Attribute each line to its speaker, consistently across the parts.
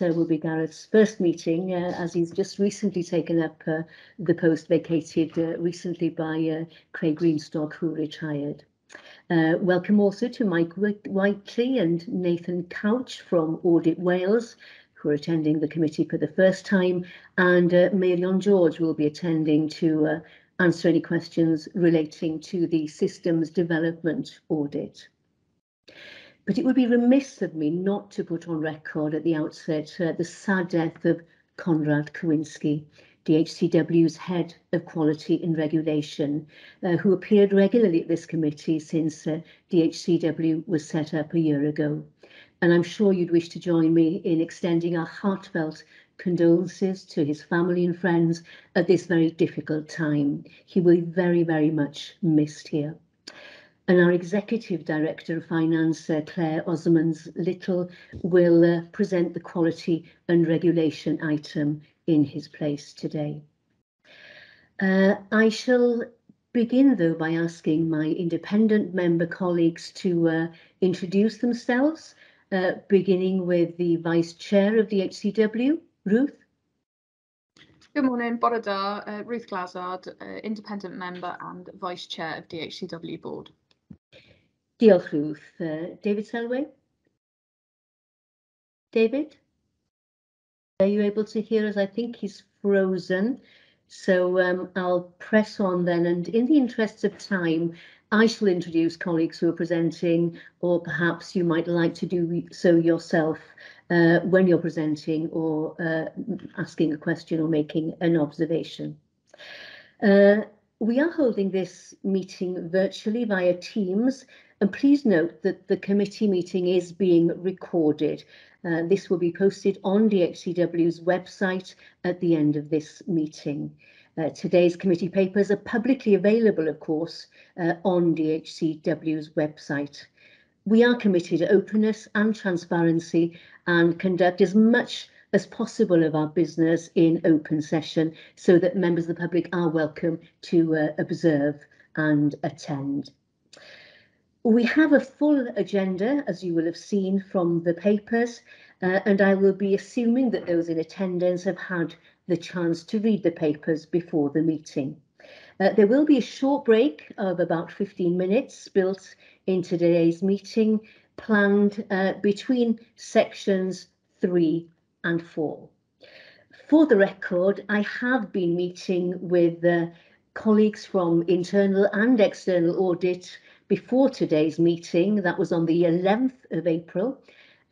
Speaker 1: uh, will be Gareth's first meeting uh, as he's just recently taken up uh, the post vacated uh, recently by uh, Craig Greenstock, who retired. Uh, welcome also to Mike Whiteley and Nathan Couch from Audit Wales, who are attending the committee for the first time, and uh, Marion George will be attending to uh, answer any questions relating to the systems development audit. But it would be remiss of me not to put on record at the outset uh, the sad death of Konrad Kowinski, DHCW's head of quality and regulation, uh, who appeared regularly at this committee since uh, DHCW was set up a year ago. And I'm sure you'd wish to join me in extending our heartfelt condolences to his family and friends at this very difficult time. He will be very, very much missed here. And our Executive Director of Finance, uh, Claire Osmundsen Little, will uh, present the quality and regulation item in his place today. Uh, I shall begin though by asking my independent member colleagues to uh, introduce themselves, uh, beginning with the Vice Chair of DHCW, Ruth.
Speaker 2: Good morning, Bore da, uh, Ruth Glazzard, uh, independent member and Vice Chair of DHCW Board.
Speaker 1: Diolch Ruth. Uh, David Selway? David? Are you able to hear us? I think he's frozen. So um, I'll press on then. And in the interest of time, I shall introduce colleagues who are presenting, or perhaps you might like to do so yourself uh, when you're presenting or uh, asking a question or making an observation. Uh, we are holding this meeting virtually via Teams, and please note that the committee meeting is being recorded. Uh, this will be posted on DHCW's website at the end of this meeting. Uh, today's committee papers are publicly available, of course, uh, on DHCW's website. We are committed to openness and transparency and conduct as much as possible of our business in open session so that members of the public are welcome to uh, observe and attend. We have a full agenda, as you will have seen from the papers, uh, and I will be assuming that those in attendance have had the chance to read the papers before the meeting. Uh, there will be a short break of about 15 minutes built into today's meeting, planned uh, between sections three and four. For the record, I have been meeting with uh, colleagues from internal and external audit before today's meeting. That was on the 11th of April.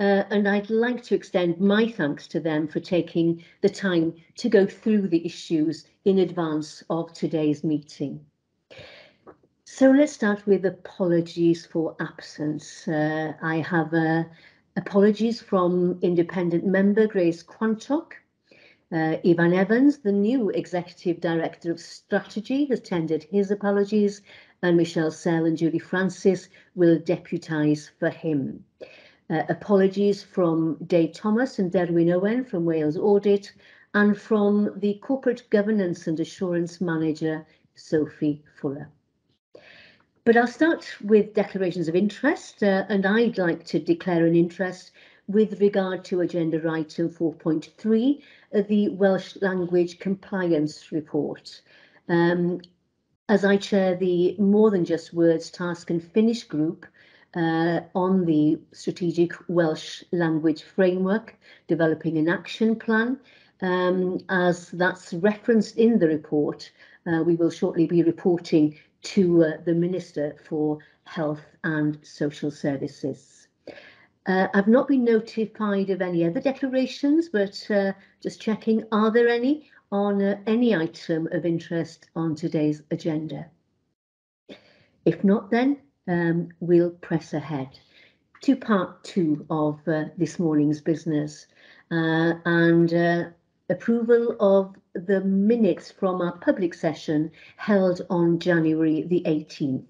Speaker 1: Uh, and I'd like to extend my thanks to them for taking the time to go through the issues in advance of today's meeting. So let's start with apologies for absence. Uh, I have uh, Apologies from independent member Grace Quantock. Uh, Ifan Evans, the new Executive Director of Strategy, has tendered his apologies, and Michelle Sell and Julie Francis will deputise for him. Uh, apologies from Dave Thomas and Derwin Owen from Wales Audit, and from the Corporate Governance and Assurance Manager, Sophie Fuller. But I'll start with declarations of interest, uh, and I'd like to declare an interest with regard to agenda item 4.3, uh, the Welsh Language Compliance Report. Um, as I chair the More Than Just Words Task and Finish group uh, on the Strategic Welsh Language Framework, developing an action plan, um, as that's referenced in the report, uh, we will shortly be reporting to uh, the Minister for Health and Social Services. Uh, I've not been notified of any other declarations, but uh, just checking, are there any on uh, any item of interest on today's agenda? If not, then um, we'll press ahead to part two of uh, this morning's business uh, and approval of the minutes from our public session held on January the 18th.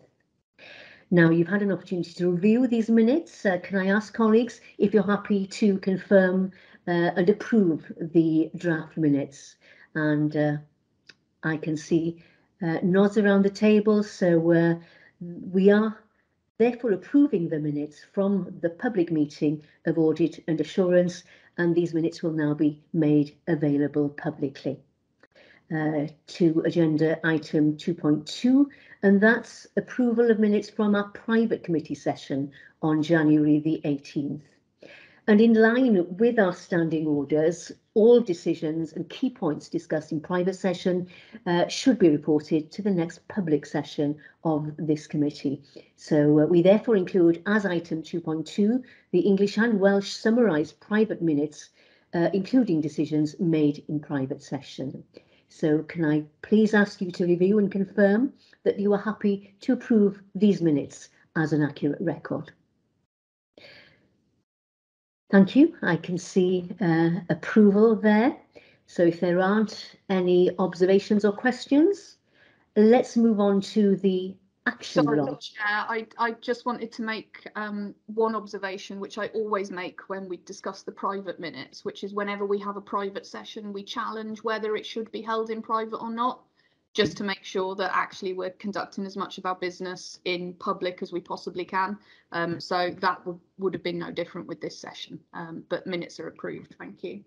Speaker 1: Now, you've had an opportunity to review these minutes. Uh, can I ask colleagues if you're happy to confirm uh, and approve the draft minutes? And uh, I can see uh, nods around the table, so uh, we are therefore approving the minutes from the public meeting of audit and assurance and these minutes will now be made available publicly. Uh, to agenda item 2.2 and that's approval of minutes from our private committee session on January the 18th. And in line with our standing orders, all decisions and key points discussed in private session uh, should be reported to the next public session of this committee. So uh, we therefore include as item 2.2 the English and Welsh summarised private minutes, uh, including decisions made in private session. So can I please ask you to review and confirm that you are happy to approve these minutes as an accurate record? Thank you. I can see uh, approval there. So if there aren't any observations or questions, let's move on to the action
Speaker 2: Sorry,
Speaker 1: log.
Speaker 2: Chair, I, I just wanted to make um, one observation, which I always make when we discuss the private minutes, which is whenever we have a private session, we challenge whether it should be held in private or not just to make sure that actually we're conducting as much of our business in public as we possibly can. Um, so that would have been no different with this session, um, but minutes are approved. Thank you.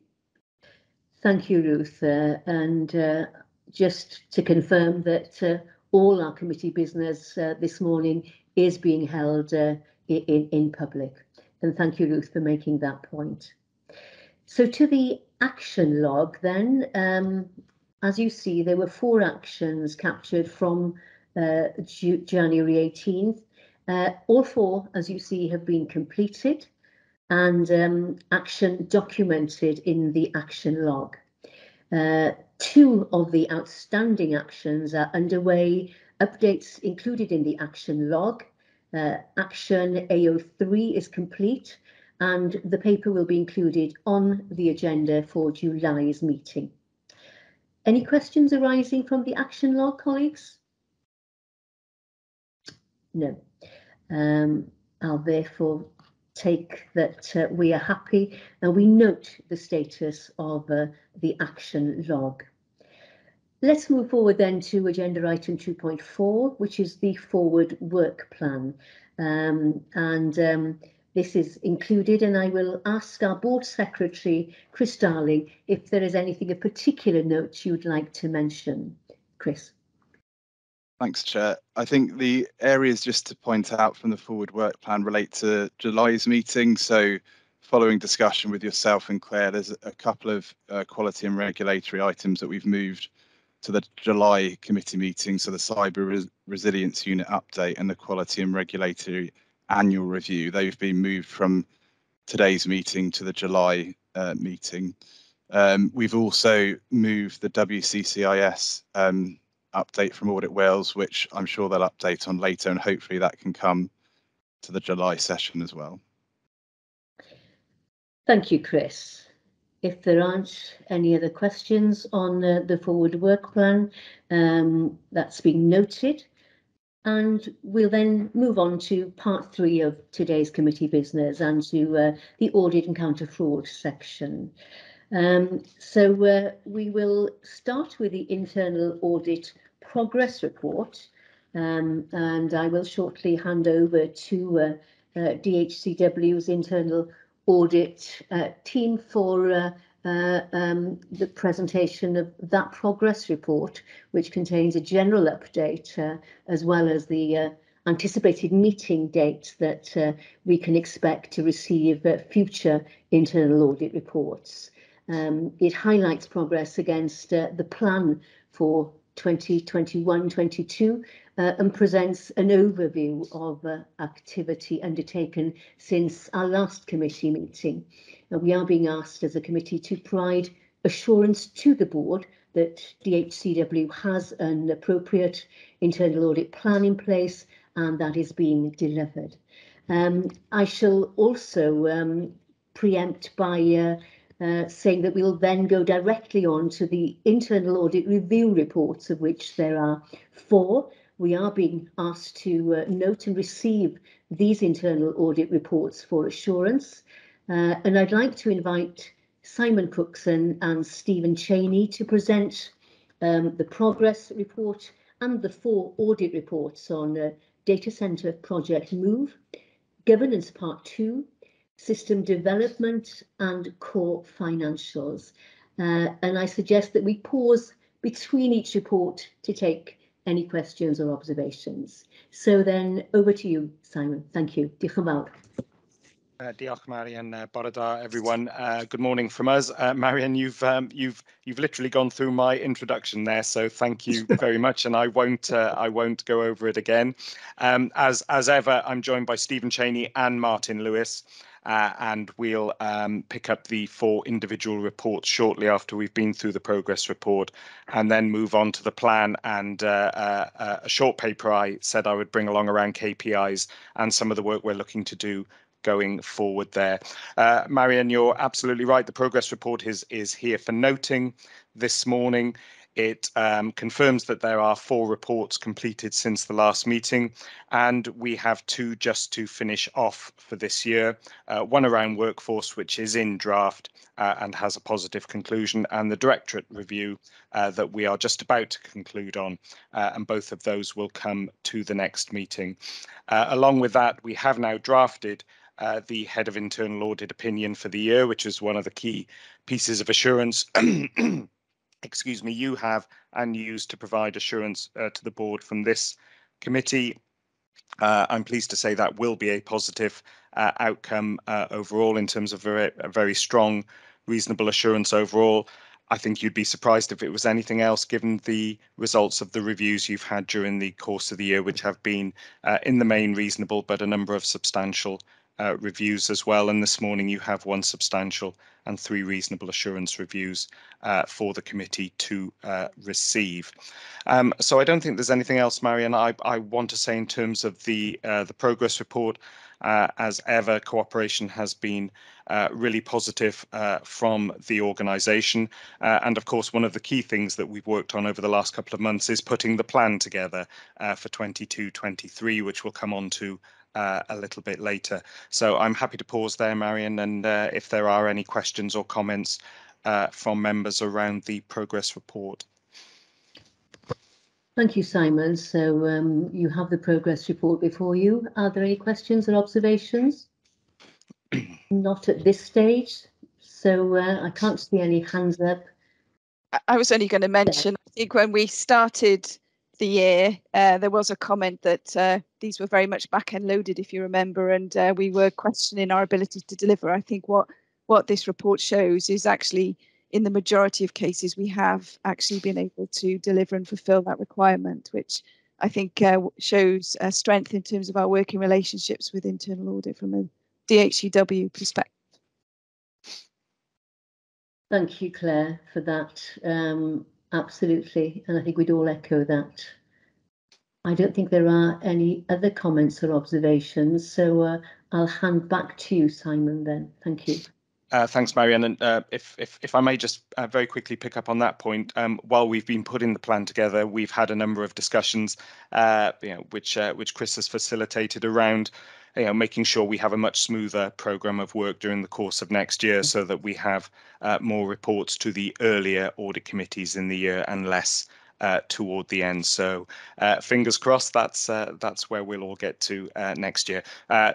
Speaker 1: Thank you, Ruth. Uh, and uh, just to confirm that uh, all our committee business uh, this morning is being held uh, in, in public. And thank you, Ruth, for making that point. So to the action log then, um, as you see, there were four actions captured from uh, January 18th. Uh, all four, as you see, have been completed and um, action documented in the action log. Uh, two of the outstanding actions are underway, updates included in the action log. Uh, action AO3 is complete and the paper will be included on the agenda for July's meeting. Any questions arising from the action log, colleagues? No. Um, I'll therefore take that uh, we are happy and we note the status of uh, the action log. Let's move forward then to agenda item 2.4, which is the forward work plan. Um, and um, this is included and I will ask our board secretary, Chris Darling, if there is anything of particular note you'd like to mention. Chris.
Speaker 3: Thanks, Chair. I think the areas just to point out from the forward work plan relate to July's meeting. So following discussion with yourself and Claire, there's a couple of uh, quality and regulatory items that we've moved to the July committee meeting. So the cyber res resilience unit update and the quality and regulatory annual review. They've been moved from today's meeting to the July uh, meeting. Um, we've also moved the WCCIS um, update from Audit Wales, which I'm sure they'll update on later, and hopefully that can come to the July session as well.
Speaker 1: Thank you, Chris. If there aren't any other questions on uh, the forward work plan, um, that's been noted. And we'll then move on to part three of today's committee business and to uh, the audit and counter fraud section. Um, so uh, we will start with the internal audit progress report um, and I will shortly hand over to uh, uh DHCW's internal audit uh, team for uh, um, the presentation of that progress report, which contains a general update uh, as well as the uh, anticipated meeting dates that uh, we can expect to receive uh, future internal audit reports. Um, it highlights progress against the plan for 2021-22 and presents an overview of activity undertaken since our last committee meeting we are being asked as a committee to provide assurance to the board that DHCW has an appropriate internal audit plan in place and that is being delivered. Um, I shall also um, preempt by uh, uh, saying that we will then go directly on to the internal audit review reports, of which there are four. We are being asked to uh, note and receive these internal audit reports for assurance. Uh, and I'd like to invite Simon Cookson and Stephen Cheney to present um, the progress report and the four audit reports on uh, Data Centre Project Move, Governance Part 2, System Development and Core Financials. Uh, and I suggest that we pause between each report to take any questions or observations. So then over to you, Simon. Thank you. Diolch yn fawr.
Speaker 4: Uh, diolch, Marian. Uh, Borada, everyone. Uh, good morning from us. Uh, Marian, you've um, you've you've literally gone through my introduction there, so thank you very much. And I won't uh, I won't go over it again. Um, as as ever, I'm joined by Stephen Cheney and Martin Lewis. Uh, and we'll um, pick up the four individual reports shortly after we've been through the progress report and then move on to the plan and uh, uh, uh a short paper I said I would bring along around KPIs and some of the work we're looking to do going forward there. Uh, Marian, you're absolutely right. The progress report is, is here for noting this morning. It um, confirms that there are four reports completed since the last meeting, and we have two just to finish off for this year. Uh, one around workforce, which is in draft uh, and has a positive conclusion, and the directorate review uh, that we are just about to conclude on, uh, and both of those will come to the next meeting. Uh, along with that, we have now drafted uh, the head of internal audit opinion for the year, which is one of the key pieces of assurance, excuse me, you have and use to provide assurance uh, to the board from this committee. Uh, I'm pleased to say that will be a positive uh, outcome uh, overall in terms of very, a very strong, reasonable assurance overall. I think you'd be surprised if it was anything else, given the results of the reviews you've had during the course of the year, which have been uh, in the main reasonable, but a number of substantial uh, reviews as well. And this morning you have one substantial and three reasonable assurance reviews uh, for the committee to uh, receive. Um, so I don't think there's anything else, Marian, I, I want to say in terms of the uh, the progress report. Uh, as ever, cooperation has been uh, really positive from the organisation. And of course, one of the key things that we've worked on over the last couple of months is putting the plan together for 22-23, which we'll come on to uh, a little bit later. So I'm happy to pause there, Marion, and uh, if there are any questions or comments uh, from members around the progress report.
Speaker 1: Thank you, Simon. So um, you have the progress report before you. Are there any questions or observations? Not at this stage. So uh, I can't see any hands up.
Speaker 5: I was only going to mention, I think when we started the year, uh, there was a comment that uh, these were very much back end loaded, if you remember, and uh, we were questioning our ability to deliver. I think what what this report shows is actually, in the majority of cases, we have actually been able to deliver and fulfil that requirement, which I think uh, shows strength in terms of our working relationships with internal audit from a DHCW perspective.
Speaker 1: Thank you, Claire, for that. Um, Absolutely, and I think we'd all echo that. I don't think there are any other comments or observations, so uh, I'll hand back to you, Simon, then. Thank you.
Speaker 4: Uh, thanks, Marianne. And uh, if, if, if I may just uh, very quickly pick up on that point, um, while we've been putting the plan together, we've had a number of discussions, uh, you know, which uh, which Chris has facilitated around you know, making sure we have a much smoother program of work during the course of next year so that we have uh, more reports to the earlier audit committees in the year and less uh, toward the end. So uh, fingers crossed, that's uh, that's where we'll all get to uh, next year.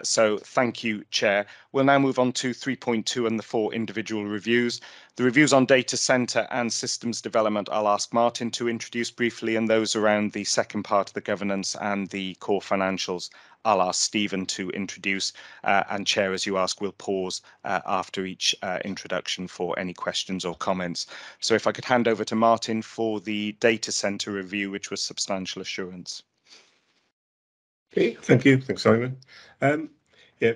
Speaker 4: So thank you, Chair. We'll now move on to 3.2 and the four individual reviews. The reviews on data center and systems development, I'll ask Martin to introduce briefly, and those around the second part of the governance and the core financials, I'll ask Stephen to introduce. Uh, and Chair, as you ask, we'll pause uh, after each uh, introduction for any questions or comments. So if I could hand over to Martin for the data center review, which was substantial assurance.
Speaker 6: Okay, thank you. Thanks, Simon. Um, yeah,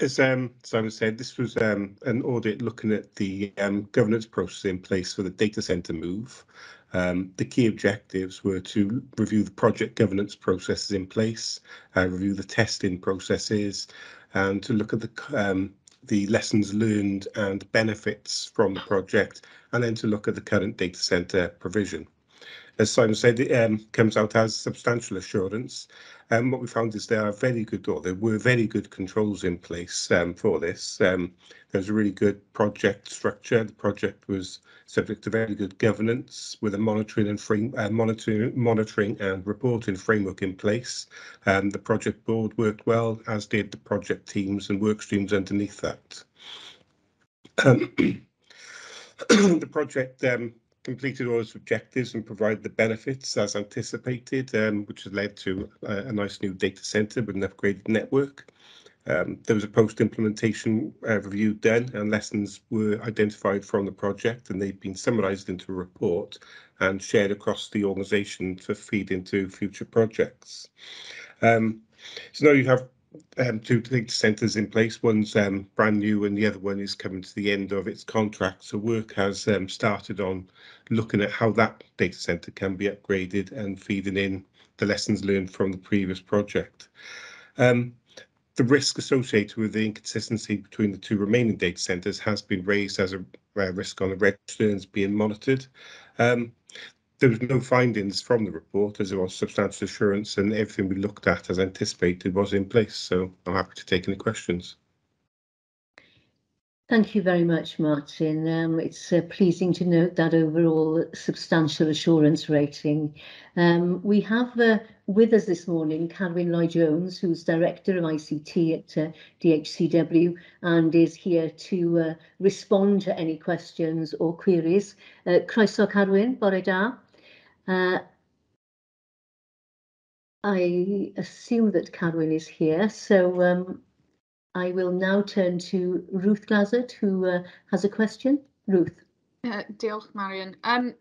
Speaker 6: as um, Simon said, this was um, an audit looking at the um, governance process in place for the data center move. Um, the key objectives were to review the project governance processes in place, uh, review the testing processes, and to look at the um, the lessons learned and benefits from the project, and then to look at the current data center provision. As Simon said, it um, comes out as substantial assurance, um, what we found is there are very good, or there were very good controls in place um, for this. Um, was a really good project structure. The project was subject to very good governance with a monitoring and frame, uh, monitoring, monitoring and reporting framework in place. Um, the project board worked well, as did the project teams and work streams underneath that. The project um, completed all its objectives and provided the benefits as anticipated, um, which has led to a, a, nice new data center with an upgraded network. Um, there was a post-implementation uh, review done and lessons were identified from the project and they've been summarised into a report and shared across the organisation to feed into future projects. Um, so now you have um, two data centres in place. One's um, brand new and the other one is coming to the end of its contract. So work has um, started on looking at how that data centre can be upgraded and feeding in the lessons learned from the previous project. Um, the risk associated with the inconsistency between the two remaining data centres has been raised as a, a risk on the registrants being monitored. Um, there was no findings from the report as there was substantial assurance and everything we looked at as anticipated was in place. So I'm happy to take any questions.
Speaker 1: Thank you very much, Martin. Um, it's uh, pleasing to note that overall substantial assurance rating. Um, we have uh, with us this morning Carwyn Lloyd-Jones, who's Director of ICT at uh, DHCW and is here to uh, respond to any questions or queries. Uh, Croeso Carwyn, bore da. Uh, I assume that Carwyn is here, so um, I will now turn to Ruth Glazzard, who uh, has a question. Ruth.
Speaker 2: Uh, Marion. Um,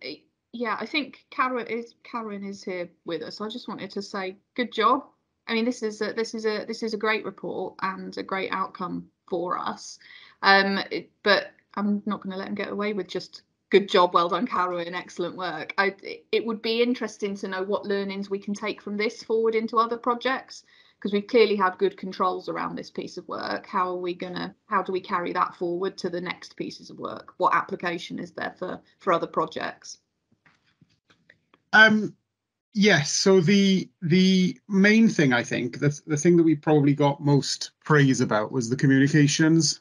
Speaker 2: yeah, I think Carwyn is is here with us. I just wanted to say good job. I mean, this is a, this is a this is a great report and a great outcome for us. Um, it, but I'm not going to let him get away with just good job, well done, Carwyn, excellent work. I, it would be interesting to know what learnings we can take from this forward into other projects because we've clearly had good controls around this piece of work. How are we gonna, how do we carry that forward to the next pieces of work? What application is there for, for other projects?
Speaker 7: Um, yes, so the the main thing I think, the, the thing that we probably got most praise about was the communications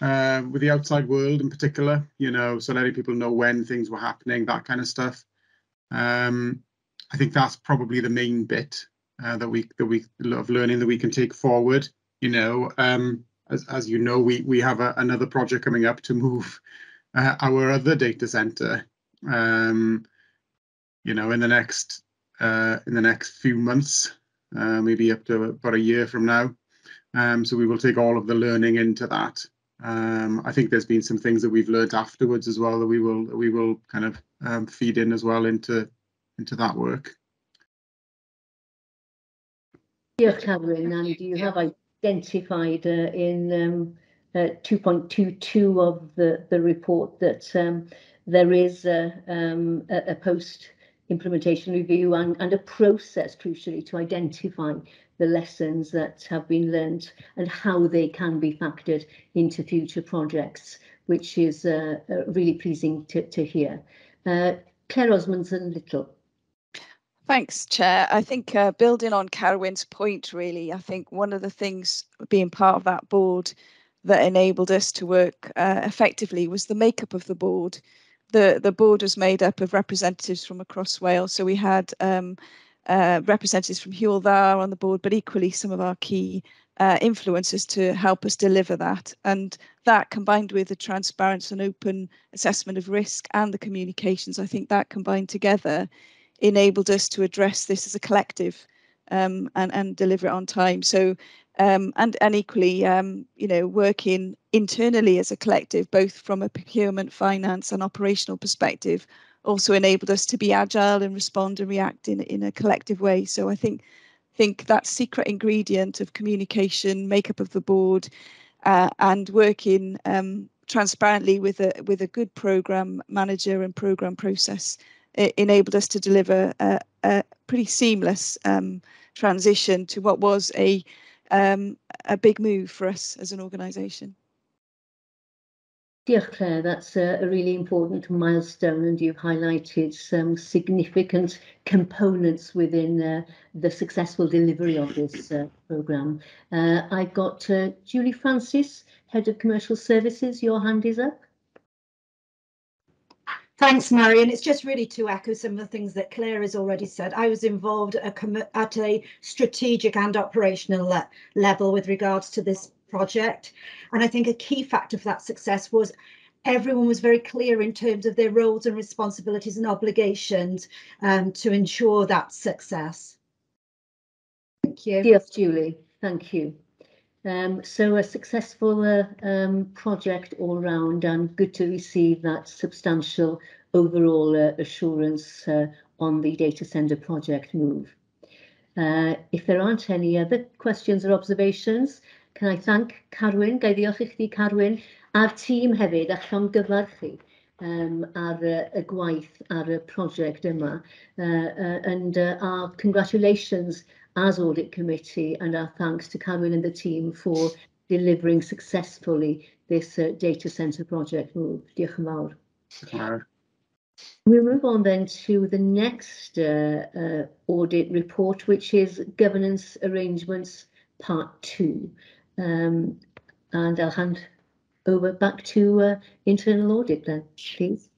Speaker 7: uh, with the outside world in particular, you know, so letting people know when things were happening, that kind of stuff. Um, I think that's probably the main bit uh, that we that we of learning that we can take forward. You know, um, as as you know, we we have a, another project coming up to move uh, our other data center. Um, you know, in the next uh, in the next few months, uh, maybe up to about a year from now. Um, so we will take all of the learning into that um, I think there's been some things that we've learned afterwards as well that we will we will kind of um, feed in as well into into that work.
Speaker 1: Yeah, Carwyn, and you have identified uh, in um, uh, 2.22 of the, the report that um, there is a, um, a, a post implementation review and, and a process crucially to identify the lessons that have been learnt and how they can be factored into future projects, which is uh, uh, really pleasing to, to hear. Uh, Claire Osmundsen Little.
Speaker 5: Thanks, Chair. I think uh, building on Carwyn's point, really, I think one of the things being part of that board that enabled us to work uh, effectively was the makeup of the board. The, the board was made up of representatives from across Wales. So we had um, uh, representatives from Hywel Dda on the board, but equally some of our key uh, influencers to help us deliver that. And that combined with the transparent and open assessment of risk and the communications, I think that combined together enabled us to address this as a collective um, and, and deliver it on time. So, um, and, and equally, um, you know, working internally as a collective, both from a procurement, finance and operational perspective, also enabled us to be agile and respond and react in, in a collective way. So I think think that secret ingredient of communication, makeup of the board, uh, and working um, transparently with a with a good program manager and program process enabled us to deliver a, a pretty seamless um, transition to what was a um, a big move for us as an organisation.
Speaker 1: Diolch Claire, that's a, a, really important milestone and you've highlighted some significant components within uh, the successful delivery of this uh, programme. Uh, I've got uh, Julie Francis, Head of Commercial Services, your hand is up.
Speaker 8: Thanks, Marion. It's just really to echo some of the things that Claire has already said. I was involved at a, at a strategic and operational le level with regards to this project. And I think a key factor for that success was everyone was very clear in terms of their roles and responsibilities and obligations um, to ensure that success. Thank you.
Speaker 1: Yes, Julie. Thank you. Um, so a successful uh, um, project all round and good to receive that substantial overall uh, assurance uh, on the data centre project move. Uh, if there aren't any other questions or observations, Can I thank Carwyn, gai ddiolch i chdi Carwyn, a'r tîm hefyd a llongyfarch chi um, ar uh, y gwaith ar y prosiect yma. Uh, uh, and uh, our congratulations as Audit Committee and our thanks to Carwyn and the team for delivering successfully this uh, data centre project move. Diolch yn fawr. We'll move on then to the next uh, uh, audit report, which is governance arrangements part two. Um, and I'll hand over back to uh, internal audit then, please.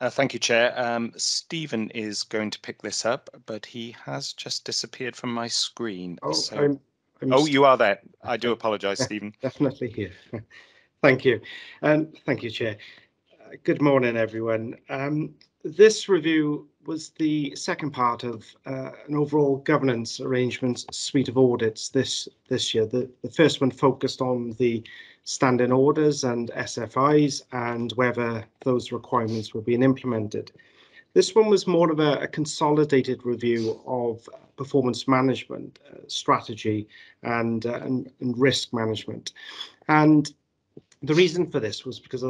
Speaker 4: Uh, thank you, Chair. Um, Stephen is going to pick this up, but he has just disappeared from my screen.
Speaker 9: Oh,
Speaker 4: so...
Speaker 9: I'm, I'm
Speaker 4: oh you are there. I do apologise, Stephen.
Speaker 9: Definitely here. thank you. Um, thank you, Chair. Uh, good morning, everyone. Um, this review was the second part of uh, an overall governance arrangements suite of audits this this year. The, the first one focused on the standing orders and SFIs and whether those requirements were being implemented. This one was more of a, a consolidated review of performance management uh, strategy and, uh, and, and risk management. And the reason for this was because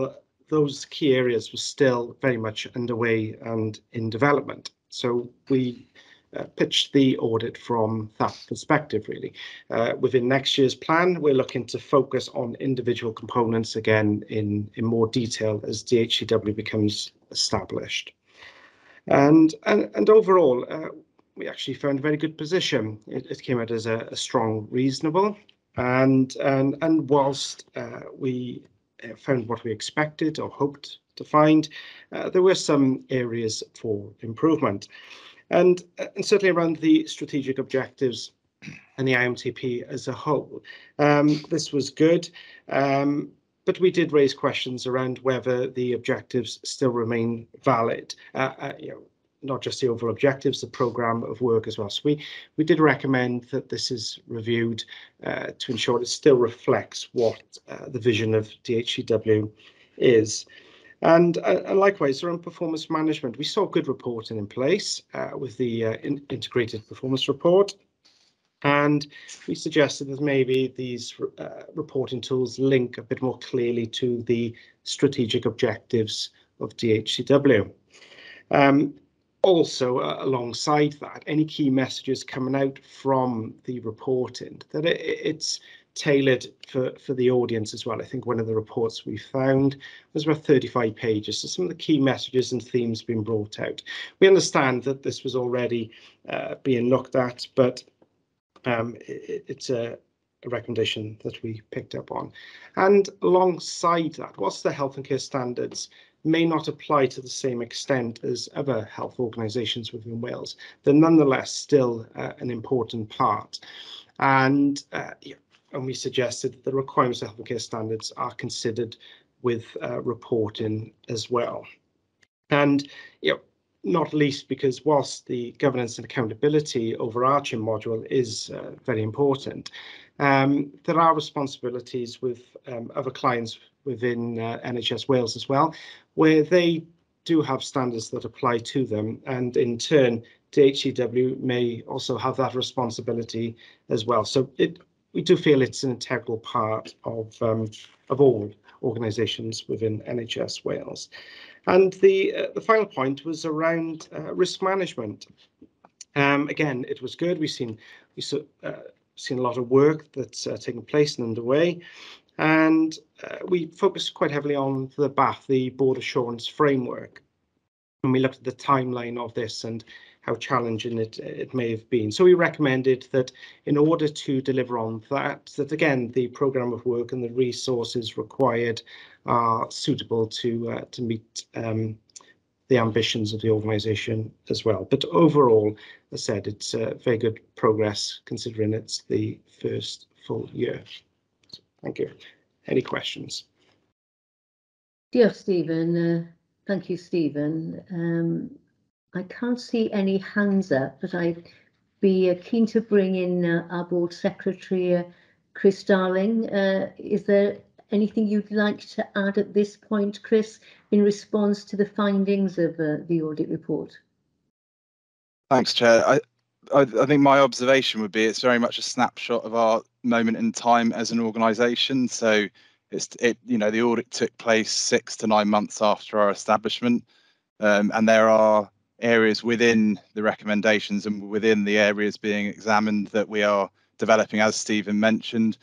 Speaker 9: those key areas were still very much underway and in development. So we uh, pitched the audit from that perspective, really. Uh, within next year's plan, we're looking to focus on individual components again in, in more detail as DHCW becomes established. And, and, and overall, uh, we actually found a very good position. It, it came out as a, a strong, reasonable, and and and whilst uh, we found what we expected or hoped to find, uh, there were some areas for improvement. And, uh, and certainly around the strategic objectives and the IMTP as a whole, um, this was good. Um, but we did raise questions around whether the objectives still remain valid. Uh, uh, you know, not just the overall objectives, the programme of work as well. So we, we did recommend that this is reviewed uh, to ensure it still reflects what uh, the vision of DHCW is. And, uh, likewise, around performance management, we saw good reporting in place uh, with the uh, in integrated performance report. And we suggested that maybe these uh, reporting tools link a bit more clearly to the strategic objectives of DHCW. Um, also uh, alongside that any key messages coming out from the reporting that it, it's tailored for for the audience as well. I think one of the reports we found was about 35 pages so some of the key messages and themes being brought out. We understand that this was already uh, being looked at but um, it, it's a, a recommendation that we picked up on. And alongside that what's the health and care standards may not apply to the same extent as other health organisations within Wales. They're nonetheless still uh, an important part. And, uh, and we suggested that the requirements of health care standards are considered with uh, reporting as well. And you know, not least because whilst the governance and accountability overarching module is uh, very important, um, there are responsibilities with um, other clients within uh, NHS Wales as well, where they do have standards that apply to them. And in turn, DHCW may also have that responsibility as well. So it, we do feel it's an integral part of, um, of all organisations within NHS Wales. And the, uh, the final point was around uh, risk management. Um, again, it was good. We've seen, we saw, uh, seen a lot of work that's uh, taking place and underway. And uh, we focused quite heavily on the BAF, the Board Assurance Framework. And we looked at the timeline of this and how challenging it, it may have been. So we recommended that in order to deliver on that, that again, the programme of work and the resources required are suitable to, uh, to meet um, the ambitions of the organisation as well. But overall, as I said, it's uh, very good progress considering it's the first full year. So, thank you. Any questions?
Speaker 1: Diolch, Stephen. Uh, thank you, Stephen. Um, I can't see any hands up, but I'd be uh, keen to bring in uh, our board secretary, uh, Chris Darling. Uh, is there anything you'd like to add at this point, Chris, in response to the findings of uh, the audit report?
Speaker 3: Thanks, Chair. I, I, I, think my observation would be it's very much a snapshot of our moment in time as an organisation. So it's it you know the audit took place six to nine months after our establishment, um, and there are areas within the recommendations and within the areas being examined that we are developing, as Stephen mentioned.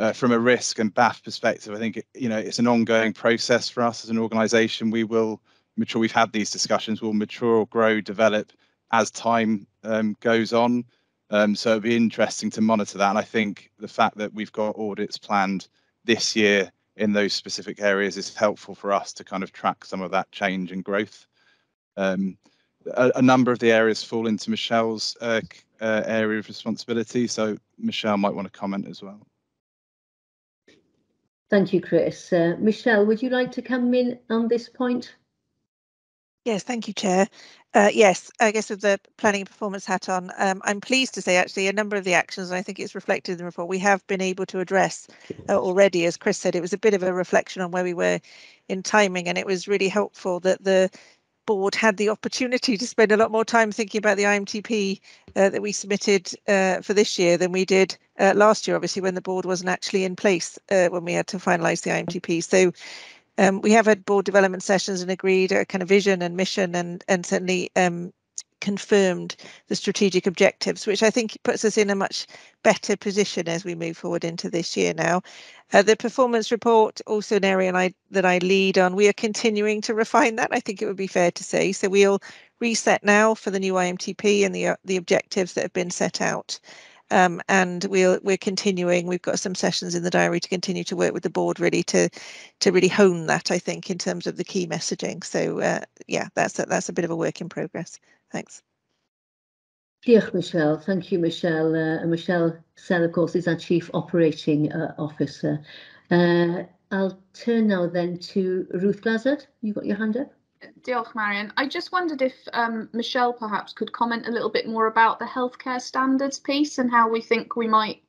Speaker 3: Uh, from a risk and BAF perspective, I think you know it's an ongoing process for us as an organisation. We will mature. We've had these discussions. We'll mature, grow, develop as time um, goes on. Um, so it'll be interesting to monitor that. And I think the fact that we've got audits planned this year in those specific areas is helpful for us to kind of track some of that change and growth. Um, a, a, number of the areas fall into Michelle's uh, uh, area of responsibility. So Michelle might want to comment as well.
Speaker 1: Thank you, Chris. Uh, Michelle, would you like to come in on this point?
Speaker 10: Yes, thank you, Chair. Uh, yes, I guess with the planning and performance hat on, um, I'm pleased to say actually a number of the actions, and I think it's reflected in the report, we have been able to address uh, already. As Chris said, it was a bit of a reflection on where we were in timing, and it was really helpful that the board had the opportunity to spend a lot more time thinking about the IMTP uh, that we submitted uh, for this year than we did uh, last year, obviously, when the board wasn't actually in place uh, when we had to finalise the IMTP. So um, we have had board development sessions and agreed a kind of vision and mission and and certainly um, confirmed the strategic objectives, which I think puts us in a much better position as we move forward into this year now. Uh, the performance report, also an area I, that I lead on, we are continuing to refine that. I think it would be fair to say. So we'll reset now for the new IMTP and the, uh, the objectives that have been set out. Um, and we're we're continuing. We've got some sessions in the diary to continue to work with the board really to to really hone that. I think in terms of the key messaging. So uh, yeah, that's a, that's a bit of a work in progress. Thanks.
Speaker 1: Diolch, Michelle. Thank you, Michelle. Uh, Michelle Sell, of course, is our Chief Operating uh, Officer. Uh, I'll turn now then to Ruth Glazzard. You got your hand up?
Speaker 2: Diolch, Marion. I just wondered if um, Michelle perhaps could comment a little bit more about the healthcare standards piece and how we think we might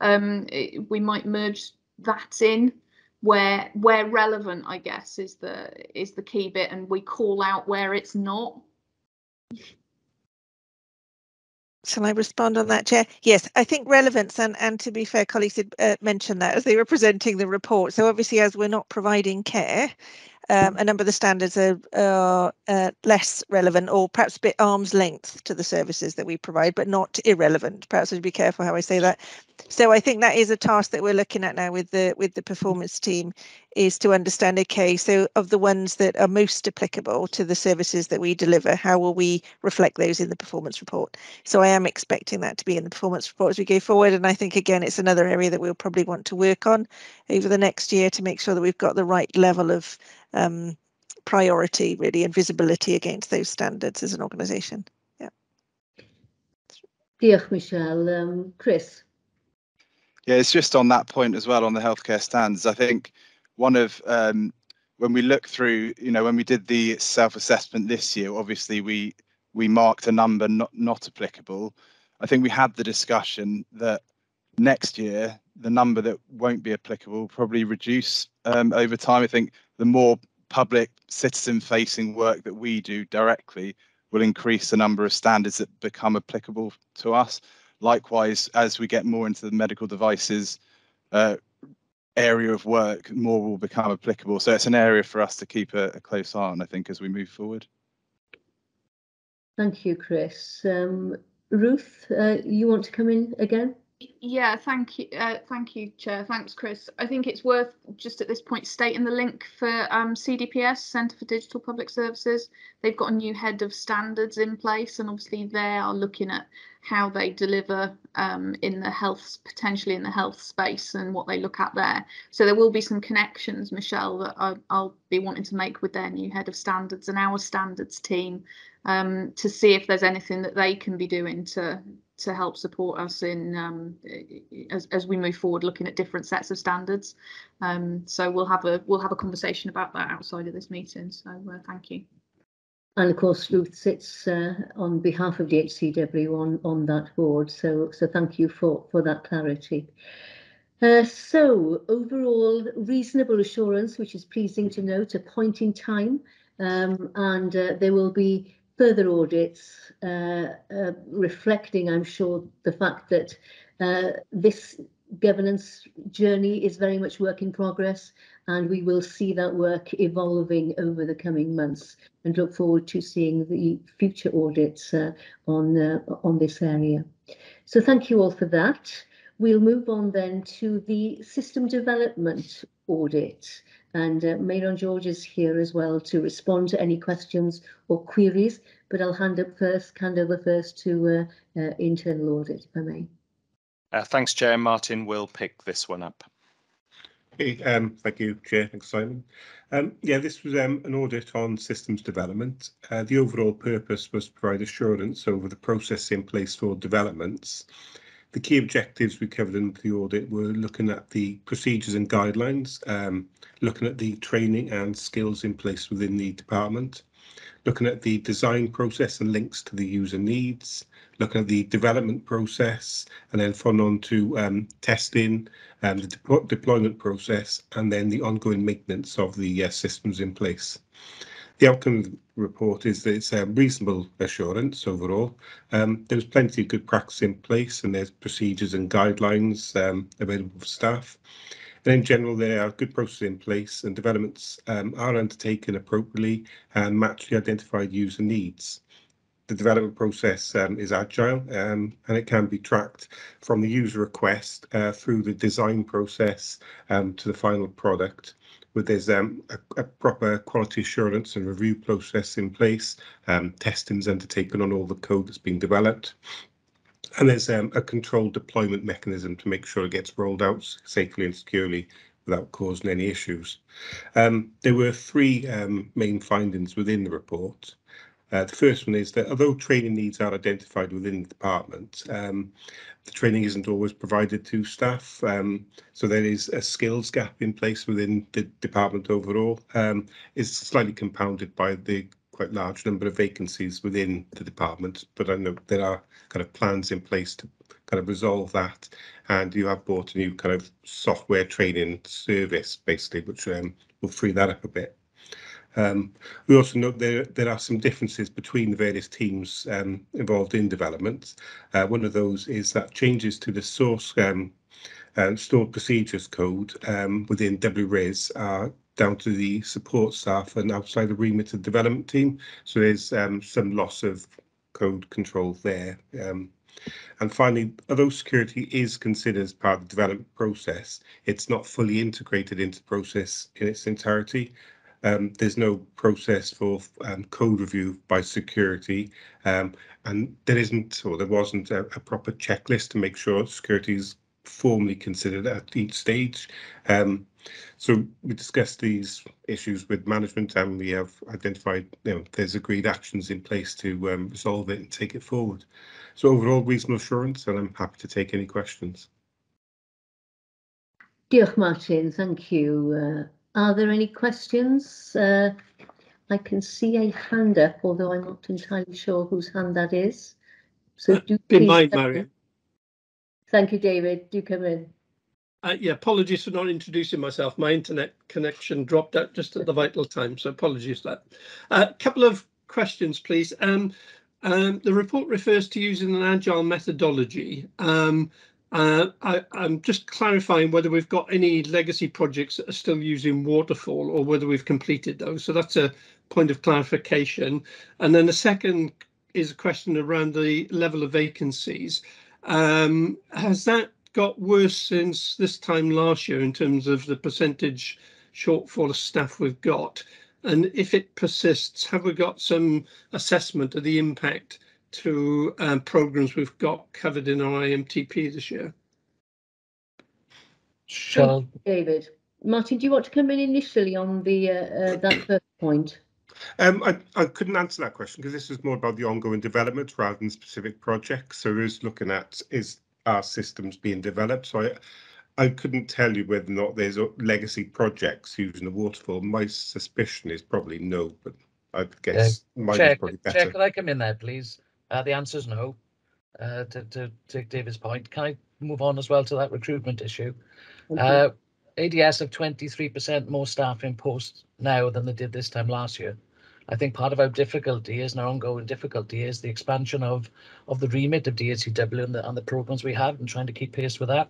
Speaker 2: um, we might merge that in where where relevant, I guess, is the is the key bit, and we call out where it's not.
Speaker 10: Shall I respond on that, Chair? Yes, I think relevance, and, and to be fair, colleagues did uh, that as they were presenting the report. So obviously, as we're not providing care, um, a number of the standards are, are uh, less relevant or perhaps a bit arm's length to the services that we provide, but not irrelevant. Perhaps I'd be careful how I say that. So I think that is a task that we're looking at now with the with the performance team is to understand, okay, so of the ones that are most applicable to the services that we deliver, how will we reflect those in the performance report? So I am expecting that to be in the performance report as we go forward. And I think, again, it's another area that we'll probably want to work on over the next year to make sure that we've got the right level of um, priority, really, and visibility against those standards as an organisation. Yeah.
Speaker 1: Diolch, Michelle. Um, Chris.
Speaker 3: Yeah, it's just on that point as well on the healthcare standards. I think one of um, when we look through, you know, when we did the self-assessment this year, obviously we we marked a number not not applicable. I think we had the discussion that next year the number that won't be applicable will probably reduce um, over time. I think the more public citizen-facing work that we do directly will increase the number of standards that become applicable to us. Likewise, as we get more into the medical devices uh, area of work, more will become applicable. So it's an area for us to keep a, a close eye on, I think, as we move forward.
Speaker 1: Thank you, Chris. Um, Ruth, uh, you want to come in again?
Speaker 2: Yeah, thank you, uh, thank you, Chair. Thanks, Chris. I think it's worth just at this point stating the link for um, CDPS, Centre for Digital Public Services. They've got a new head of standards in place, and obviously they are looking at how they deliver um, in the health, potentially in the health space, and what they look at there. So there will be some connections, Michelle, that I, I'll be wanting to make with their new head of standards and our standards team um, to see if there's anything that they can be doing to to help support us in um, as, as we move forward looking at different sets of standards. Um, so we'll have a we'll have a conversation about that outside of this meeting. So uh, thank you
Speaker 1: and of course Ruth sits uh, on behalf of DHCW on on that board. So so thank you for for that clarity. Uh, so overall reasonable assurance which is pleasing to note a point in time um, and uh, there will be further audits uh, uh, reflecting, I'm sure, the fact that uh, this governance journey is very much work in progress and we will see that work evolving over the coming months and look forward to seeing the future audits uh, on uh, on this area. So thank you all for that. We'll move on then to the system development audit. And uh, Mayron George is here as well to respond to any questions or queries, but I'll hand up first, hand over first to uh, uh, internal audit, if I may.
Speaker 4: Uh, thanks, Chair. Martin will pick this one up.
Speaker 6: Um, thank you, Chair. Thanks, Simon. Um, yeah, this was um, an audit on systems development. Uh, the overall purpose was to provide assurance over the process in place for developments the key objectives we covered in the audit were looking at the procedures and guidelines, um, looking at the training and skills in place within the department, looking at the design process and links to the user needs, looking at the development process, and then following on to um, testing, and the de deployment process, and then the ongoing maintenance of the uh, systems in place. The outcome of the report is that it's a reasonable assurance overall. Um, there's plenty of good practice in place and there's procedures and guidelines um, available for staff. And in general, there are good processes in place and developments um, are undertaken appropriately and match the identified user needs. The development process um, is agile um, and it can be tracked from the user request uh, through the design process um, to the final product with there's um, a, a, proper quality assurance and review process in place, um, testing's undertaken on all the code that's being developed, and there's um, a controlled deployment mechanism to make sure it gets rolled out safely and securely without causing any issues. Um, there were three um, main findings within the report. Uh, the first one is that although training needs are identified within the department, um, the training isn't always provided to staff. Um, so there is a skills gap in place within the department overall. Um, it's slightly compounded by the quite large number of vacancies within the department, but I know there are kind of plans in place to kind of resolve that. And you have bought a new kind of software training service, basically, which um, will free that up a bit. Um, we also note there there are some differences between the various teams um, involved in development. Uh, one of those is that changes to the source um, uh, stored procedures code um, within WRIS are down to the support staff and outside the remit of the development team. So there's um, some loss of code control there. Um, and finally, although security is considered as part of the development process, it's not fully integrated into the process in its entirety. Um, there's no process for um, code review by security, um, and there isn't or there wasn't a, a, proper checklist to make sure security is formally considered at each stage. Um, so we discussed these issues with management, and we have identified you know there's agreed actions in place to um, resolve it and take it forward. So overall, reasonable assurance, and I'm happy to take any questions.
Speaker 1: Diolch Martin, thank you. Uh, are there any questions? Uh, I can see a hand up, although I'm not entirely sure whose hand that is. So do
Speaker 11: Be mine, Marion.
Speaker 1: Thank you, David. Do come in.
Speaker 11: Uh, yeah, apologies for not introducing myself. My internet connection dropped out just at the vital time, so apologies for that. A uh, couple of questions, please. Um, um, the report refers to using an agile methodology. Um, uh, I, am just clarifying whether we've got any legacy projects that are still using waterfall or whether we've completed those. So that's a point of clarification. And then the second is a question around the level of vacancies. Um, has that got worse since this time last year in terms of the percentage shortfall of staff we've got? And if it persists, have we got some assessment of the impact to um, programs we've got covered in our IMTP this year?
Speaker 1: Shall David, Martin, do you want to come in initially on the uh, uh, that first point?
Speaker 6: Um, I, I couldn't answer that question because this is more about the ongoing development rather than specific projects. So it is looking at is our systems being developed. So I, I couldn't tell you whether or not there's legacy projects using the waterfall. My suspicion is probably no, but I guess uh, mine
Speaker 12: Chair,
Speaker 6: probably
Speaker 12: better. Chair, could I come in there, please? Uh, the answer is no. Uh, to, to take David's point, can I move on as well to that recruitment issue? Uh, ADS have 23% more staff in post now than they did this time last year. I think part of our difficulty is, and our ongoing difficulty is the expansion of of the remit of DHCW and the, and the programs we have and trying to keep pace with that.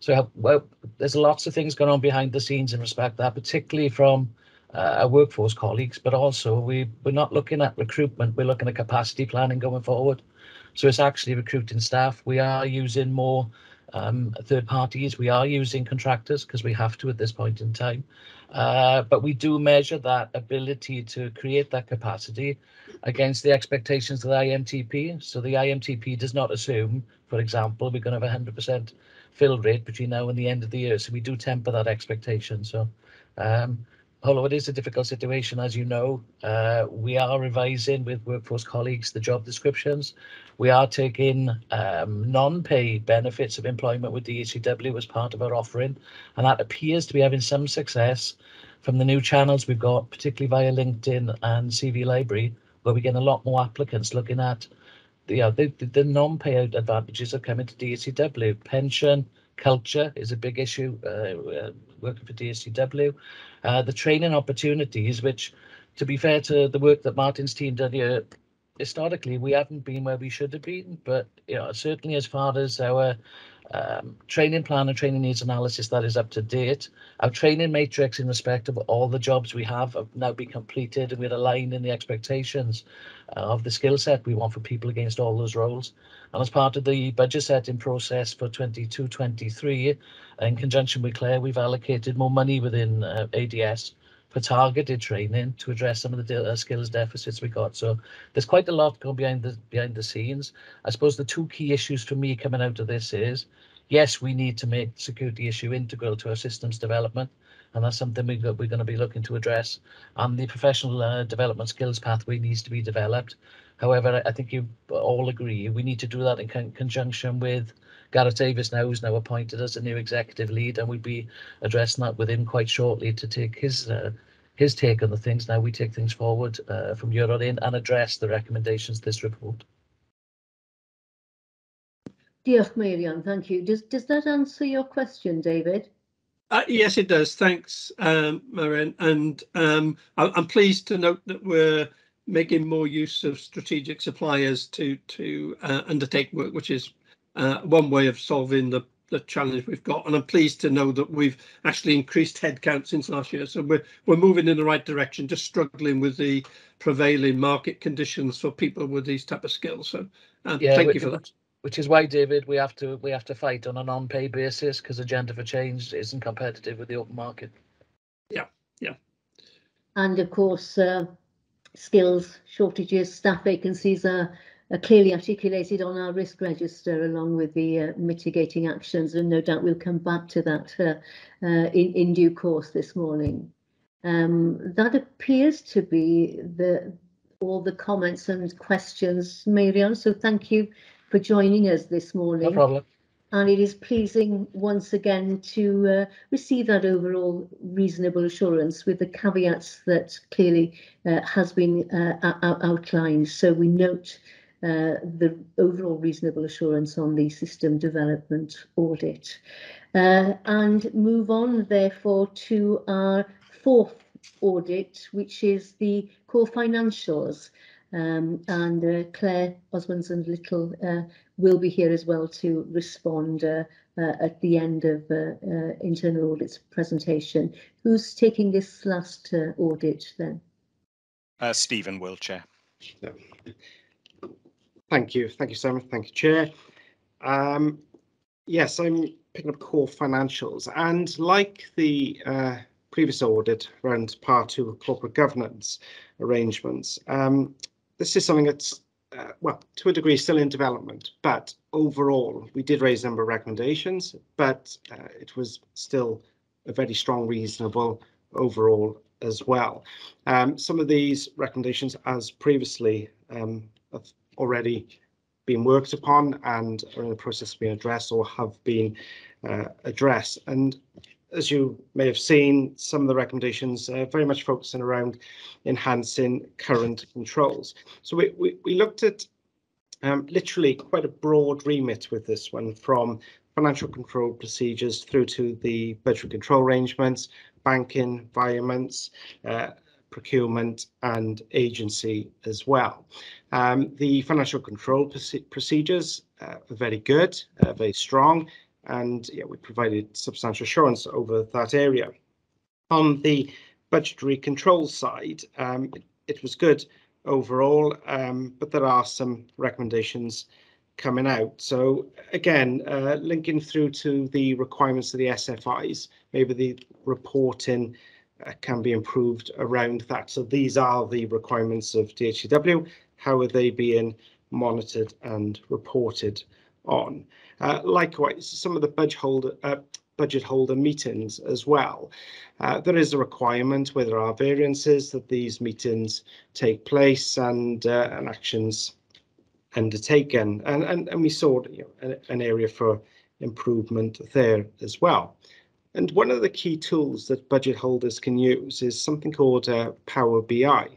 Speaker 12: So well, there's lots of things going on behind the scenes in respect to that, particularly from uh, our workforce colleagues, but also we, we're not looking at recruitment, we're looking at capacity planning going forward. So it's actually recruiting staff. We are using more um, third parties. We are using contractors because we have to at this point in time. Uh, but we do measure that ability to create that capacity against the expectations of the IMTP. So the IMTP does not assume, for example, we're going to have a 100% fill rate between now and the end of the year. So we do temper that expectation. So um, although it is a difficult situation, as you know, uh, we are revising with workforce colleagues the job descriptions. We are taking um, non-pay benefits of employment with DHCW as part of our offering, and that appears to be having some success from the new channels we've got, particularly via LinkedIn and CV Library, where we get a lot more applicants looking at the, the, the non-pay advantages of coming to DHCW, pension, culture is a big issue uh, uh working for DHCW. Uh, the training opportunities, which, to be fair to the work that Martin's team done here, historically we haven't been where we should have been, but you know certainly as far as our um, training plan and training needs analysis that is up to date. Our training matrix in respect of all the jobs we have have now been completed and we're aligned in the expectations uh, of the skill set we want for people against all those roles. And as part of the budget setting process for 22-23, in conjunction with Claire, we've allocated more money within uh, ADS for targeted training to address some of the uh, skills deficits we got. So there's quite a lot going behind the behind the scenes. I suppose the two key issues for me coming out of this is, yes, we need to make security issue integral to our systems development, and that's something we we're going to be looking to address. And the professional uh, development skills pathway needs to be developed. However, I think you all agree we need to do that in con conjunction with Gareth Davis now, who's now appointed as a new executive lead, and we'll be addressing that with him quite shortly to take his uh, his take on the things. Now we take things forward uh, from year on in and address the recommendations of this report.
Speaker 1: Diolch, Marion. Thank you. Does does that answer your question, David?
Speaker 11: Uh, yes, it does. Thanks, um, Marion. And um, I, am pleased to note that we're making more use of strategic suppliers to to uh, undertake work, which is uh, one way of solving the, the challenge we've got. And I'm pleased to know that we've actually increased headcount since last year. So we're, we're moving in the right direction, just struggling with the prevailing market conditions for people with these type of skills. So uh, yeah, thank you for that.
Speaker 12: Which is why, David, we have to we have to fight on a non-pay basis because Agenda for Change isn't competitive with the open market.
Speaker 11: Yeah, yeah.
Speaker 1: And of course, uh, skills shortages, staff vacancies are uh, clearly articulated on our risk register along with the uh, mitigating actions and no doubt we'll come back to that uh, uh, in, in due course this morning. Um, that appears to be the all the comments and questions, Marion, so thank you for joining us this morning.
Speaker 12: No problem.
Speaker 1: And it is pleasing once again to uh, receive that overall reasonable assurance with the caveats that clearly uh, has been uh, outlined. So we note uh, the overall reasonable assurance on the system development audit. Uh, and move on, therefore, to our fourth audit, which is the core financials. Um, and uh, Claire Osmundsen Little will be here as well to respond uh, uh, at the end of internal audit's presentation. Who's taking this last audit then?
Speaker 4: Stephen will, chair.
Speaker 9: Thank you. Thank you, Simon. Thank you, Chair. Um, yes, I'm picking up core financials and like the uh, previous audit around part two of corporate governance arrangements, um, this is something that's uh, well, to a degree, still in development, but overall, we did raise a number of recommendations, but uh, it was still a very strong, reasonable overall as well. Um, some of these recommendations, as previously um, have already been worked upon and are in the process of being addressed or have been uh, addressed. And as you may have seen, some of the recommendations uh, very much focusing around enhancing current controls. So we, we, we looked at um, literally quite a broad remit with this one from financial control procedures through to the budget control arrangements, banking environments, uh, procurement and agency as well. Um, the financial control procedures uh, are very good, uh, very strong, and yeah, we provided substantial assurance over that area. On the budgetary control side, um, it, it, was good overall, um, but there are some recommendations coming out. So again, uh, linking through to the requirements of the SFIs, maybe the reporting uh, can be improved around that. So these are the requirements of DHCW. How are they being monitored and reported on? Uh, likewise, some of the budget holder, uh, budget holder meetings as well. Uh, there is a requirement where there are variances that these meetings take place and, uh, and actions undertaken. And, and, and we saw you know, an area for improvement there as well. And one of the key tools that budget holders can use is something called uh, Power BI.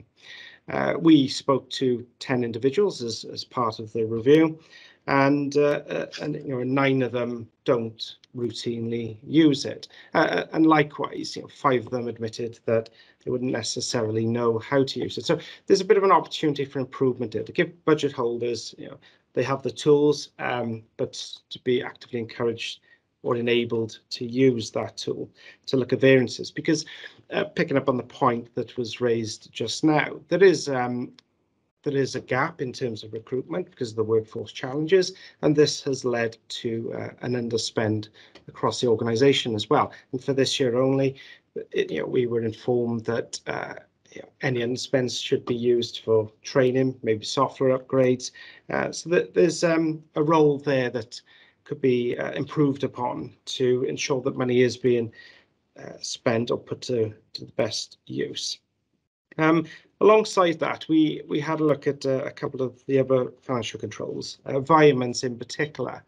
Speaker 9: Uh, we spoke to 10 individuals as, as part of the review, and uh, uh, and you know nine of them don't routinely use it. Uh, uh, and likewise, you know, five of them admitted that they wouldn't necessarily know how to use it. So there's a bit of an opportunity for improvement there to give budget holders, you know, they have the tools, um, but to be actively encouraged or enabled to use that tool to look at variances because uh, picking up on the point that was raised just now, there is um, there is a gap in terms of recruitment because of the workforce challenges, and this has led to uh, an underspend across the organisation as well. And for this year only, it, you know, we were informed that uh, you know, any underspends should be used for training, maybe software upgrades. Uh, so that there's um, a role there that could be uh, improved upon to ensure that money is being uh, spent or put to, to the best use. Um, alongside that, we we had a look at uh, a couple of the other financial controls, uh, environments in particular.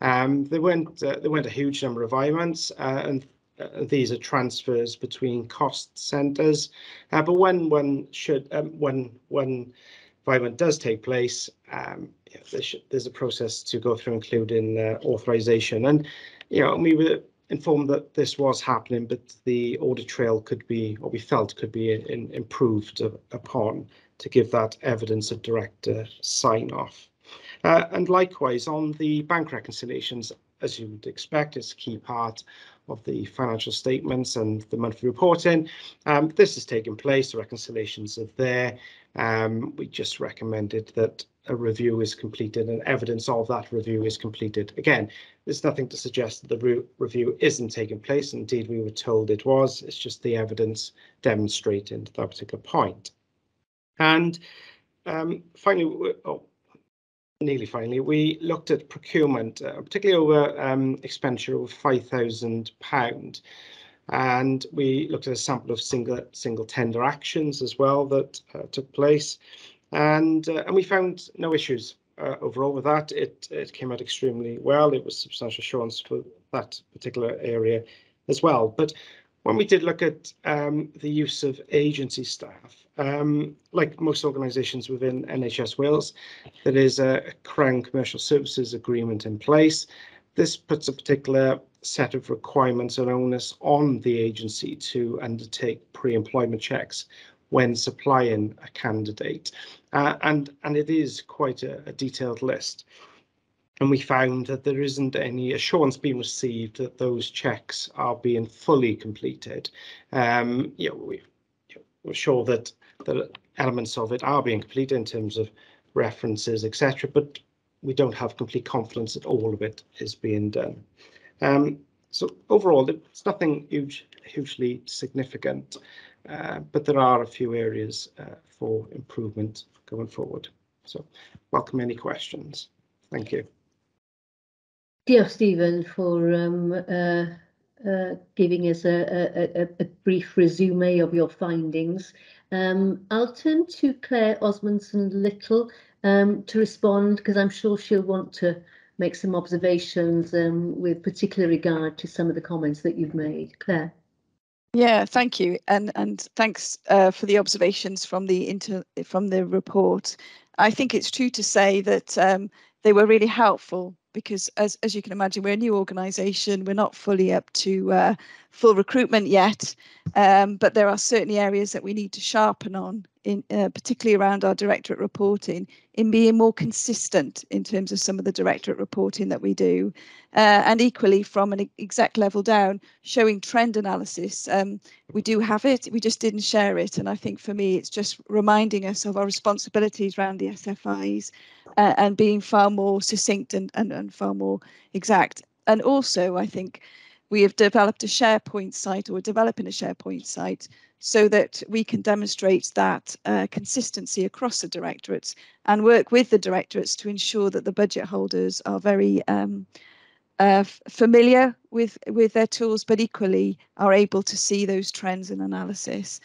Speaker 9: Um, there weren't uh, there weren't a huge number of environments, uh, and uh, these are transfers between cost centres. Uh, but when one should um, when when environment does take place, um, there's, there's a process to go through, including authorization, and you know we were informed that this was happening, but the audit trail could be, what we felt could be in, improved upon to give that evidence of direct uh, sign off. Uh, and likewise on the bank reconciliations, as you would expect, it's a key part of the financial statements and the monthly reporting. Um, this has taken place, the reconciliations are there. Um, we just recommended that a review is completed and evidence of that review is completed. Again, there's nothing to suggest that the re review isn't taking place. Indeed, we were told it was. It's just the evidence demonstrating that particular point. And um, finally, oh, nearly finally, we looked at procurement, uh, particularly over um, expenditure of £5,000. And we looked at a sample of single single tender actions as well that uh, took place and uh, and we found no issues uh, overall with that. It it came out extremely well. It was substantial assurance for that particular area as well. But when we did look at um, the use of agency staff, um, like most organisations within NHS Wales, there is a Crown Commercial Services Agreement in place. This puts a particular set of requirements and onus on the agency to undertake pre-employment checks when supplying a candidate. Uh, and, and it is quite a, a, detailed list. And we found that there isn't any assurance being received that those checks are being fully completed. Um, you know, we, we're sure that, that elements of it are being completed in terms of references, etc. But we don't have complete confidence that all of it is being done. Um, so overall, it's nothing huge, hugely significant, uh, but there are a few areas uh, for improvement going forward. So welcome any questions. Thank you.
Speaker 1: Dear Stephen, for um, uh, uh, giving us a, a, a, brief resume of your findings. Um, I'll turn to Claire Osmundsen Little um, to respond because I'm sure she'll want to make some observations um, with particular regard to some of the comments that you've made. Claire.
Speaker 5: Yeah, thank you, and and thanks uh, for the observations from the inter from the report. I think it's true to say that um, they were really helpful because as, as you can imagine, we're a new organisation. We're not fully up to uh, full recruitment yet, um, but there are certainly areas that we need to sharpen on, in uh, particularly around our directorate reporting, in being more consistent in terms of some of the directorate reporting that we do, uh, and equally from an exec level down, showing trend analysis. Um, we do have it, we just didn't share it, and I think for me, it's just reminding us of our responsibilities around the SFIs uh, and being far more succinct and, and, and far more exact. And also, I think we have developed a SharePoint site or developing a SharePoint site so that we can demonstrate that uh, consistency across the directorates and work with the directorates to ensure that the budget holders are very um, uh, familiar with with their tools, but equally are able to see those trends and analysis.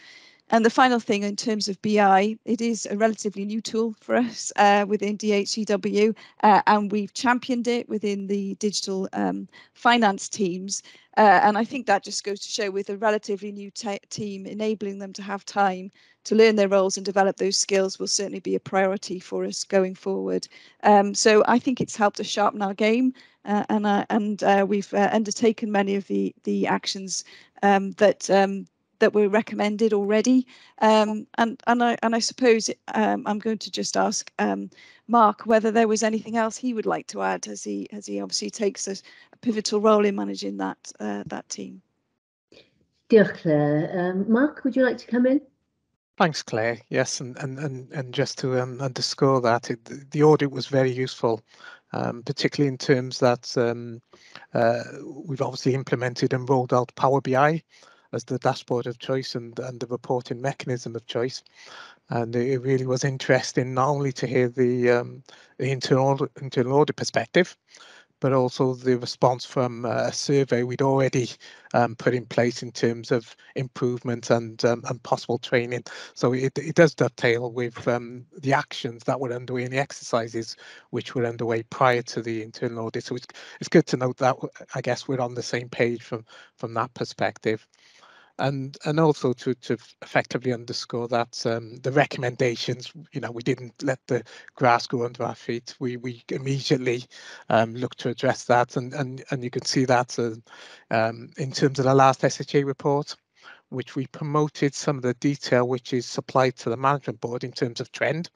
Speaker 5: And the final thing in terms of BI, it is a relatively new tool for us uh, within DHCW, uh, and we've championed it within the digital um, finance teams. Uh, and I think that just goes to show with a relatively new team, enabling them to have time to learn their roles and develop those skills will certainly be a priority for us going forward. Um, so I think it's helped us sharpen our game, uh, and uh, and uh, we've uh, undertaken many of the the actions um, that um, that were recommended already. Um, and and I and I suppose um, I'm going to just ask um, Mark whether there was anything else he would like to add as he as he obviously takes a, a pivotal role in managing that uh, that team.
Speaker 1: Dear Claire. Um, Mark, would you like to come in?
Speaker 13: Thanks, Claire. Yes, and and and, and just to um, underscore that, it, the audit was very useful, um, particularly in terms that um, uh, we've obviously implemented and rolled out Power BI as the dashboard of choice and, and the reporting mechanism of choice. And it really was interesting not only to hear the, um, the internal, internal audit perspective, but also the response from a survey we'd already um, put in place in terms of improvement and um, and possible training. So it, it does dovetail with um, the actions that were underway in the exercises which were underway prior to the internal audit. So it's, it's good to note that I guess we're on the same page from from that perspective and and also to to effectively underscore that um, the recommendations you know we didn't let the grass grow under our feet. We we immediately um, looked to address that and and and you can see that uh, um, in terms of the last SHA report which we promoted some of the detail which is supplied to the management board in terms of trend,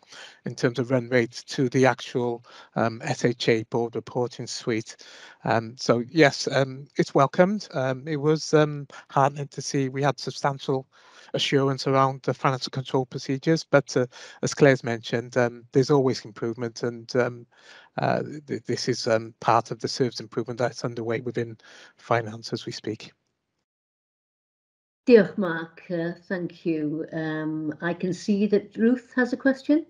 Speaker 13: in terms of run rates to the actual um, SHA board reporting suite. Um, so yes, um, it's welcomed. Um, it was um, heartening to see we had substantial assurance around the financial control procedures, but uh, as Claire's mentioned, um, there's always improvement and uh, th this is part of the service improvement that's underway within finance as we speak.
Speaker 1: Diolch, Mark. Uh, thank you. Um, I can see that Ruth has a question.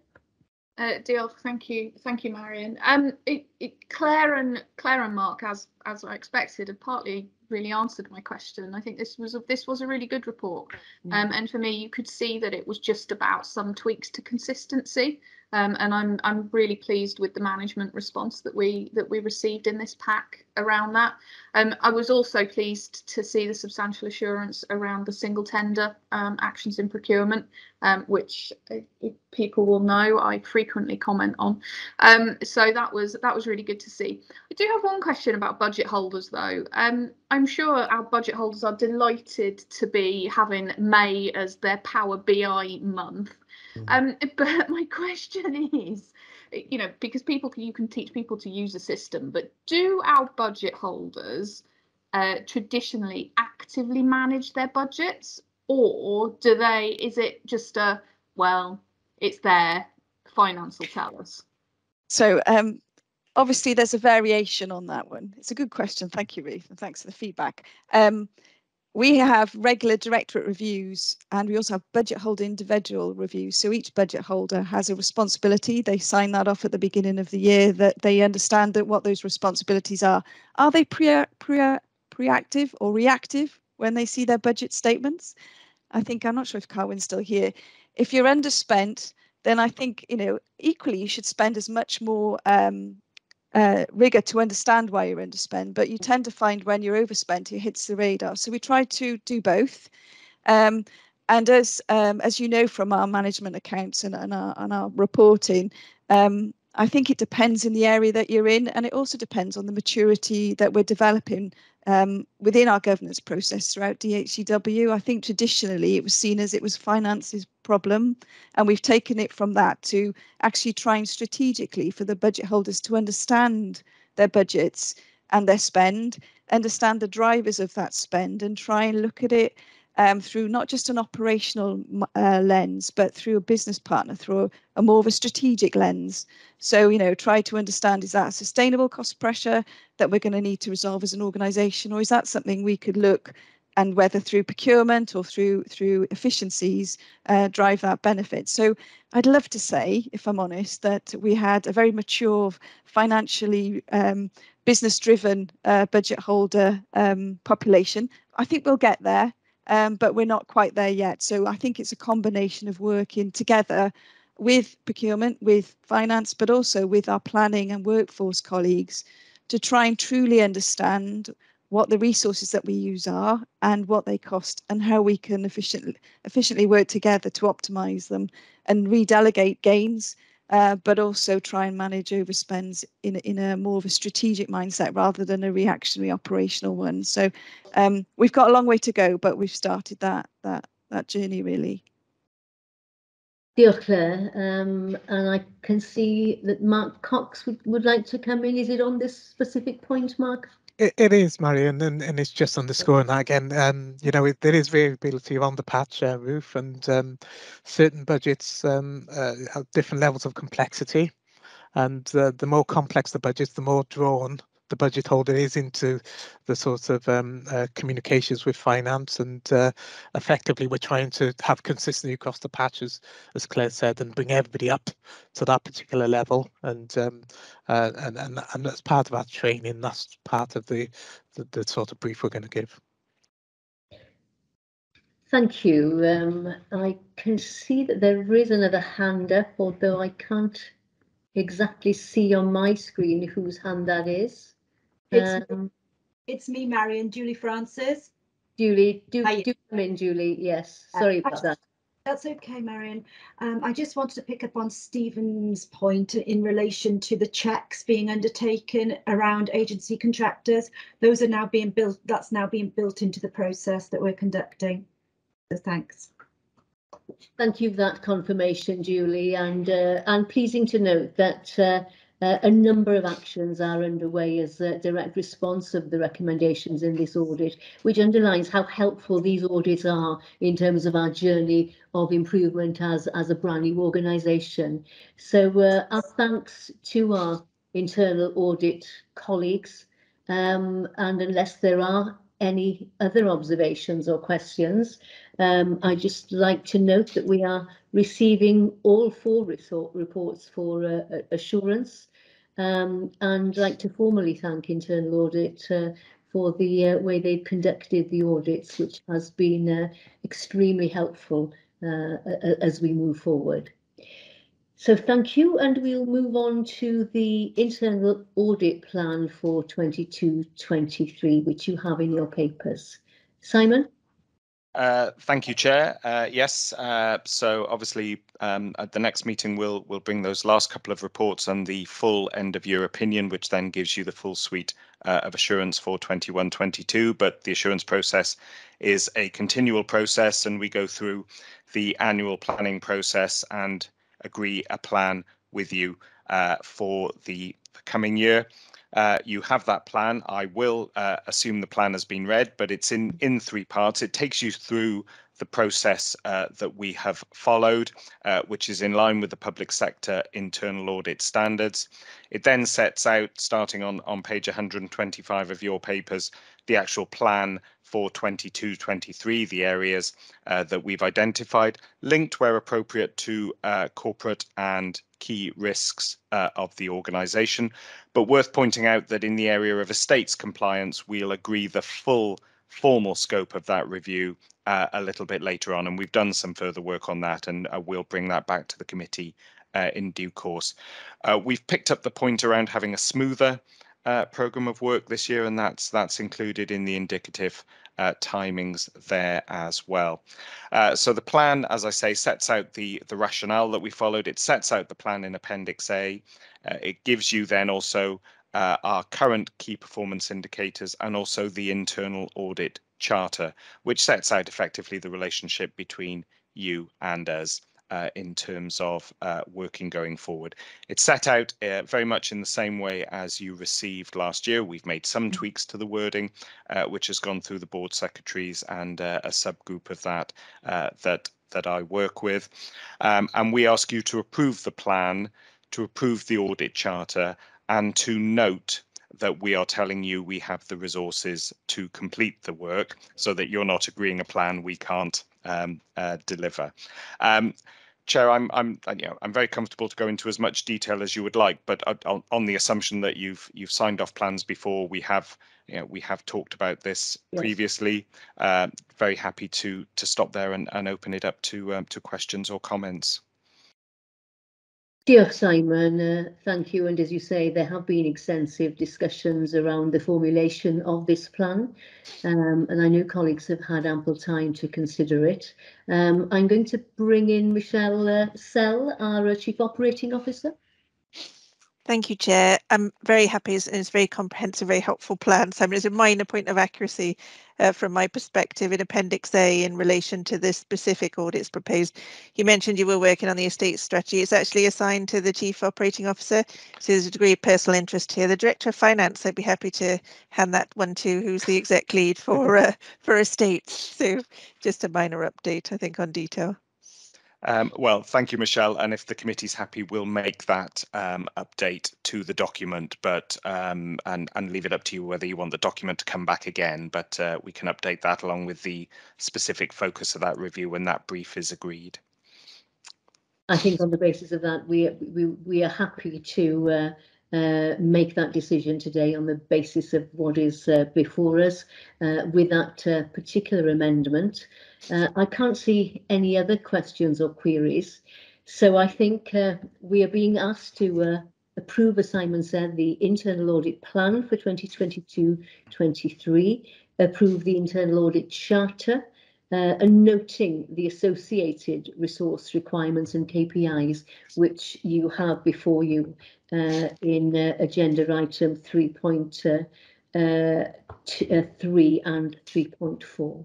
Speaker 2: Uh, Diolch, thank you, thank you, Marion. Um, it, it, Claire and Claire and Mark, as as I expected, have partly really answered my question. I think this was a, this was a really good report, mm. um, and for me, you could see that it was just about some tweaks to consistency. Um, and I'm I'm really pleased with the management response that we that we received in this pack around that. Um, I was also pleased to see the substantial assurance around the single tender um, actions in procurement, um, which uh, people will know I frequently comment on. Um, so that was that was really good to see. I do have one question about budget holders though. Um, I'm sure our budget holders are delighted to be having May as their Power BI month. Mm-hmm. Um, but my question is, you know, because people you can teach people to use a system, but do our budget holders uh, traditionally actively manage their budgets, or do they? Is it just a well, it's there, finance will tell us.
Speaker 5: So um, obviously there's a variation on that one. It's a good question. Thank you, Ruth, and thanks for the feedback. Um, we have regular directorate reviews and we also have budget holder individual reviews. So each budget holder has a responsibility. They sign that off at the beginning of the year that they understand that what those responsibilities are. Are they pre, pre, preactive or reactive when they see their budget statements? I think I'm not sure if Carwyn's still here. If you're underspent, then I think you know equally you should spend as much more um, uh, rigor to understand why you're underspent. But you tend to find when you're overspent, it hits the radar. So we try to do both. Um, and as um, as you know from our management accounts and, and, our, and our reporting, um, I think it depends in the area that you're in, and it also depends on the maturity that we're developing um, within our governance process throughout DHCW. I think traditionally it was seen as it was finance's problem, and we've taken it from that to actually trying strategically for the budget holders to understand their budgets and their spend, understand the drivers of that spend, and try and look at it um, through not just an operational uh, lens, but through a business partner, through a, a, more of a strategic lens. So, you know, try to understand is that sustainable cost pressure that we're going to need to resolve as an organisation, or is that something we could look and whether through procurement or through through efficiencies uh, drive that benefit. So I'd love to say, if I'm honest, that we had a very mature, financially um, business-driven uh, budget holder um, population. I think we'll get there um, but we're not quite there yet. So I think it's a combination of working together with procurement, with finance, but also with our planning and workforce colleagues to try and truly understand what the resources that we use are and what they cost and how we can efficiently efficiently work together to optimize them and redelegate gains uh, but also try and manage overspends in, in a more of a strategic mindset rather than a reactionary operational one. So um, we've got a long way to go, but we've started that that that journey really.
Speaker 1: Diolch Claire, um, and I can see that Mark Cox would, would like to come in. Is it on this specific point, Mark?
Speaker 13: It, it is, Marion, and, and it's just underscoring that again. Um, you know, it, there is variability on the patch uh, Ruth, and um, certain budgets um, uh, have different levels of complexity. And uh, the more complex the budgets, the more drawn the budget holder is into the sort of um, uh, communications with finance and uh, effectively we're trying to have consistency across the patches as Claire said and bring everybody up to that particular level and um, uh, and, and and as part of our training that's part of the the, the sort of brief we're going to give.
Speaker 1: Thank you. Um, I can see that there is another hand up, although I can't exactly see on my screen whose hand that is.
Speaker 8: It's, um, it's me, Marion, Julie Francis.
Speaker 1: Julie, do, do come in, Julie. Yes, uh, sorry uh, about that.
Speaker 8: That's okay, Marion. Um, I just wanted to pick up on Stephen's point in relation to the checks being undertaken around agency contractors. Those are now being built, that's now being built into the process that we're conducting. So thanks.
Speaker 1: Thank you for that confirmation, Julie, and uh, and pleasing to note that uh, uh, a number of actions are underway as a direct response of the recommendations in this audit, which underlines how helpful these audits are in terms of our journey of improvement as, as a brand new organisation. So uh, our thanks to our internal audit colleagues, um, and unless there are any other observations or questions, um, I just like to note that we are receiving all four reports for uh, assurance um, and like to formally thank Internal Audit uh, for the uh, way they've conducted the audits, which has been uh, extremely helpful uh, as we move forward. So thank you, and we'll move on to the internal audit plan for 22-23, which you have in your papers. Simon?
Speaker 4: Uh, thank you, Chair. Uh, yes, uh, so obviously um, at the next meeting we'll we'll bring those last couple of reports and the full end of year opinion, which then gives you the full suite uh, of assurance for 21-22. But the assurance process is a continual process, and we go through the annual planning process and agree a plan with you uh, for the coming year. Uh, you have that plan. I will uh, assume the plan has been read, but it's in in three parts. It takes you through the process uh, that we have followed, uh, which is in line with the public sector internal audit standards. It then sets out, starting on, on page 125 of your papers, the actual plan for 22-23, the areas uh, that we've identified, linked where appropriate to uh, corporate and key risks uh, of the organisation. But worth pointing out that in the area of estates compliance, we'll agree the full formal scope of that review uh, a little bit later on, and we've done some further work on that, and uh, we'll bring that back to the committee uh, in due course. Uh, we've picked up the point around having a smoother uh, program of work this year, and that's that's included in the indicative uh, timings there as well. So the plan, as I say, sets out the the rationale that we followed. It sets out the plan in Appendix A. It gives you then also uh, our current key performance indicators and also the internal audit charter, which sets out effectively the relationship between you and us uh, in terms of uh, working going forward. It's set out uh, very much in the same way as you received last year. We've made some
Speaker 1: Mm-hmm.
Speaker 4: tweaks to the wording, uh, which has gone through the board secretaries and uh, a subgroup of that uh, that that I work with. Um, and we ask you to approve the plan, to approve the audit charter, and to note that we are telling you we have the resources to complete the work so that you're not agreeing a plan we can't um, uh, deliver. Um, Chair, I'm I'm uh, you know I'm very comfortable to go into as much detail as you would like, but on- on, on the assumption that you've you've signed off plans before, we have you know we have talked about this
Speaker 1: Yes.
Speaker 4: previously. Uh, very happy to to stop there and, and open it up to um, to questions or comments.
Speaker 1: Diolch, Simon. Uh, thank you. And as you say, there have been extensive discussions around the formulation of this plan. Um, and I know colleagues have had ample time to consider it. Um, I'm going to bring in Michelle uh, Sell, our uh, Chief Operating Officer.
Speaker 5: Thank you, Chair. I'm very happy. It's, it's a very comprehensive, very helpful plan. Simon, it's a minor point of accuracy uh, from my perspective in Appendix A in relation to the specific audits proposed. You mentioned you were working on the estate strategy. It's actually assigned to the Chief Operating Officer. So there's a degree of personal interest here. The Director of Finance, I'd be happy to hand that one to, who's the exec lead for uh, for estates. So just a minor update, I think, on detail.
Speaker 4: Um, well, thank you, Michelle. And if the committee's happy, we'll make that um, update to the document, but um, and and leave it up to you whether you want the document to come back again. But uh, we can update that along with the specific focus of that review when that brief is agreed.
Speaker 1: I think on the basis of that, we we we are happy to uh, uh, make that decision today on the basis of what is uh, before us uh, with that uh, particular amendment. Uh, I can't see any other questions or queries, so I think uh, we are being asked to uh, approve, as Simon said, the internal audit plan for 2022-23, approve the internal audit charter, uh, and noting the associated resource requirements and KPIs which you have before you uh, in uh, agenda item 3.3 and 3.4.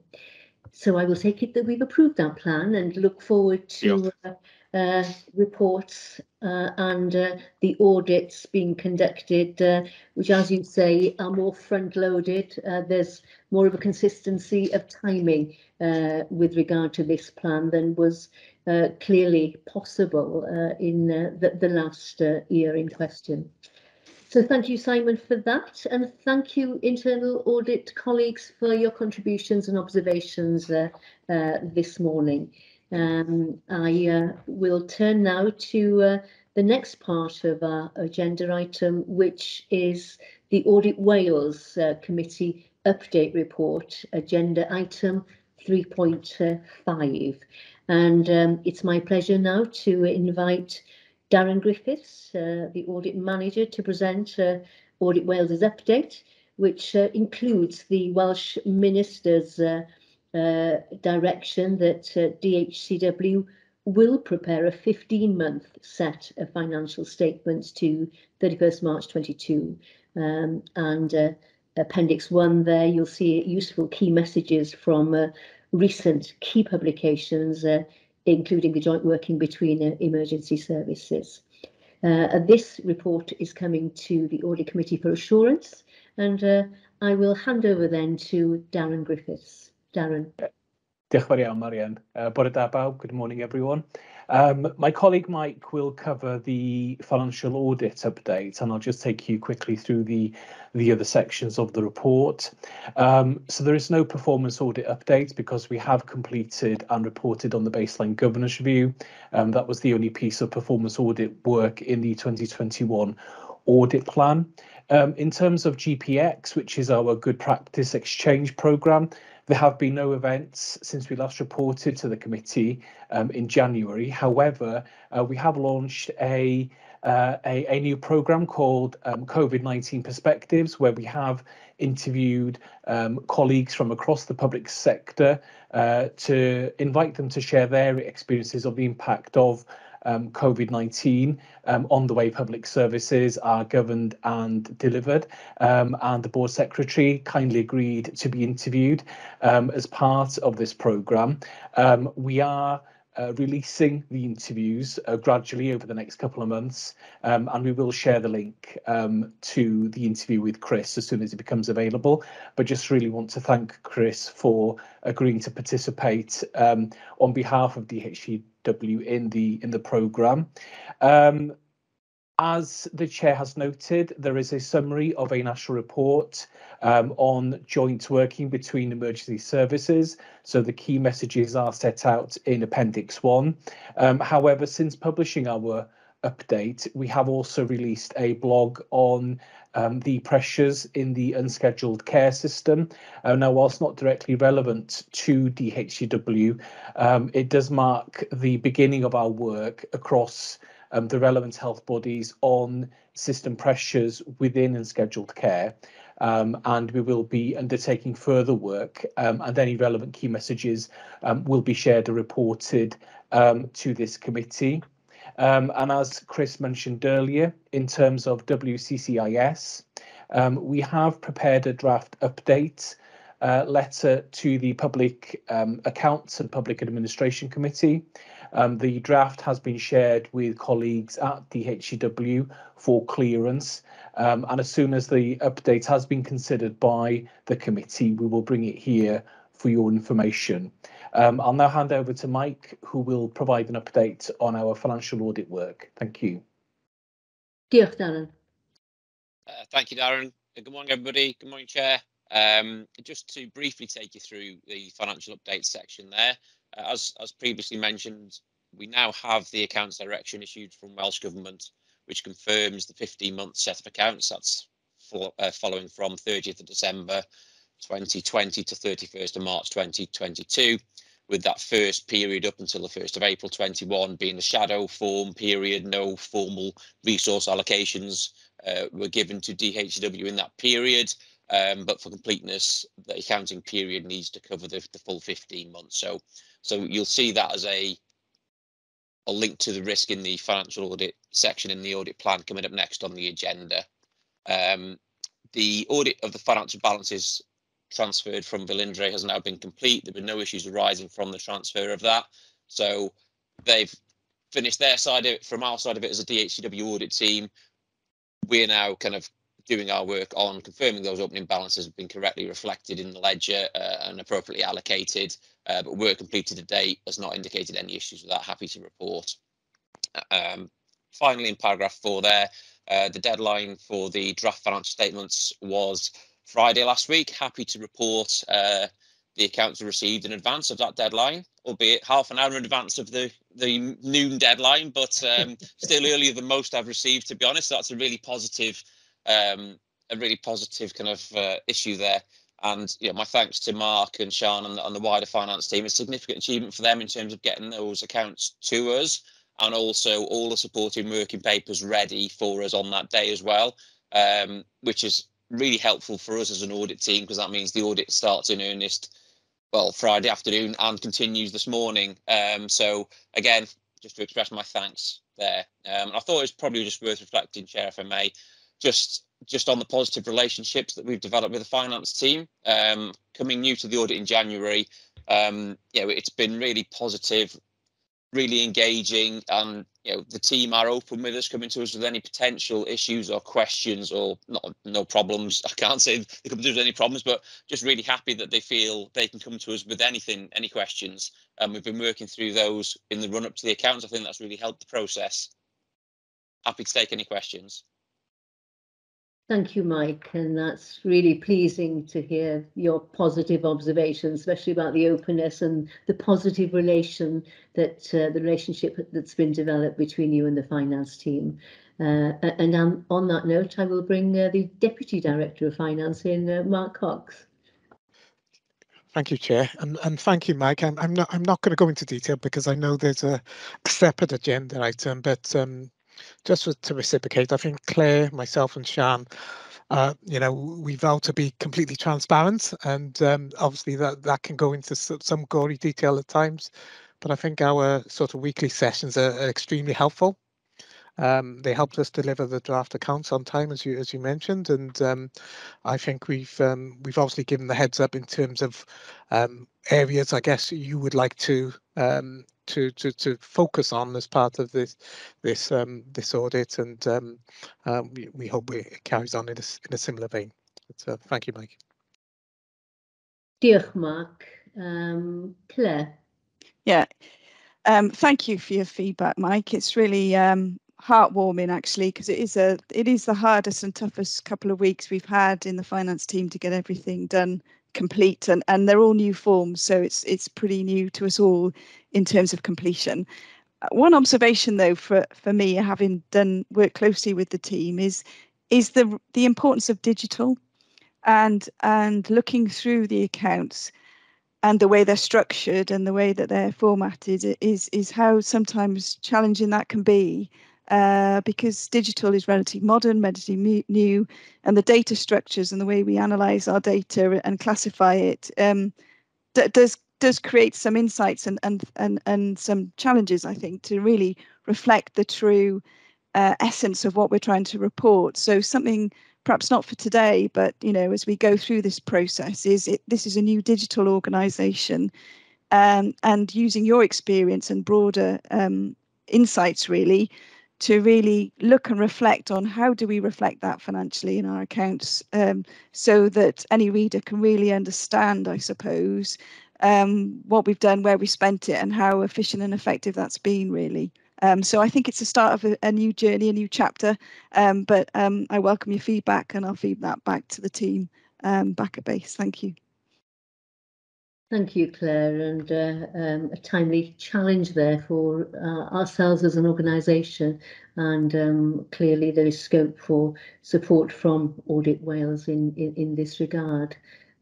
Speaker 1: So I will take it that we've approved that plan and look forward to uh, uh, reports uh, and uh, the audits being conducted, uh, which, as you say, are more front-loaded. Uh, there's more of a consistency of timing with regard to this plan than was clearly possible in the, the last year in question. So thank you, Simon, for that. And thank you, internal audit colleagues, for your contributions and observations uh, uh, this morning. Um, I uh, will turn now to uh, the next part of our agenda item, which is the Audit Wales uh, Committee update report, agenda item 3.5. And um, it's my pleasure now to invite Darren Griffiths, uh, the audit manager, to present uh, Audit Wales's update, which uh, includes the Welsh Minister's uh, uh, direction that uh, DHCW will prepare a 15-month set of financial statements to 31st March 22. Um, and Appendix 1 there, you'll see useful key messages from recent key publications, including the joint working between uh, emergency services. Uh, and this report is coming to the Audit Committee for Assurance, and uh, I will hand over then to Darren Griffiths. Darren.
Speaker 14: Diolch yn fawr iawn, Marianne. Uh, bore da bawb, good morning everyone. Um, my colleague Mike will cover the financial audit update and I'll just take you quickly through the, the other sections of the report. Um, so there is no performance audit update because we have completed and reported on the baseline governance review. Um, that was the only piece of performance audit work in the 2021 audit plan. Um, in terms of GPX, which is our good practice exchange program, there have been no events since we last reported to the committee um, in January. However, uh, we have launched a, uh, a, a, new program called um, COVID-19 Perspectives, where we have interviewed um, colleagues from across the public sector uh, to invite them to share their experiences of the impact of um, COVID-19 um, on the way public services are governed and delivered. Um, and the board secretary kindly agreed to be interviewed um, as part of this programme. Um, we are uh, releasing the interviews uh, gradually over the next couple of months, um, and we will share the link um, to the interview with Chris as soon as it becomes available. But just really want to thank Chris for agreeing to participate um, on behalf of DHC W in the in the program. Um, as the chair has noted, there is a summary of a national report um, on joint working between emergency services. So the key messages are set out in Appendix 1. Um, however, since publishing our update, we have also released a blog on um, the pressures in the unscheduled care system. Uh, now, whilst not directly relevant to DHCW, um, it does mark the beginning of our work across um, the relevant health bodies on system pressures within unscheduled care. Um, and we will be undertaking further work um, and any relevant key messages um, will be shared and reported um, to this committee. Um, and as Chris mentioned earlier, in terms of WCCIS, um, we have prepared a draft update uh, letter to the Public um, Accounts and Public Administration Committee. Um, the draft has been shared with colleagues at DHCW for clearance. Um, and as soon as the update has been considered by the committee, we will bring it here for your information. Um, I'll now hand over to Mike, who will provide an update on our financial audit work. Thank you.
Speaker 1: Diolch, Darren.
Speaker 15: Uh, thank you, Darren. Good morning, everybody. Good morning, Chair. Um, just to briefly take you through the financial update section there, uh, as, as previously mentioned, we now have the accounts direction issued from Welsh Government, which confirms the 15-month set of accounts. That's for, uh, following from 30th of December 2020 to 31st of March 2022 with that first period up until the 1st of April 21 being the shadow form period, no formal resource allocations uh, were given to DHCW in that period. Um, but for completeness, the accounting period needs to cover the, the full 15 months. So, so you'll see that as a a link to the risk in the financial audit section in the audit plan coming up next on the agenda. Um, the audit of the financial balances transferred from Velindre has now been complete. There been no issues arising from the transfer of that. So they've finished their side of it. From our side of it as a DHCW audit team, we're now kind of doing our work on confirming those opening balances have been correctly reflected in the ledger uh, and appropriately allocated. Uh, but work completed to date has not indicated any issues with that. Happy to report. Um, finally, in paragraph four there, uh, the deadline for the draft financial statements was Friday last week. Happy to report uh, the accounts were received in advance of that deadline, albeit half an hour in advance of the, the noon deadline, but um, still earlier than most I've received, to be honest. That's a really positive, um, a really positive kind of uh, issue there. And you know, my thanks to Mark and Sean and, and the wider finance team. It's a significant achievement for them in terms of getting those accounts to us and also all the supporting working papers ready for us on that day as well, um, which is really helpful for us as an audit team because that means the audit starts in earnest well Friday afternoon and continues this morning. Um, so again, just to express my thanks there. Um, I thought it was probably just worth reflecting, Chair, if I may, just just on the positive relationships that we've developed with the finance team. Um, coming new to the audit in January, um, yeah, it's been really positive really engaging and you know the team are open with us coming to us with any potential issues or questions or not no problems. I can't say they come to us with any problems but just really happy that they feel they can come to us with anything any questions. And we've been working through those in the run up to the accounts. I think that's really helped the process. Happy to take any questions
Speaker 1: Thank you, Mike, and that's really pleasing to hear your positive observations, especially about the openness and the positive relation that uh, the relationship that's been developed between you and the finance team. Uh, and um, on that note, I will bring uh, the Deputy Director of Finance in, uh, Mark Cox.
Speaker 13: Thank you, Chair, and, and thank you, Mike. I'm, I'm not I'm not going to go into detail because I know there's a separate agenda item, but um, just to reciprocate, I think Claire, myself, and Shan, uh, you know, we vow to be completely transparent, and um, obviously that that can go into some gory detail at times. But I think our sort of weekly sessions are, are extremely helpful. Um, they helped us deliver the draft accounts on time, as you as you mentioned, and um, I think we've um, we've obviously given the heads up in terms of um, areas I guess you would like to um, to to to focus on as part of this this um, this audit, and um, uh, we, we hope it carries on in a, in a similar vein. But, uh, thank you, Mike.
Speaker 1: Diolch, Mark. Um, Claire.
Speaker 5: Yeah, um, thank you for your feedback, Mike. It's really um, heartwarming actually because it is a it is the hardest and toughest couple of weeks we've had in the finance team to get everything done complete and and they're all new forms so it's it's pretty new to us all in terms of completion. Uh, one observation though for for me having done work closely with the team is is the the importance of digital and and looking through the accounts and the way they're structured and the way that they're formatted is is how sometimes challenging that can be uh, because digital is relatively modern, relatively new, and the data structures and the way we analyze our data and classify it um, does does create some insights and and and and some challenges, I think, to really reflect the true uh, essence of what we're trying to report. So something perhaps not for today, but you know, as we go through this process, is it this is a new digital organisation, um, and using your experience and broader um, insights really to really look and reflect on how do we reflect that financially in our accounts um, so that any reader can really understand, I suppose, um, what we've done, where we spent it, and how efficient and effective that's been, really. Um, so I think it's the start of a, a new journey, a new chapter. Um, but um, I welcome your feedback and I'll feed that back to the team um, back at base. Thank you.
Speaker 1: Thank you, Claire, and uh, um, a timely challenge there for uh, ourselves as an organisation. And um, clearly, there is scope for support from Audit Wales in, in, in this regard.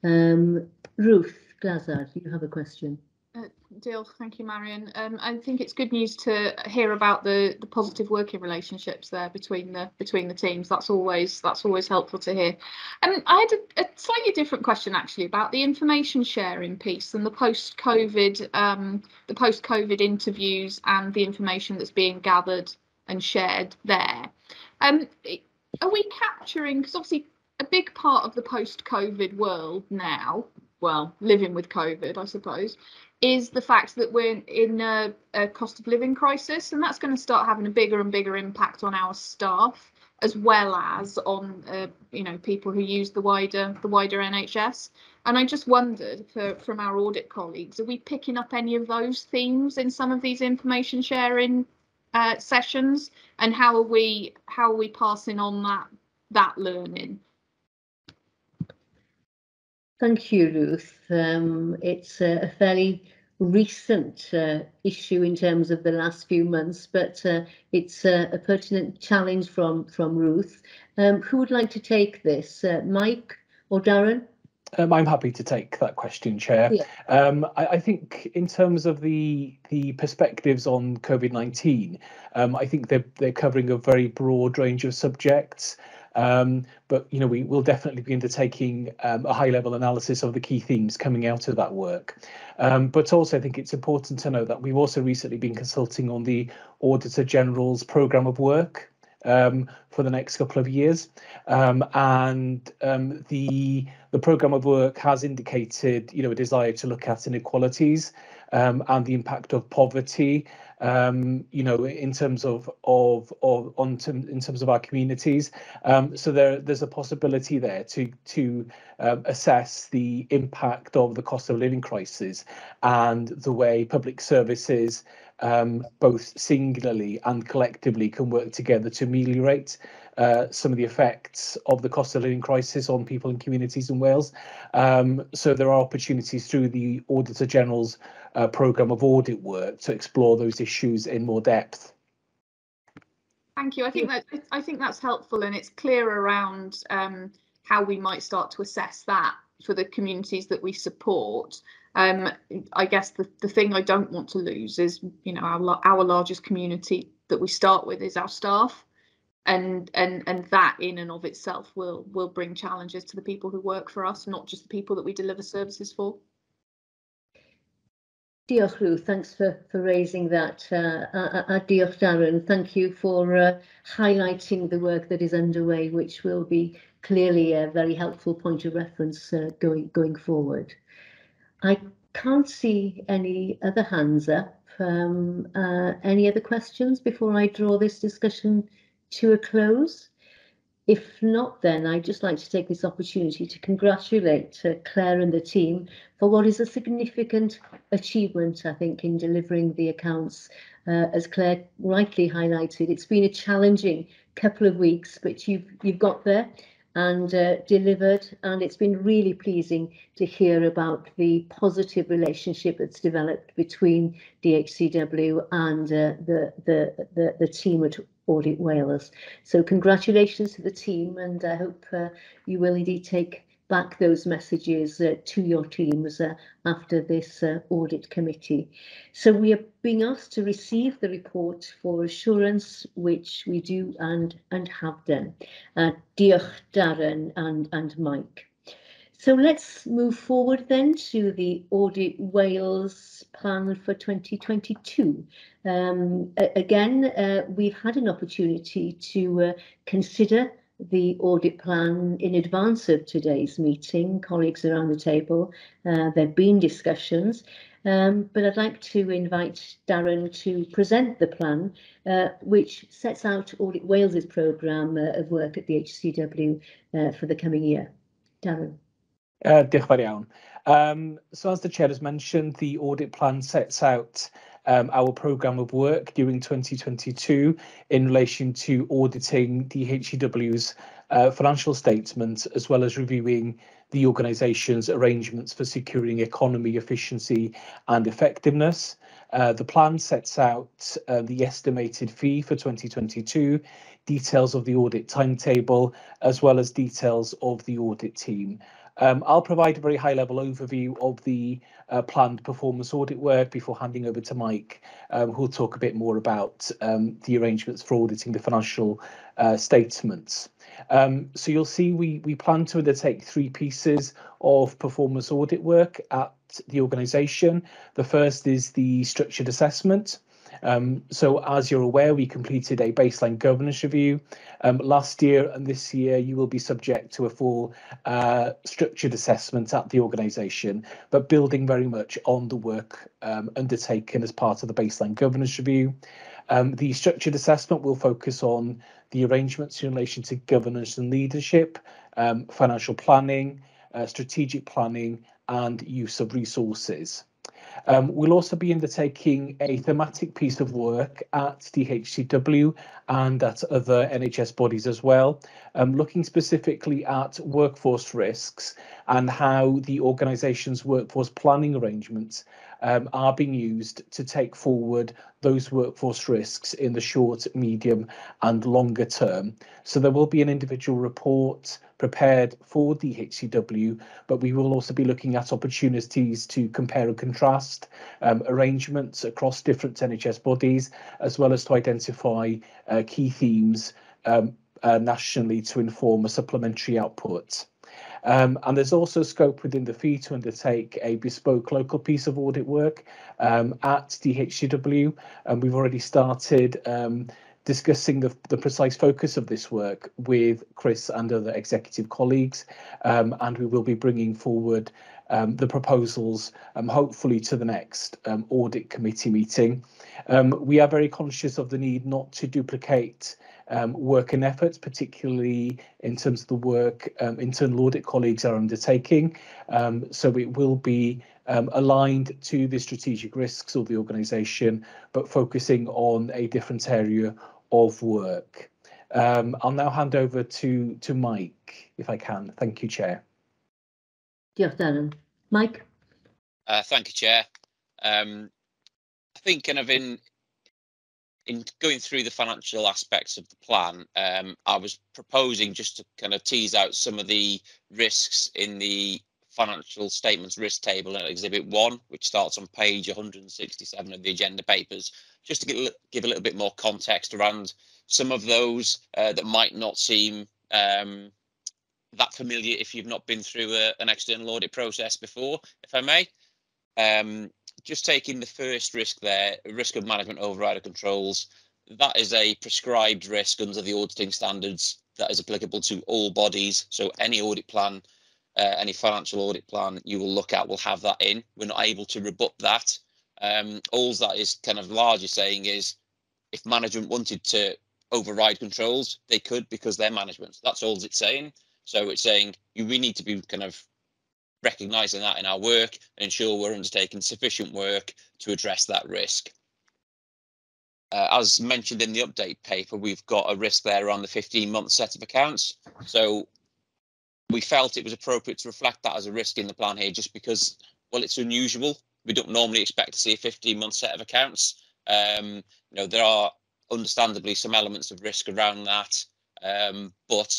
Speaker 1: Um, Ruth Glazzard, you have a question.
Speaker 2: Uh, Deal, thank you, Marion. Um, I think it's good news to hear about the the positive working relationships there between the between the teams. That's always that's always helpful to hear. And I had a, a, slightly different question actually about the information sharing piece and the post COVID um, the post COVID interviews and the information that's being gathered and shared there. Um, are we capturing because obviously a big part of the post COVID world now well, living with COVID, I suppose, is the fact that we're in a, a cost of living crisis, and that's going to start having a bigger and bigger impact on our staff as well as on uh, you know people who use the wider the wider NHS. And I just wondered for, from our audit colleagues, are we picking up any of those themes in some of these information sharing uh, sessions, and how are we how are we passing on that that learning?
Speaker 1: Thank you, Ruth. Um, it's a, a, fairly recent uh, issue in terms of the last few months, but uh, it's a, a, pertinent challenge from, from Ruth. Um, who would like to take this, uh, Mike or Darren?
Speaker 14: Um, I'm happy to take that question, Chair. Yeah. Um, I, I, think in terms of the the perspectives on COVID-19, um, I think they're they're covering a very broad range of subjects. Um, but you know, we will definitely be undertaking um, a high-level analysis of the key themes coming out of that work. Um, but also, I think it's important to know that we've also recently been consulting on the Auditor General's programme of work um, for the next couple of years, um, and um, the the programme of work has indicated, you know, a desire to look at inequalities um, and the impact of poverty um, you know, in terms of of of on in terms of our communities. Um, so there there's a possibility there to to um, assess the impact of the cost of living crisis and the way public services um, both singularly and collectively can work together to ameliorate uh, some of the effects of the cost of living crisis on people and communities in Wales. Um, so there are opportunities through the Auditor General's uh, programme of audit work to explore those issues in more depth.
Speaker 2: Thank you. I think that I think that's helpful, and it's clear around um, how we might start to assess that for the communities that we support. Um, I guess the, the thing I don't want to lose is, you know, our our largest community that we start with is our staff, and and and that in and of itself will will bring challenges to the people who work for us, not just the people that we deliver services for.
Speaker 1: Diolch thanks for, for raising that. Uh, a, a diolch Darren, thank you for uh, highlighting the work that is underway, which will be clearly a very helpful point of reference uh, going, going forward. I can't see any other hands up. Um, uh, any other questions before I draw this discussion to a close? If not, then I'd just like to take this opportunity to congratulate uh, Claire and the team for what is a significant achievement, I think, in delivering the accounts. Uh, as Claire rightly highlighted, it's been a challenging couple of weeks, but you've you've got there and uh, delivered, and it's been really pleasing to hear about the positive relationship that's developed between DHCW and uh, the, the the the team at Audit Wales. So congratulations to the team and I hope uh, you will indeed take back those messages uh, to your teams uh, after this uh, audit committee. So we are being asked to receive the report for assurance, which we do and and have done. Uh, diolch Darren and, and Mike. So let's move forward then to the Audit Wales plan for 2022. Um, again, uh, we've had an opportunity to uh, consider the audit plan in advance of today's meeting, colleagues around the table. Uh, there have been discussions, um, but I'd like to invite Darren to present the plan, uh, which sets out Audit Wales's programme uh, of work at DHCW uh, for the coming year. Darren.
Speaker 14: Uh. Um, so as the chair has mentioned, the audit plan sets out um, our programme of work during 2022 in relation to auditing DHCW's uh, financial statements, as well as reviewing the organisation's arrangements for securing economy, efficiency and effectiveness. Uh, the plan sets out uh, the estimated fee for 2022, details of the audit timetable, as well as details of the audit team. Um, I'll provide a very high level overview of the uh, planned performance audit work before handing over to Mike, um, who'll talk a bit more about um, the arrangements for auditing the financial uh, statements. Um, so you'll see we, we plan to undertake three pieces of performance audit work at the organisation. The first is the structured assessment. Um, so as you're aware, we completed a baseline governance review um, last year and this year you will be subject to a full uh, structured assessment at the organisation, but building very much on the work um, undertaken as part of the baseline governance review. Um, the structured assessment will focus on the arrangements in relation to governance and leadership, um, financial planning, uh, strategic planning and use of resources. Um, we'll also be undertaking a thematic piece of work at DHCW and at other NHS bodies as well, um, looking specifically at workforce risks and how the organisation's workforce planning arrangements um, are being used to take forward those workforce risks in the short, medium and longer term. So there will be an individual report prepared for DHCW, but we will also be looking at opportunities to compare and contrast um, arrangements across different NHS bodies, as well as to identify uh, key themes um, uh, nationally to inform a supplementary output. Um, and there's also scope within the fee to undertake a bespoke local piece of audit work um, at DHCW. And we've already started um, discussing the, the precise focus of this work with Chris and other executive colleagues. Um, and we will be bringing forward um, the proposals, um, hopefully to the next um, audit committee meeting. Um, we are very conscious of the need not to duplicate um, work and efforts, particularly in terms of the work um, internal audit colleagues are undertaking. So it will be aligned to the strategic risks of the organisation, but focusing on a different area of work. Um, I'll now hand over to, to Mike, if I can. Thank you, Chair.
Speaker 1: Diolch, Darren. Mike?
Speaker 15: Uh, thank you, Chair. Um, I think kind of in in going through the financial aspects of the plan, um, I was proposing just to kind of tease out some of the risks in the financial statements risk table in Exhibit 1, which starts on page 167 of the agenda papers, just to get, give a little bit more context around some of those uh, that might not seem um, that familiar if you've not been through a, an external audit process before, if I may. Um, just taking the first risk there, risk of management override of controls, that is a prescribed risk under the auditing standards that is applicable to all bodies. So any audit plan, uh, any financial audit plan you will look at will have that in. We're not able to rebut that. Um, all that is kind of largely saying is if management wanted to override controls, they could because they're management. That's all it's saying. So it's saying you we need to be kind of recognising that in our work and ensure we're undertaking sufficient work to address that risk. Uh, as mentioned in the update paper, we've got a risk there around the 15 month set of accounts. So we felt it was appropriate to reflect that as a risk in the plan here, just because, well, it's unusual. We don't normally expect to see a 15 month set of accounts. Um, you know, there are understandably some elements of risk around that. Um, but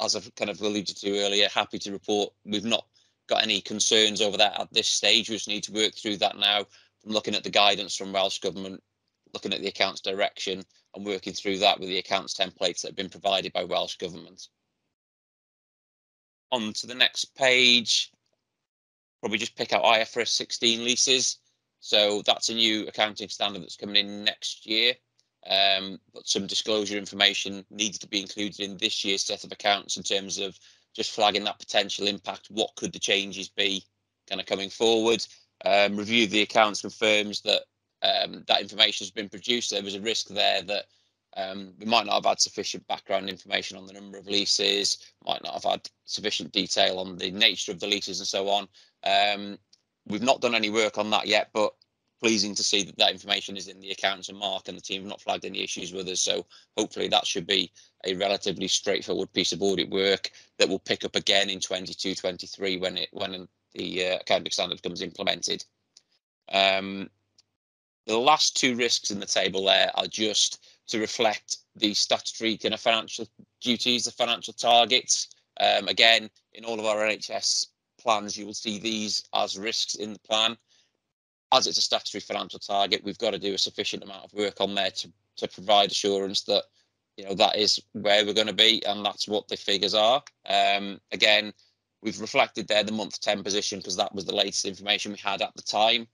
Speaker 15: as I've kind of alluded to earlier, happy to report we've not got any concerns over that at this stage. We just need to work through that now from looking at the guidance from Welsh Government, looking at the accounts direction and working through that with the accounts templates that have been provided by Welsh Government. On to the next page, probably just pick out IFRS 16 leases. So that's a new accounting standard that's coming in next year. Um, but some disclosure information needs to be included in this year's set of accounts in terms of just flagging that potential impact. What could the changes be kind of coming forward? Um, review the accounts confirms that um, that information has been produced. There was a risk there that um, we might not have had sufficient background information on the number of leases, might not have had sufficient detail on the nature of the leases and so on. Um, we've not done any work on that yet, but pleasing to see that that information is in the accounts and Mark and the team have not flagged any issues with us. So hopefully that should be a relatively straightforward piece of audit work that will pick up again in 22, 23 when it when the uh, accounting standard becomes implemented. Um, the last two risks in the table there are just to reflect the statutory kind of financial duties, the financial targets. Um, again, in all of our NHS plans, you will see these as risks in the plan as it's a statutory financial target, we've got to do a sufficient amount of work on there to, to provide assurance that you know that is where we're going to be and that's what the figures are. Um, again, we've reflected there the month 10 position because that was the latest information we had at the time.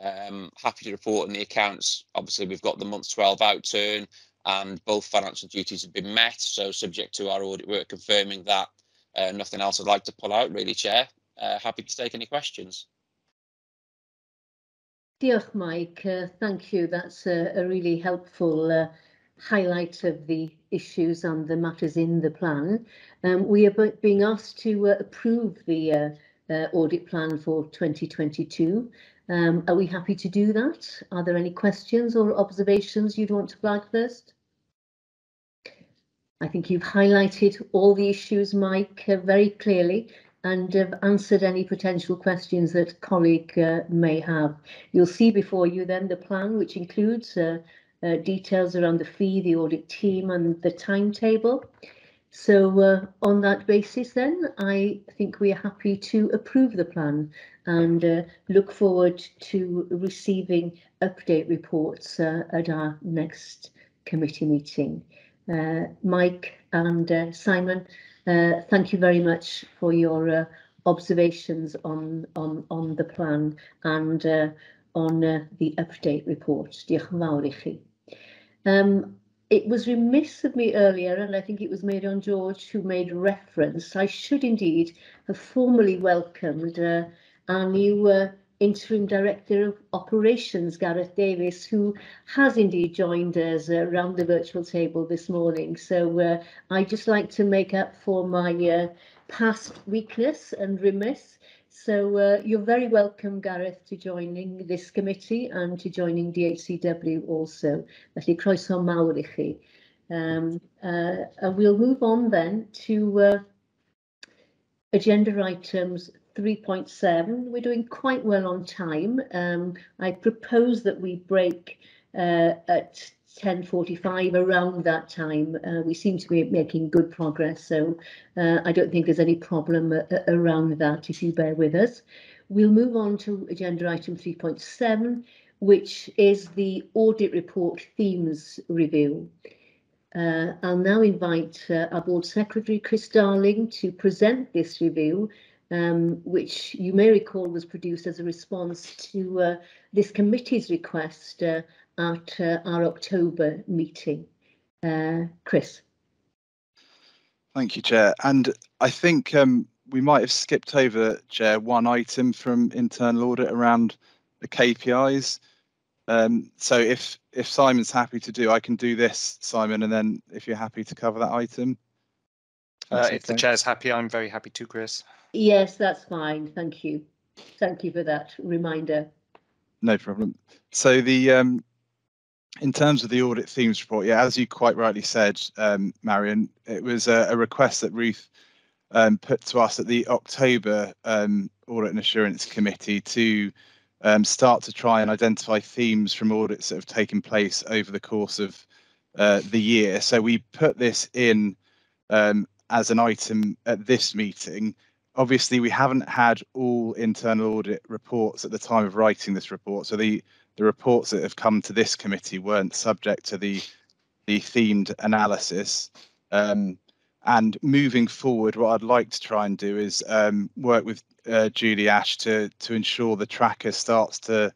Speaker 15: Um, happy to report in the accounts. Obviously, we've got the month 12 outturn and both financial duties have been met. So, subject to our audit work confirming that, uh, nothing else I'd like to pull out, really, Chair. Uh, happy to take any questions.
Speaker 1: Diolch, Mike. Uh, thank you. That's a, a really helpful uh, highlight of the issues and the matters in the plan. Um, we are being asked to uh, approve the uh, uh, audit plan for 2022. Um, are we happy to do that? Are there any questions or observations you'd want to flag first? I think you've highlighted all the issues, Mike, uh, very clearly and have answered any potential questions that colleague uh, may have. You'll see before you then the plan, which includes uh, uh, details around the fee, the audit team and the timetable. So uh, on that basis then, I think we are happy to approve the plan and uh, look forward to receiving update reports uh, at our next committee meeting. Mike and Simon, Uh, thank you very much for your uh, observations on, on, on the plan and uh, on uh, the update report. Diolch yn fawr i chi. Um, it was remiss of me earlier, and I think it was made on George who made reference. I should indeed have formally welcomed uh, our new uh, Interim Director of Operations, Gareth Davis, who has indeed joined us uh, around the virtual table this morning. So uh, I'd just like to make up for my uh, past weakness and remiss. So uh, you're very welcome, Gareth, to joining this committee and to joining DHCW also. Felly croeso mawr i chi. Um, uh, and we'll move on then to uh, agenda items 3.7. We're doing quite well on time. Um, I propose that we break uh, at 10.45 around that time. Uh, we seem to be making good progress, so uh, I don't think there's any problem uh, around that if you bear with us. We'll move on to agenda item 3.7, which is the audit report themes review. Uh, I'll now invite uh, our board secretary, Chris Darling, to present this review um, which you may recall was produced as a response to uh, this committee's request uh, at uh, our October meeting. Uh, Chris.
Speaker 3: Thank you, Chair. And I think um, we might have skipped over, Chair, one item from internal audit around the KPIs. Um, so if if Simon's happy to do, I can do this, Simon, and then if you're happy to cover that item.
Speaker 4: Uh, if the chair's happy, I'm very happy to, Chris.
Speaker 1: Yes, that's fine. Thank you. Thank you for that reminder.
Speaker 3: No problem. So the um, in terms of the audit themes report, yeah, as you quite rightly said, um, Marion, it was a, a request that Ruth um, put to us at the October um, Audit and Assurance Committee to um, start to try and identify themes from audits that have taken place over the course of uh, the year. So we put this in um, as an item at this meeting obviously we haven't had all internal audit reports at the time of writing this report so the the reports that have come to this committee weren't subject to the the themed analysis. Um, and moving forward what i'd like to try and do is um, work with uh, julie ash to to ensure the tracker starts to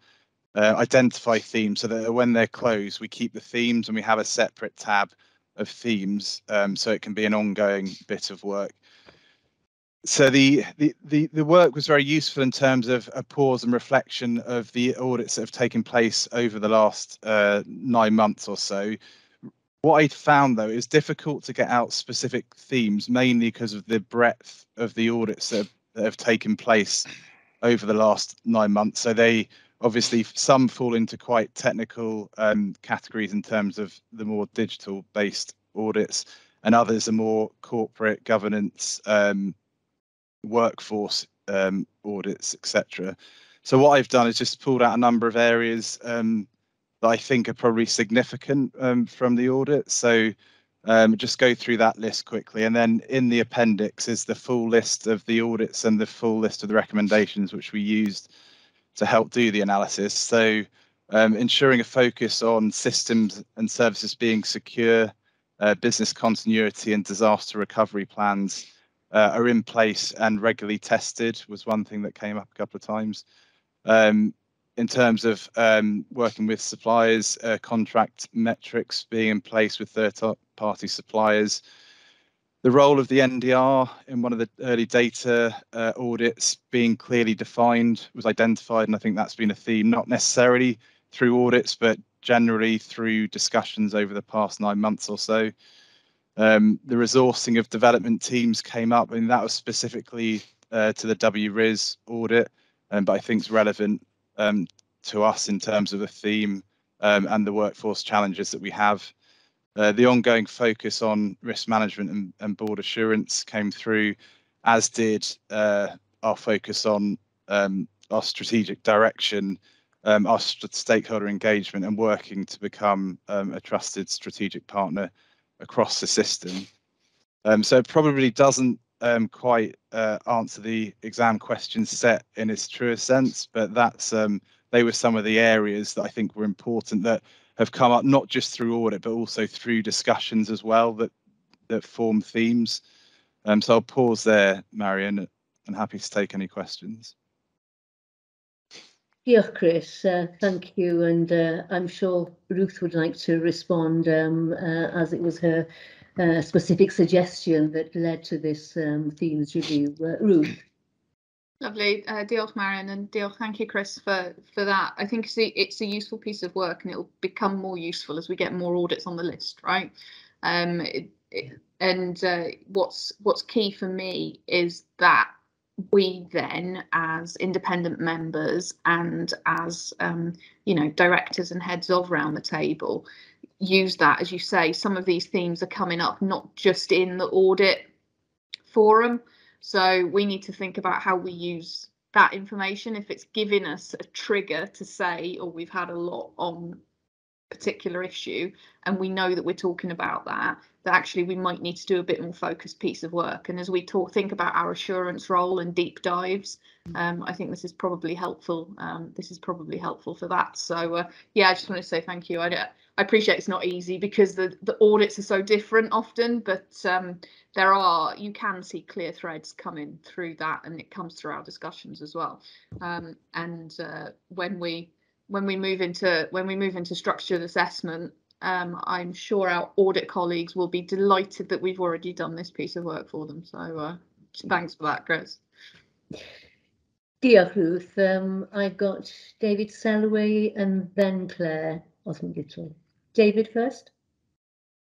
Speaker 3: uh, identify themes so that when they're closed we keep the themes and we have a separate tab of themes um, so it can be an ongoing bit of work so the, the, the the work was very useful in terms of a pause and reflection of the audits that have taken place over the last uh, nine months or so. What I found though is difficult to get out specific themes, mainly because of the breadth of the audits that have, that have taken place over the last nine months. So they obviously some fall into quite technical um, categories in terms of the more digital based audits, and others are more corporate governance. Um, workforce um, audits, etc. So what I've done is just pulled out a number of areas um, that I think are probably significant um, from the audit. So um, just go through that list quickly, and then in the appendix is the full list of the audits and the full list of the recommendations which we used to help do the analysis. So um, ensuring a focus on systems and services being secure, uh, business continuity and disaster recovery plans, uh, are in place and regularly tested was one thing that came up a couple of times. Um, in terms of um, working with suppliers, uh, contract metrics being in place with third-party suppliers, the role of the NDR in one of the early data uh, audits being clearly defined was identified, and I think that's been a theme, not necessarily through audits, but generally through discussions over the past nine months or so. Um, the resourcing of development teams came up, and that was specifically uh, to the WRIS audit, um, but I think it's relevant um, to us in terms of the theme um, and the workforce challenges that we have. Uh, the ongoing focus on risk management and, and board assurance came through, as did uh, our focus on um, our strategic direction, um, our st stakeholder engagement, and working to become a trusted strategic partner across the system. Um, so it probably doesn't um, quite uh, answer the exam question set in its truest sense, but that's um, they were some of the areas that I think were important that have come up not just through audit but also through discussions as well that that form themes. Um, so I'll pause there, Marion, and happy to take any questions.
Speaker 1: Diolch, Chris. Uh, thank you. And uh, I'm sure Ruth would like to respond um, uh, as it was her uh, specific suggestion that led to this um, themes review. Uh, Ruth.
Speaker 2: Lovely. Uh, diolch, Marion, and diolch, thank you, Chris, for, for that. I think it's a, it's a useful piece of work and it'll become more useful as we get more audits on the list, right? Um, it, it, and uh, what's what's key for me is that we then, as independent members and as um, you know directors and heads of round the table, use that as you say. Some of these themes are coming up not just in the audit forum, so we need to think about how we use that information. If it's giving us a trigger to say, "Oh, we've had a lot on particular issue and we know that we're talking about that that actually we might need to do a bit more focused piece of work. And as we talk think about our assurance role and deep dives um, i think this is probably helpful um, this is probably helpful for that. So uh, yeah i just want to say thank you. I, I appreciate it's not easy because the the audits are so different often but um, there are you can see clear threads coming through that and it comes through our discussions as well. Um, and uh, when we when we move into when we move into structured assessment, um, I'm sure our audit colleagues will be delighted that we've already done this piece of work for them. So uh, thanks for that, Chris.
Speaker 1: Dear Ruth. Um, I've got David Selway and then Claire Osmond David first.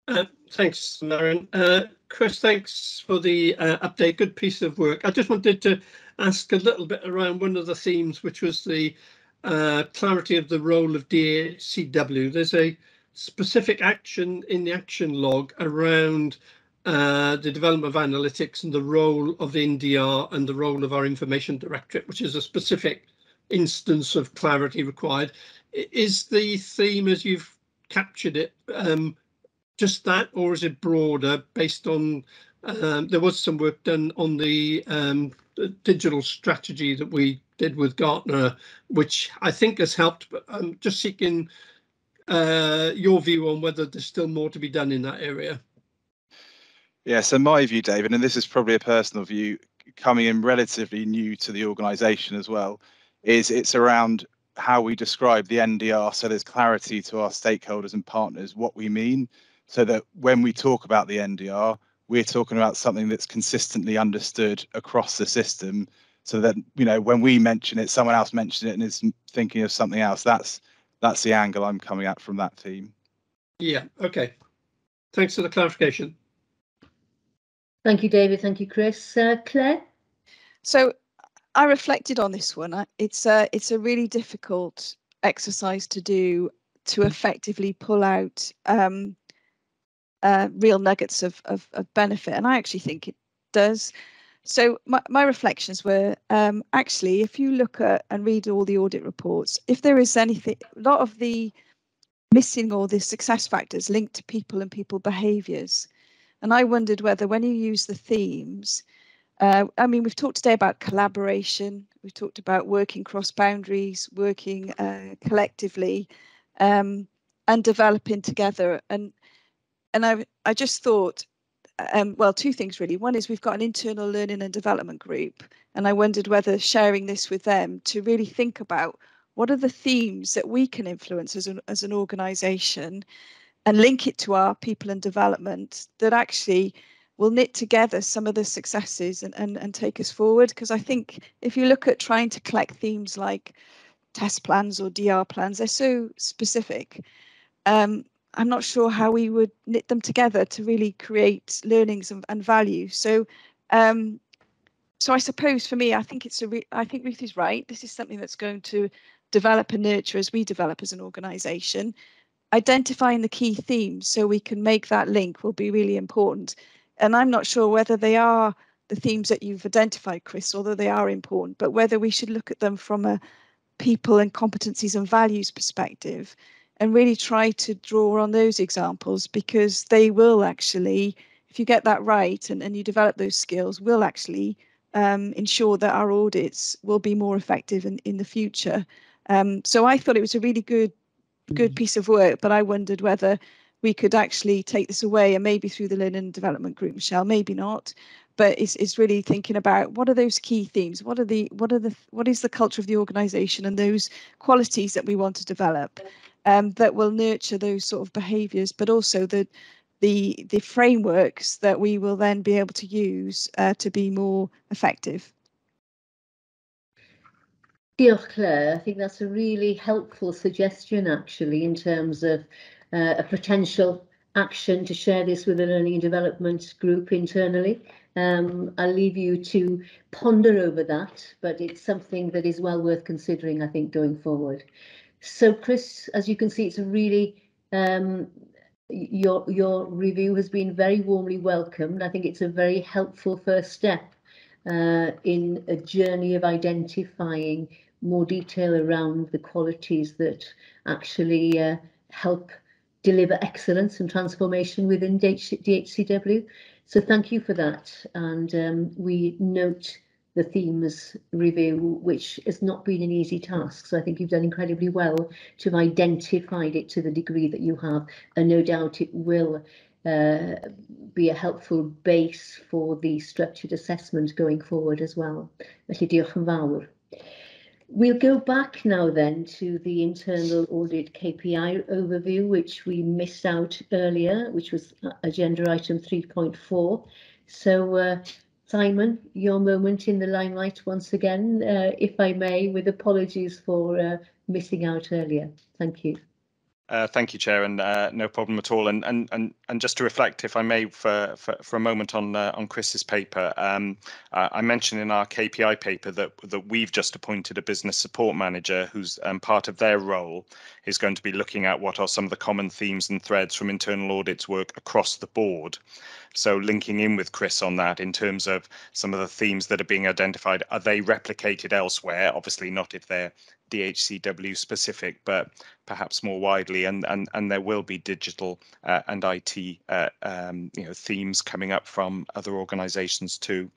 Speaker 11: Uh, thanks, Marion. Uh, Chris, thanks for the uh, update. Good piece of work. I just wanted to ask a little bit around one of the themes, which was the uh, clarity of the role of DHCW. There's a specific action in the action log around uh, the development of analytics and the role of the NDR and the role of our information directorate, which is a specific instance of clarity required. Is the theme as you've captured it um, just that, or is it broader based on um, there was some work done on the um, digital strategy that we did with Gartner, which I think has helped. But I'm just seeking uh, your view on whether there's still more to be done in that area.
Speaker 3: Yeah, so my view, David, and this is probably a personal view, coming in relatively new to the organisation as well, is it's around how we describe the NDR so there's clarity to our stakeholders and partners what we mean, so that when we talk about the NDR, we're talking about something that's consistently understood across the system so that you know when we mention it someone else mentioned it and is thinking of something else that's that's the angle i'm coming at from that team.
Speaker 11: yeah okay. Thanks for the clarification.
Speaker 1: Thank you david. Thank you chris. Uh, claire?
Speaker 5: So i reflected on this one. It's a it's a really difficult exercise to do to effectively pull out um, uh, real nuggets of, of, of benefit and i actually think it does so my, my reflections were um, actually, if you look at and read all the audit reports, if there is anything, a lot of the missing or the success factors linked to people and people behaviours. And I wondered whether when you use the themes, uh, I mean, we've talked today about collaboration, we've talked about working cross boundaries, working uh, collectively, um, and developing together. And and I I just thought um, well, two things really. One is we've got an internal learning and development group, and I wondered whether sharing this with them to really think about what are the themes that we can influence as an, as an organisation and link it to our people and development that actually will knit together some of the successes and, and, and take us forward. Because I think if you look at trying to collect themes like test plans or DR plans, they're so specific. Um, I'm not sure how we would knit them together to really create learnings and, and value. So, um, so I suppose for me, I think it's a. I think Ruth is right. This is something that's going to develop and nurture as we develop as an organisation. Identifying the key themes so we can make that link will be really important. And I'm not sure whether they are the themes that you've identified, Chris, although they are important, but whether we should look at them from a people and competencies and values perspective and really try to draw on those examples because they will actually, if you get that right and, and you develop those skills, will actually um, ensure that our audits will be more effective in, in the future. Um, so I thought it was a really good good mm. piece of work, but I wondered whether we could actually take this away and maybe through the learning and development group, Michelle, maybe not. But it's, it's really thinking about what are those key themes? What are the what are the what is the culture of the organisation and those qualities that we want to develop? Um, that will nurture those sort of behaviours, but also the the the frameworks that we will then be able to use uh, to be more effective.
Speaker 1: Diolch Claire. I think that's a really helpful suggestion actually in terms of uh, a potential action to share this with the learning and development group internally. Um, I'll leave you to ponder over that, but it's something that is well worth considering, I think, going forward. So, Chris, as you can see, it's a really um, your your review has been very warmly welcomed. I think it's a very helpful first step uh, in a journey of identifying more detail around the qualities that actually uh, help deliver excellence and transformation within DHCW. So thank you for that. And um, we note the themes review, which has not been an easy task. So I think you've done incredibly well to have identified it to the degree that you have. And no doubt it will uh, be a helpful base for the structured assessment going forward as well. Felly diolch yn fawr. We'll go back now then to the internal audit KPI overview, which we missed out earlier, which was agenda item 3.4. So, uh, Simon, your moment in the limelight once again, uh, if I may, with apologies for uh, missing out earlier. Thank you.
Speaker 4: Uh, thank you, Chair, and uh, no problem at all. And and and and just to reflect, if I may, for for, for a moment on uh, on Chris's paper, um, I mentioned in our KPI paper that that we've just appointed a business support manager who's um, part of their role is going to be looking at what are some of the common themes and threads from internal audits work across the board. So linking in with Chris on that in terms of some of the themes that are being identified, are they replicated elsewhere? Obviously not if they're DHCW specific, but perhaps more widely, and and and there will be digital uh, and IT uh, um, you know themes coming up from other organisations too.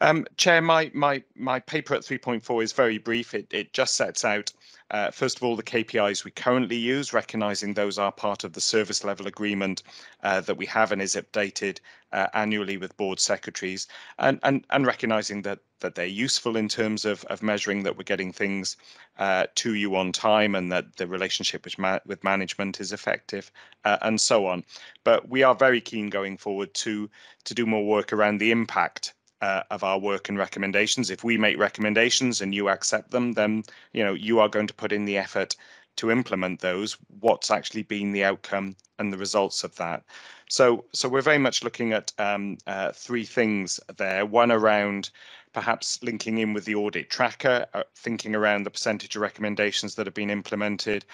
Speaker 4: Um, Chair, my my my paper at 3.4 is very brief. It it just sets out uh, first of all, the KPIs we currently use, recognizing those are part of the service level agreement uh, that we have and is updated uh, annually with board secretaries, and, and, and recognizing that that they're useful in terms of, of measuring that we're getting things uh, to you on time and that the relationship with, ma with management is effective uh, and so on. But we are very keen going forward to to do more work around the impact uh, of our work and recommendations. If we make recommendations and you accept them, then you know you are going to put in the effort to implement those. What's actually been the outcome and the results of that? So, so we're very much looking at um, uh, three things there. One around perhaps linking in with the audit tracker, uh, thinking around the percentage of recommendations that have been implemented,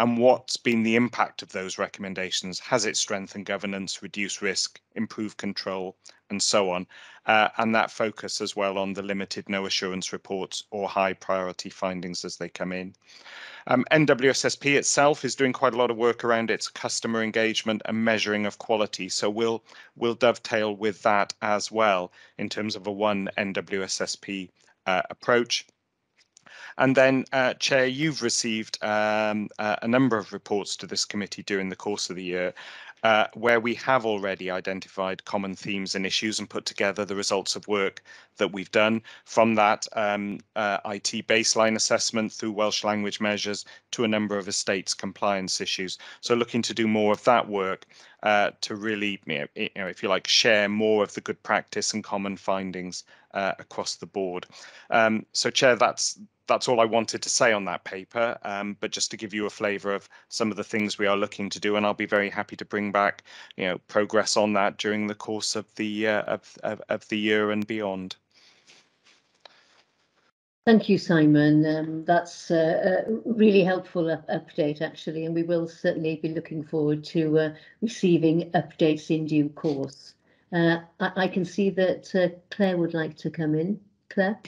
Speaker 4: and what's been the impact of those recommendations? Has it strengthened governance, reduced risk, improved control, and so on? Uh, and that focus as well on the limited no assurance reports or high priority findings as they come in. Um, NWSSP itself is doing quite a lot of work around its customer engagement and measuring of quality. So we'll we'll dovetail with that as well in terms of a one NWSSP uh, approach. And then, uh, Chair, you've received um, a number of reports to this committee during the course of the year. Uh, where we have already identified common themes and issues and put together the results of work that we've done from that um, uh, IT baseline assessment through Welsh language measures to a number of estates compliance issues. So looking to do more of that work uh, to really, you know, if you like, share more of the good practice and common findings uh, across the board. Um, so Chair, that's that's all I wanted to say on that paper, um, but just to give you a flavour of some of the things we are looking to do, and I'll be very happy to bring back, you know, progress on that during the course of the uh, of, of, of the year and beyond.
Speaker 1: Thank you, Simon. Um, that's a, a really helpful up update, actually, and we will certainly be looking forward to uh, receiving updates in due course. Uh, I, I, can see that uh, Claire would like to come in. Claire?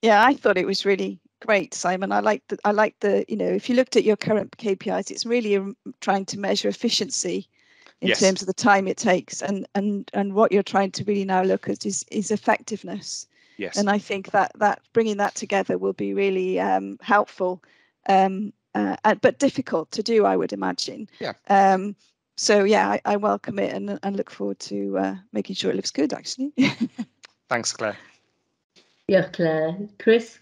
Speaker 5: Yeah, I thought it was really great, Simon. I like the I like the you know if you looked at your current KPIs, it's really um, trying to measure efficiency in yes. terms of the time it takes, and and and what you're trying to really now look at is is effectiveness.
Speaker 4: Yes.
Speaker 5: And I think that that bringing that together will be really um, helpful, um, uh, but difficult to do, I would imagine.
Speaker 4: Yeah.
Speaker 5: Um, so yeah, I, I welcome it and and look forward to uh, making sure it looks good. Actually.
Speaker 4: Thanks, Claire.
Speaker 1: Yeah, Claire. Chris?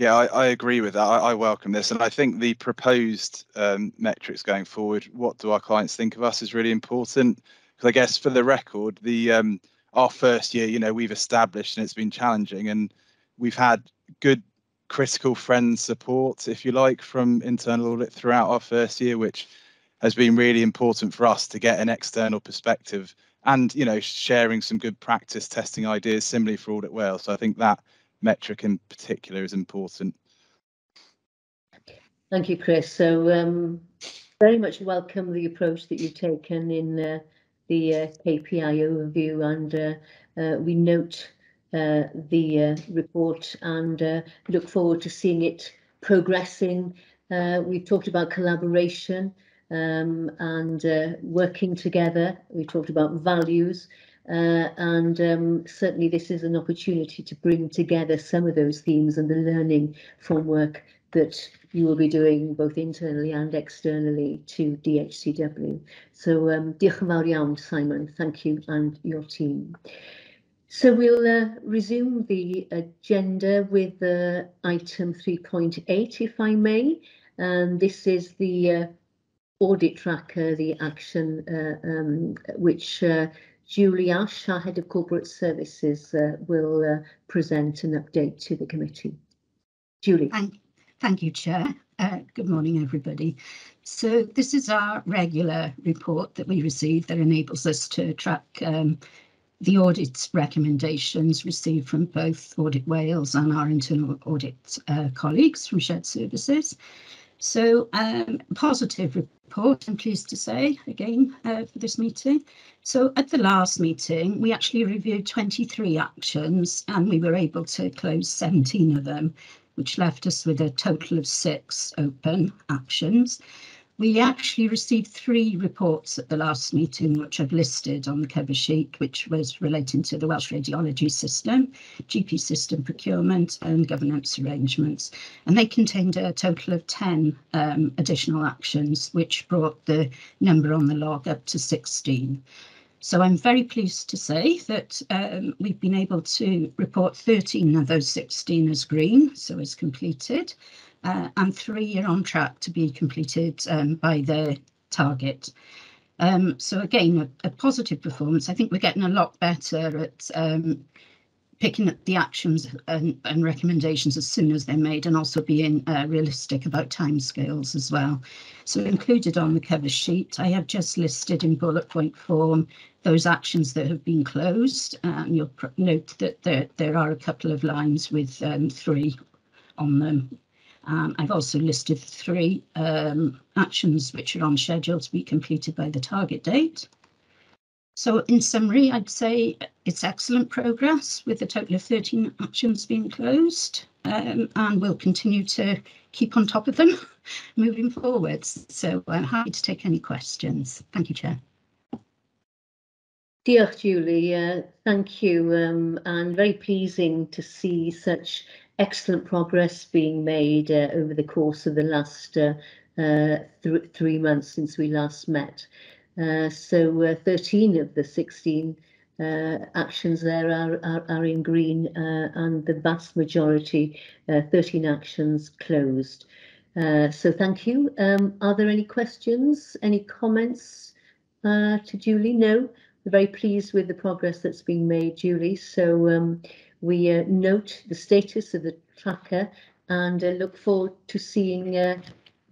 Speaker 3: Yeah, I, I agree with that. I, I, welcome this. And I think the proposed um, metrics going forward, what do our clients think of us, is really important. Because I guess for the record, the um, our first year, you know, we've established and it's been challenging and we've had good critical friend support, if you like, from internal audit throughout our first year, which has been really important for us to get an external perspective and you know sharing some good practice testing ideas similarly for audit Wales. So I think that metric in particular is important.
Speaker 1: Thank you, Chris. So um, very much welcome the approach that you've taken in uh, the uh, KPI overview and uh, uh, we note uh, the uh, report and look forward to seeing it progressing. we've talked about collaboration um, and working together. We talked about values uh, and um, certainly this is an opportunity to bring together some of those themes and the learning from work that you will be doing both internally and externally to DHCW. So um, diolch yn fawr iawn, Simon. Thank you and your team. So we'll uh, resume the agenda with uh, item 3.8, if I may. And this is the uh, audit tracker, the action uh, um, which uh, Julie Ash, our Head of Corporate Services, uh, will uh, present an update to the committee. Julie.
Speaker 16: Thank, thank you, Chair. Uh, good morning, everybody. So this is our regular report that we receive that enables us to track um, the audit recommendations received from both Audit Wales and our internal audit uh, colleagues from shared services. So um, positive report, I'm pleased to say, again, uh, for this meeting. So at the last meeting, we actually reviewed 23 actions and we were able to close 17 of them, which left us with a total of six open actions. We actually received three reports at the last meeting, which I've listed on the cover sheet, which was relating to the Welsh radiology system, GP system procurement and governance arrangements. And they contained a total of 10 um, additional actions, which brought the number on the log up to 16. So I'm very pleased to say that um, we've been able to report 13 of those 16 as green, so as completed uh, and three are on track to be completed um, by their target. Um, so again, a, a, positive performance. I think we're getting a lot better at um, picking up the actions and, and, recommendations as soon as they're made and also being uh, realistic about timescales as well. So included on the cover sheet, I have just listed in bullet point form those actions that have been closed. And you'll note that there, there are a couple of lines with um, three on them um, I've also listed three um, actions which are on schedule to be completed by the target date. So in summary, I'd say it's excellent progress with a total of 13 actions being closed um, and we'll continue to keep on top of them moving forwards. So I'm happy to take any questions. Thank you, Chair.
Speaker 1: Dear Julie. Uh, thank you, um, and very pleasing to see such excellent progress being made uh, over the course of the last uh, uh, th three months since we last met. Uh, so uh, 13 of the 16 uh, actions there are, are, are in green and the vast majority, 13 actions closed. so thank you. Um, are there any questions, any comments to Julie? No, we're very pleased with the progress that's been made, Julie. So um, we uh, note the status of the tracker and uh, look forward to seeing uh,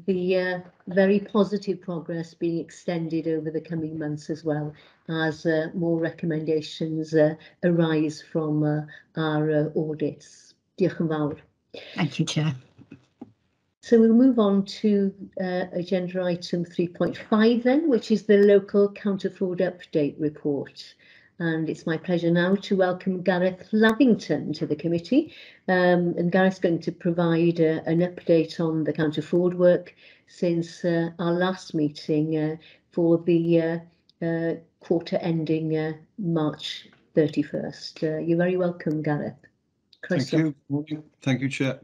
Speaker 1: the uh, very positive progress being extended over the coming months as well as uh, more recommendations uh, arise from our audits. Diolch yn fawr.
Speaker 16: Thank you, Chair.
Speaker 1: So we'll move on to uh, agenda item 3.5 then, which is the local counter fraud update report. And it's my pleasure now to welcome Gareth Lavington to the committee. Um, and Gareth's going to provide uh, an update on the counter fraud work since uh, our last meeting uh, for the uh, uh, quarter ending uh, March 31st. you're very welcome, Gareth.
Speaker 17: Chris Thank you. Thank you, Chair.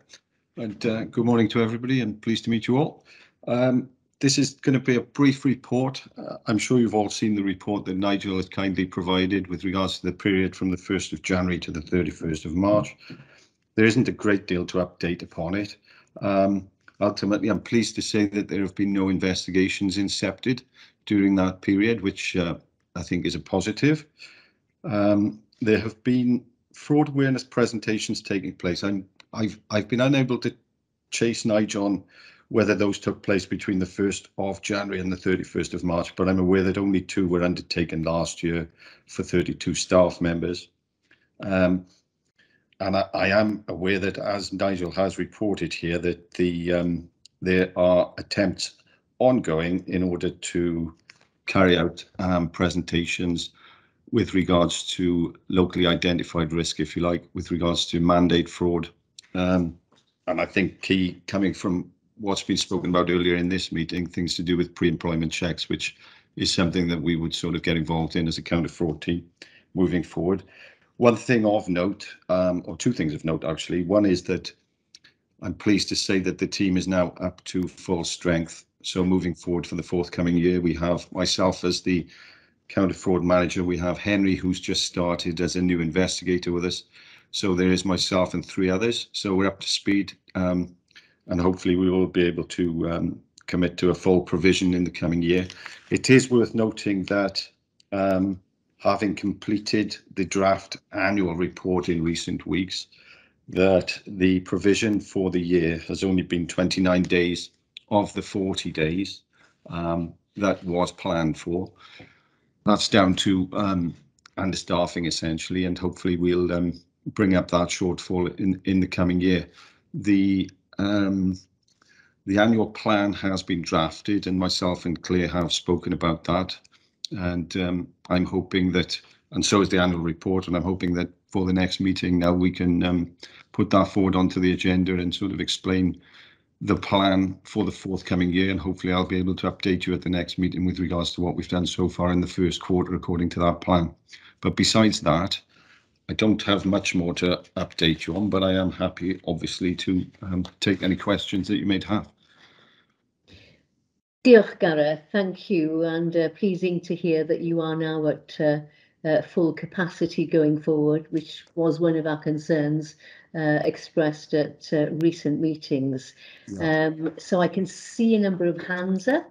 Speaker 17: And good morning to everybody and pleased to meet you all. Um, this is going to be a brief report. Uh, I'm sure you've all seen the report that Nigel has kindly provided with regards to the period from the 1st of January to the 31st of March. There isn't a great deal to update upon it. Um, ultimately, I'm pleased to say that there have been no investigations incepted during that period, which uh, I think is a positive. Um, there have been fraud awareness presentations taking place. I'm I've I've been unable to chase Nigel on whether those took place between the 1st of January and the 31st of March, but I'm aware that only two were undertaken last year for 32 staff members. Um, and I, I, am aware that, as Nigel has reported here, that the um, there are attempts ongoing in order to carry out um, presentations with regards to locally identified risk, if you like, with regards to mandate fraud. Um, and I think key coming from what's been spoken about earlier in this meeting, things to do with pre-employment checks, which is something that we would sort of get involved in as a counter fraud team moving forward. One thing of note, um, or two things of note actually. One is that I'm pleased to say that the team is now up to full strength. So moving forward for the forthcoming year, we have myself as the counter fraud manager. We have Henry, who's just started as a new investigator with us. So there is myself and three others. So we're up to speed. Um, and hopefully we will be able to um, commit to a full provision in the coming year. It is worth noting that um, having completed the draft annual report in recent weeks, that the provision for the year has only been 29 days of the 40 days um, that was planned for. That's down to um, understaffing essentially, and hopefully we'll um, bring up that shortfall in, in the coming year. The um, the annual plan has been drafted, and myself and Claire have spoken about that. And um, I'm hoping that, and so is the annual report, and I'm hoping that for the next meeting now we can um, put that forward onto the agenda and sort of explain the plan for the forthcoming year. And hopefully I'll be able to update you at the next meeting with regards to what we've done so far in the first quarter according to that plan. But besides that, I don't have much more to update you on, but I am happy, obviously, to um, take any questions that you may have.
Speaker 1: Diolch Gareth, thank you, and uh, pleasing to hear that you are now at uh, uh, full capacity going forward, which was one of our concerns uh, expressed at uh, recent meetings. Yeah. Um, so I can see a number of hands up.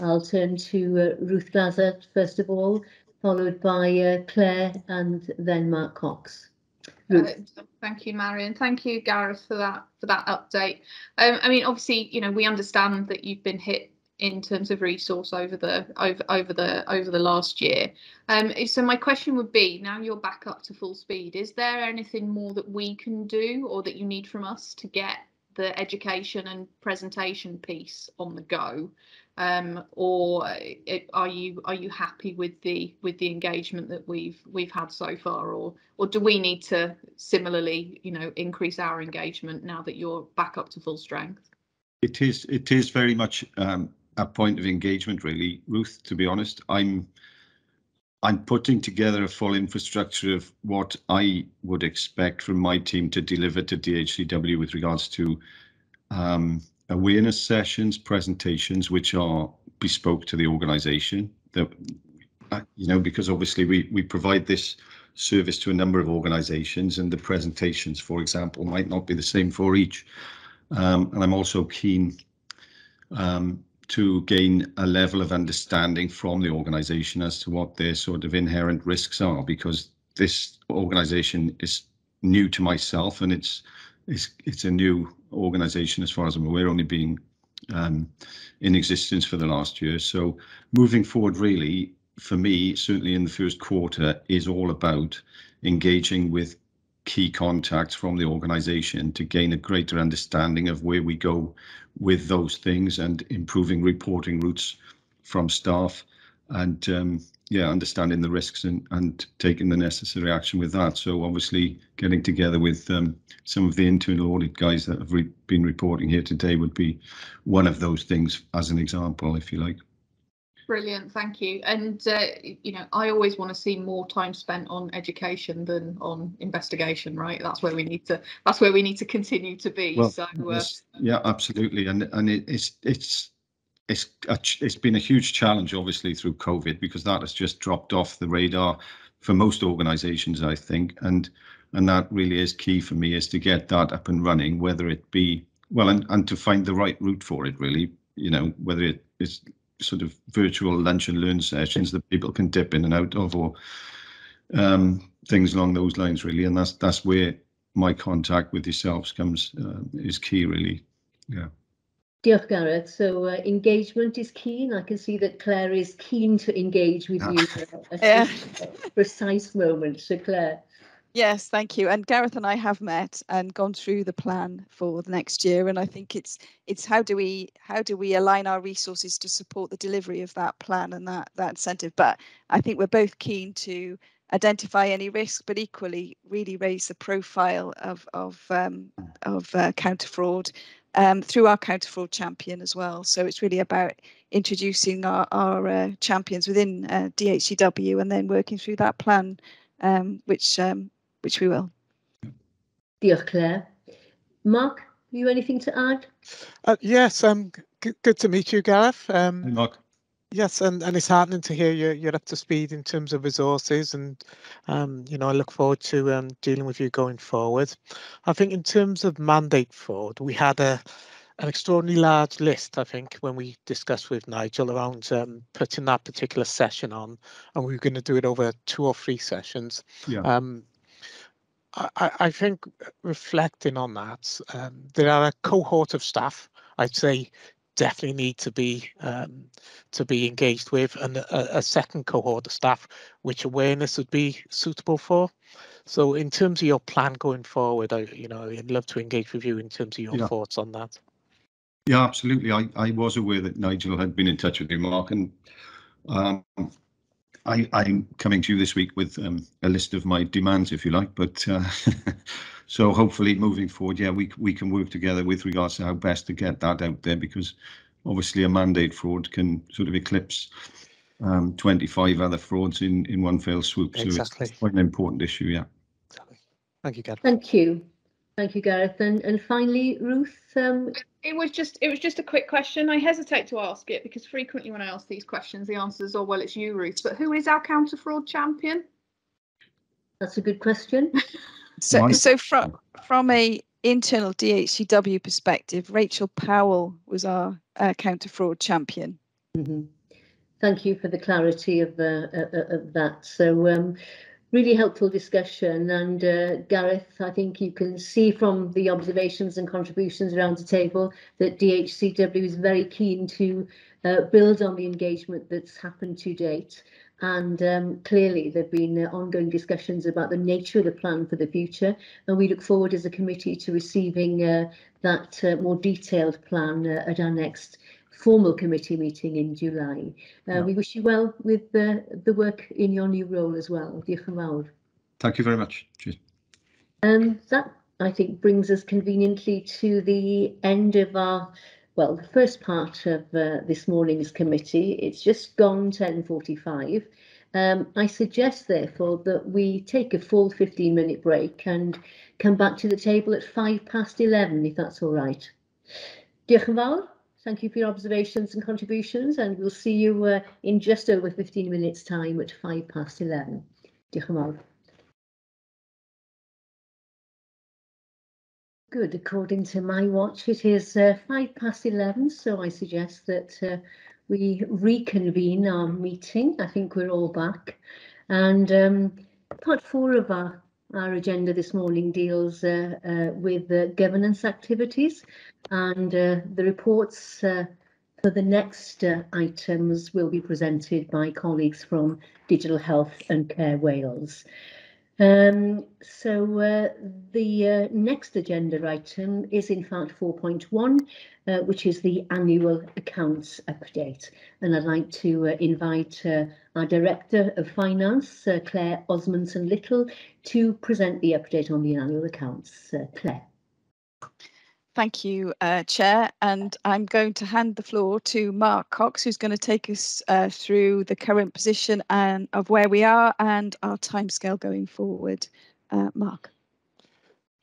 Speaker 1: I'll turn to uh, Ruth Glazzard first of all, followed by uh, Claire and then Mark Cox.
Speaker 2: Uh, thank you, Marion. Thank you, Gareth, for that for that update. Um, I mean, obviously, you know, we understand that you've been hit in terms of resource over the over over the over the last year. Um, so my question would be: now you're back up to full speed. Is there anything more that we can do, or that you need from us to get the education and presentation piece on the go? Um, or it, are you are you happy with the with the engagement that we've we've had so far, or or do we need to similarly, you know, increase our engagement now that you're back up to full strength?
Speaker 17: It is it is very much um, a point of engagement, really, Ruth. To be honest, I'm I'm putting together a full infrastructure of what I would expect from my team to deliver to DHCW with regards to um, awareness sessions, presentations, which are bespoke to the organisation. That uh, you know, because obviously we we provide this service to a number of organisations, and the presentations, for example, might not be the same for each. Um, and I'm also keen um, to gain a level of understanding from the organisation as to what their sort of inherent risks are, because this organisation is new to myself, and it's it's it's a new organisation as far as I'm aware, only being um, in existence for the last year. So moving forward, really, for me, certainly in the first quarter, is all about engaging with key contacts from the organisation to gain a greater understanding of where we go with those things and improving reporting routes from staff and um, yeah, understanding the risks and, and taking the necessary action with that. So obviously getting together with um, some of the internal audit guys that have re been reporting here today would be one of those things as an example, if you like.
Speaker 2: Brilliant, thank you. And uh, you know, I always want to see more time spent on education than on investigation, right? That's where we need to. That's where we need to continue to be. Well, so uh,
Speaker 17: yeah, absolutely. And and it, it's it's it's a, it's been a huge challenge, obviously, through COVID because that has just dropped off the radar for most organisations, I think, and and that really is key for me is to get that up and running, whether it be well, and and to find the right route for it, really, you know, whether it is sort of virtual lunch and learn sessions that people can dip in and out of, or um, things along those lines, really, and that's that's where my contact with yourselves comes uh, is key, really. Yeah.
Speaker 1: Diolch Gareth. So uh, engagement is keen. I can see that Claire is keen to engage with you at
Speaker 5: Yeah.
Speaker 1: this precise moment. So Claire.
Speaker 5: Yes, thank you. And Gareth and I have met and gone through the plan for the next year, and I think it's it's how do we how do we align our resources to support the delivery of that plan and that that incentive. But I think we're both keen to identify any risks, but equally really raise the profile of of um, of uh, counter fraud um, through our counter fraud champion as well. So it's really about introducing our our uh, champions within uh, DHCW and then working through that plan, um, which um, which we will.
Speaker 1: Dear Claire. Mark, have you anything to add?
Speaker 13: Uh, yes, um, g- good to meet you, Gareth. Um,
Speaker 17: Hey, Mark.
Speaker 13: Yes, and, and it's heartening to hear you're, you're up to speed in terms of resources, and um, you know I look forward to um, dealing with you going forward. I think in terms of mandate fraud, we had a an extraordinarily large list. I think when we discussed with Nigel around um, putting that particular session on, and we were going to do it over two or three sessions.
Speaker 17: Yeah.
Speaker 13: Um, I, I I think reflecting on that, um, there are a cohort of staff. I'd say definitely need to be um, to be engaged with, and a, a second cohort of staff which awareness would be suitable for. So, in terms of your plan going forward, I you know I'd love to engage with you in terms of your
Speaker 17: Yeah.
Speaker 13: thoughts on that.
Speaker 17: Yeah, absolutely. I, I was aware that Nigel had been in touch with you, Mark, and um, I, I'm coming to you this week with um, a list of my demands, if you like. But uh, so hopefully, moving forward, yeah, we we can work together with regards to how best to get that out there, because obviously a mandate fraud can sort of eclipse um, 25 other frauds in in one fell swoop. So
Speaker 13: Exactly.
Speaker 17: it's quite an important issue. Yeah.
Speaker 13: Thank you, Gareth.
Speaker 1: Thank you. Thank you, Gareth. And, and finally, Ruth, um,
Speaker 2: It was just it was just a quick question. I hesitate to ask it because frequently when I ask these questions, the answer is, "Oh well, it's you, Ruth." But who is our counter fraud champion?
Speaker 1: that's a good question.
Speaker 5: So,
Speaker 17: Right.
Speaker 5: so from from a internal DHCW perspective, Rachel Powell was our uh, counter fraud champion.
Speaker 1: Mhm. Thank you for the clarity of, uh, uh, uh, of that. So um, really helpful discussion. And uh, Gareth, I think you can see from the observations and contributions around the table that DHCW is very keen to uh, build on the engagement that's happened to date. And um, clearly there have been uh, ongoing discussions about the nature of the plan for the future. And we look forward as a committee to receiving uh, that uh, more detailed plan uh, at our next formal committee meeting in July. Uh,
Speaker 17: Yeah.
Speaker 1: We wish you well with the, the work in your new role as well. Diolch yn fawr.
Speaker 17: Thank you very much. Cheers.
Speaker 1: Um, that, I think, brings us conveniently to the end of our, well, the first part of uh, this morning's committee. It's just gone 10.45. Um, I suggest, therefore, that we take a full 15-minute break and come back to the table at five past 11, if that's all right. Diolch. Thank you for your observations and contributions, and we'll see you uh, in just over 15 minutes' time at five past 11. Diolch. Good, according to my watch, it is uh, five past 11, so I suggest that uh, we reconvene our meeting. I think we're all back. And um, part four of our, our agenda this morning deals uh, uh, with governance activities and uh, the reports uh, for the next items will be presented by colleagues from Digital Health and Care Wales. Um, so uh, the uh, next agenda item is in fact 4.1, uh, which is the annual accounts update. And I'd like to uh, invite uh, our Director of Finance, Claire Osmundsen Little, to present the update on the annual accounts. Uh, Claire.
Speaker 5: Thank you, uh, Chair. And I'm going to hand the floor to Mark Cox, who's going to take us uh, through the current position and of where we are and our timescale going forward. Uh, Mark.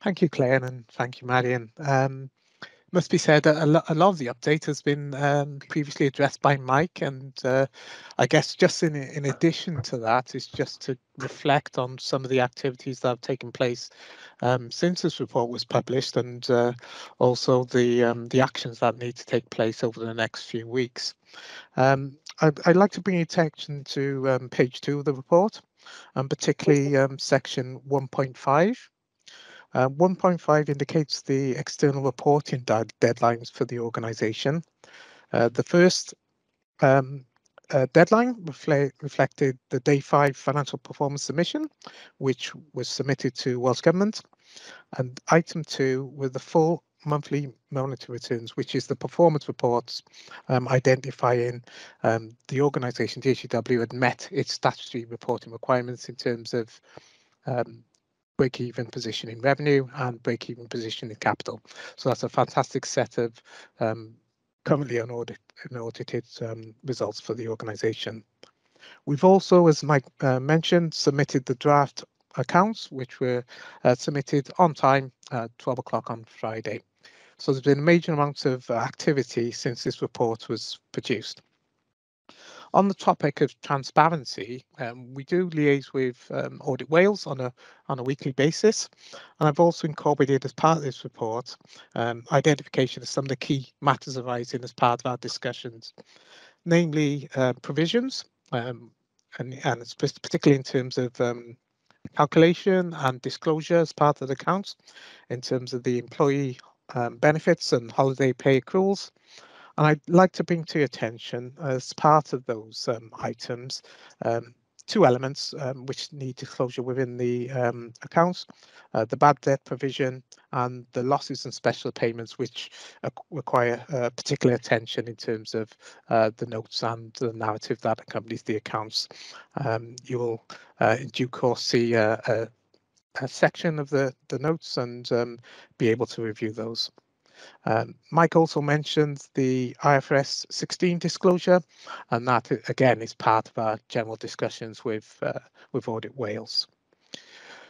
Speaker 13: Thank you, Claire, and thank you, Marion. Um, must be said that a, lo- a lot of the update has been um, previously addressed by Mike, and uh, I guess just in in addition to that is just to reflect on some of the activities that have taken place um, since this report was published, and uh, also the um, the actions that need to take place over the next few weeks. Um, I'd, I'd like to bring your attention to um, page two of the report, and particularly um, section 1.5 Uh, 1.5 indicates the external reporting deadlines for the organisation. Uh, the first um, uh, deadline refle reflected the day five financial performance submission, which was submitted to Welsh Government. And item two were the full monthly monitor returns, which is the performance reports um, identifying um, the organisation, DHCW, had met its statutory reporting requirements in terms of um, break-even position in revenue and break-even position in capital. So that's a fantastic set of um, currently unaudit, unaudited um, results for the organisation. We've also, as Mike uh, mentioned, submitted the draft accounts, which were uh, submitted on time at 12 o'clock on Friday. So there's been major amount of activity since this report was produced. On the topic of transparency, um, we do liaise with um, Audit Wales on a on a weekly basis, and I've also incorporated as part of this report um, identification of some of the key matters arising as part of our discussions, namely uh, provisions, um, and, and particularly in terms of um, calculation and disclosure as part of the accounts, in terms of the employee um, benefits and holiday pay accruals, and I'd like to bring to your attention, as part of those um, items, um, two elements um, which need disclosure within the um, accounts, uh, the bad debt provision and the losses and special payments which uh, require uh, particular attention in terms of uh, the notes and the narrative that accompanies the accounts. Um, you will uh, in due course see a, a, a, section of the, the notes and um, be able to review those. Um, Mike also mentioned the IFRS 16 disclosure, and that again is part of our general discussions with uh, with Audit Wales.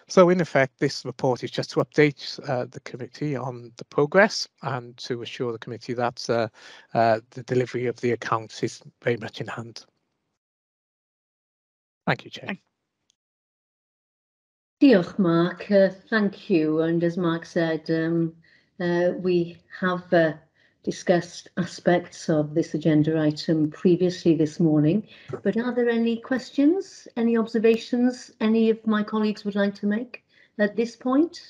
Speaker 13: So in effect, this report is just to update uh, the committee on the progress and to assure the committee that uh, uh the delivery of the accounts is very much in hand. Thank you, Chair.
Speaker 1: Diolch, Mark. Uh, thank you. And as Mark said, um, uh, we have uh, discussed aspects of this agenda item previously this morning, but are there any questions, any observations any of my colleagues would like to make at this point?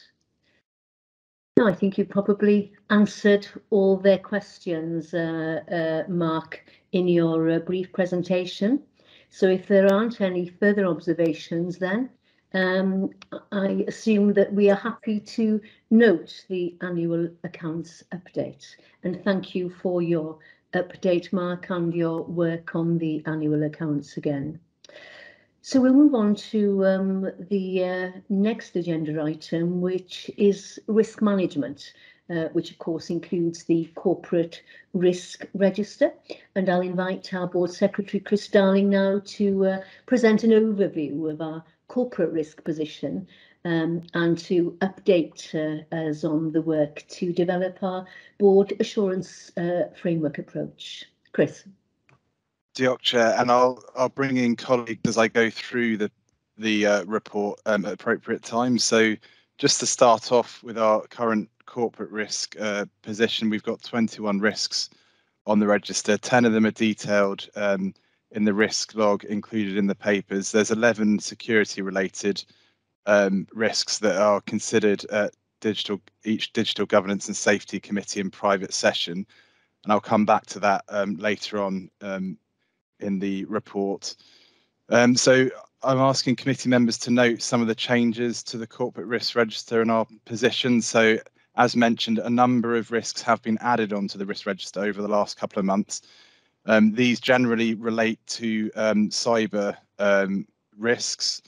Speaker 1: No, I think you probably answered all their questions, uh, uh, Mark, in your uh, brief presentation. So if there aren't any further observations then, um, I assume that we are happy to note the annual accounts update and thank you for your update, Mark, and your work on the annual accounts again. So we'll move on to um, the uh, next agenda item, which is risk management, uh, which of course includes the corporate risk register. And I'll invite our board secretary, Chris Darling, now to uh, present an overview of our corporate risk position um, and to update uh, us on the work to develop our board assurance uh, framework approach. Chris.
Speaker 3: Diolch, Chair, and I'll I'll bring in colleagues as I go through the the uh, report um, at appropriate times. So just to start off with our current corporate risk uh, position, we've got 21 risks on the register. 10 of them are detailed um, in the risk log included in the papers. There's 11 security related um, risks that are considered at digital each digital governance and safety committee in private session, and I'll come back to that um, later on um, in the report. Um, so I'm asking committee members to note some of the changes to the corporate risk register and our position. So as mentioned, a number of risks have been added onto the risk register over the last couple of months. Um, these generally relate to um, cyber um, risks,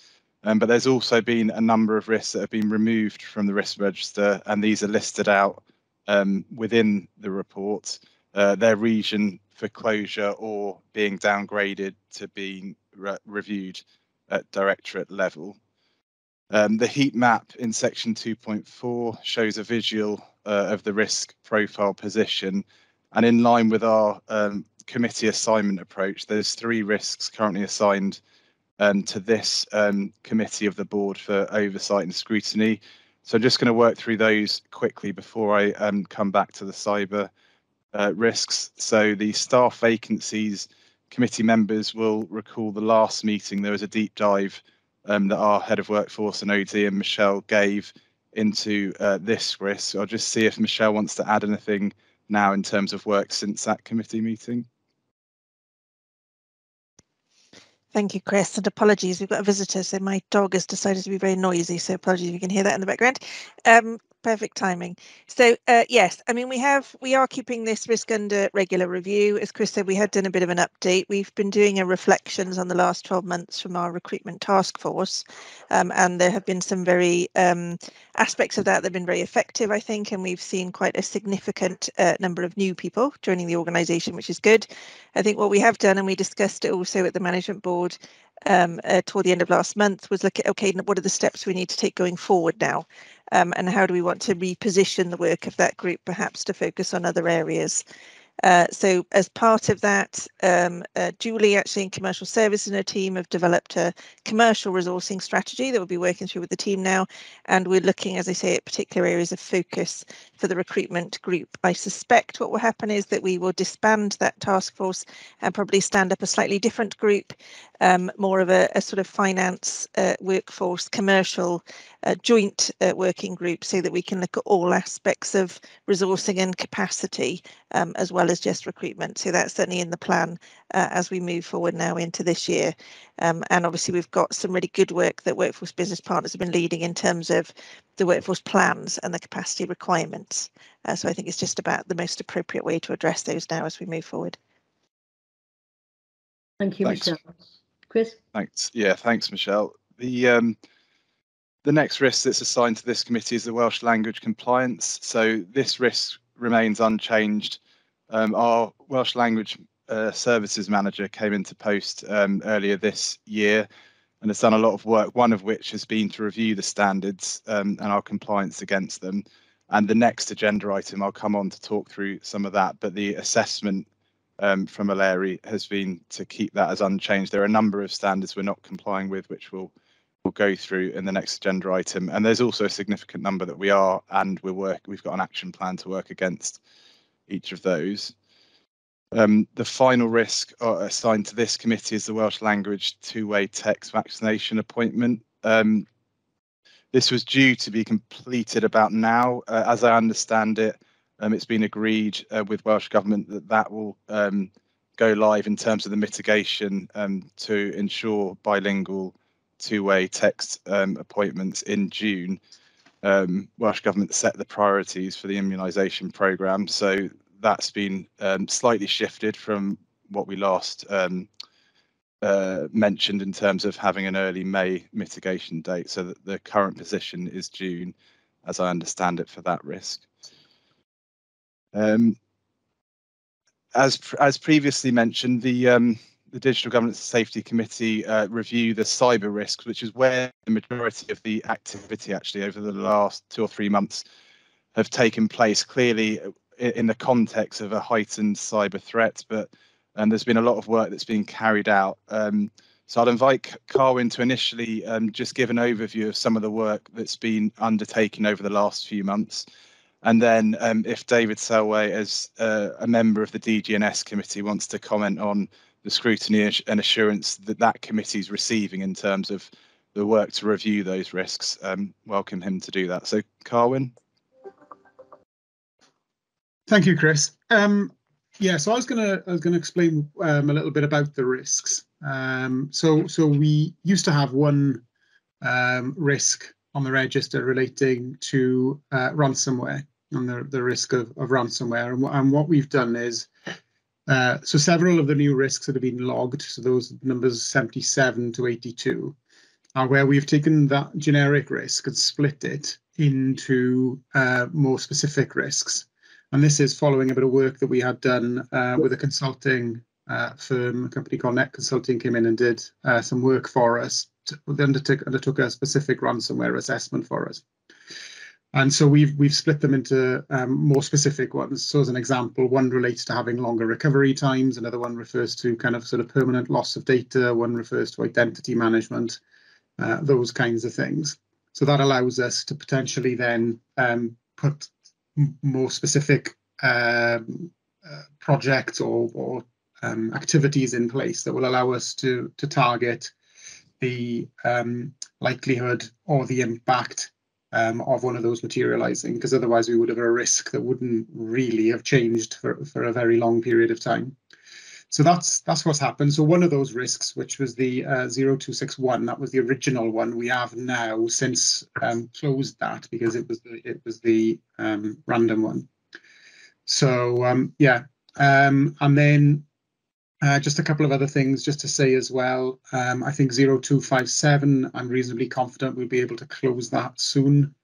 Speaker 3: um, but there's also been a number of risks that have been removed from the risk register, and these are listed out um, within the report. Uh, their region for closure or being downgraded to being re reviewed at directorate level. Um, the heat map in section 2.4 shows a visual uh, of the risk profile position and in line with our um, committee assignment approach, there's three risks currently assigned um, to this um, committee of the board for oversight and scrutiny. So I'm just going to work through those quickly before I um, come back to the cyber uh, risks. So the staff vacancies, committee members will recall the last meeting, there was a deep dive um, that our head of workforce and OD and Michelle gave into uh, this risk. I'll just see if Michelle wants to add anything now in terms of work since that committee meeting.
Speaker 10: Thank you, Chris, and apologies. We've got a visitor, so my dog has decided to be very noisy. So apologies if you can hear that in the background. Um, perfect timing. So uh, yes, I mean we have we are keeping this risk under regular review. As Chris said, we had done a bit of an update. We've been doing a reflections on the last 12 months from our recruitment task force, um, and there have been some very um, aspects of that that have been very effective, I think, and we've seen quite a significant uh, number of new people joining the organisation, which is good. I think what we have done, and we discussed it also at the management board um, uh, toward the end of last month was look at okay what are the steps we need to take going forward now um, and how do we want to reposition the work of that group perhaps to focus on other areas uh, so as part of that, um, uh, Julie actually in commercial services and her team have developed a commercial resourcing strategy that we'll be working through with the team now. And we're looking, as I say, at particular areas of focus for the recruitment group. I suspect what will happen is that we will disband that task force and probably stand up a slightly different group, um, more of a, a, sort of finance uh, workforce commercial uh, joint uh, working group so that we can look at all aspects of resourcing and capacity um, as well as just recruitment. So that's certainly in the plan uh, as we move forward now into this year. Um, and obviously we've got some really good work that Workforce Business Partners have been leading in terms of the workforce plans and the capacity requirements. Uh, so I think it's just about the most appropriate way to address those now as we move forward.
Speaker 1: Thank you,
Speaker 3: Thanks.
Speaker 1: Michelle. Chris?
Speaker 3: Thanks. Yeah, thanks, Michelle. The um, the next risk that's assigned to this committee is the Welsh language compliance. So this risk remains unchanged. Um, our Welsh language uh, services manager came into post um, earlier this year and has done a lot of work, one of which has been to review the standards um, and our compliance against them. And the next agenda item, I'll come on to talk through some of that, but the assessment um, from Aleri has been to keep that as unchanged. There are a number of standards we're not complying with, which we'll we'll go through in the next agenda item. And there's also a significant number that we are, and we're work. We've got an action plan to work against each of those. Um, the final risk uh, assigned to this committee is the Welsh language two-way text vaccination appointment. Um, this was due to be completed about now. Uh, as I understand it, um, it's been agreed uh, with Welsh Government that that will um, go live in terms of the mitigation um, to ensure bilingual two-way text um, appointments in June. Um, Welsh Government set the priorities for the immunisation programme, so that's been um, slightly shifted from what we last uh, mentioned in terms of having an early May mitigation date. So that the current position is June, as I understand it, for that risk. Um, as as previously mentioned, the um, the Digital Governance Safety Committee uh, review the cyber risks, which is where the majority of the activity actually over the last two or three months have taken place. Clearly, in the context of a heightened cyber threat, but um, there's been a lot of work that's been carried out. Um, so I'll invite Carwyn to initially um, just give an overview of some of the work that's been undertaken over the last few months. And then um, if David Selway, as uh, a member of the DGNS committee, wants to comment on the scrutiny and assurance that that committee is receiving in terms of the work to review those risks, um, welcome him to do that. So Carwyn.
Speaker 7: Thank you, Chris. Um, yeah, so I was gonna I was gonna explain um, a little bit about the risks. Um, so so we used to have one um, risk on the register relating to uh, ransomware and the, the risk of, of ransomware. And, and what we've done is uh, so several of the new risks that have been logged, so those numbers 77 to 82, are where we've taken that generic risk and split it into uh, more specific risks. And this is following a bit of work that we had done uh, with a consulting uh, firm, a company called Net Consulting came in and did uh, some work for us. They undertook, undertook a specific ransomware assessment for us. And so we've we've split them into um, more specific ones. So as an example, one relates to having longer recovery times. Another one refers to kind of sort of permanent loss of data. One refers to identity management, uh, those kinds of things. So that allows us to potentially then um, put more specific um, uh, projects or, or um, activities in place that will allow us to to target the um, likelihood or the impact um, of one of those materializing, because otherwise we would have a risk that wouldn't really have changed for, for a very long period of time. So that's that's what's happened. So one of those risks, which was the uh, 0261, that was the original one. We have now since um, closed that because it was the, it was the um, random one. So um, yeah, um, and then uh, just a couple of other things just to say as well. Um, I think 0257, I'm reasonably confident we'll be able to close that soon.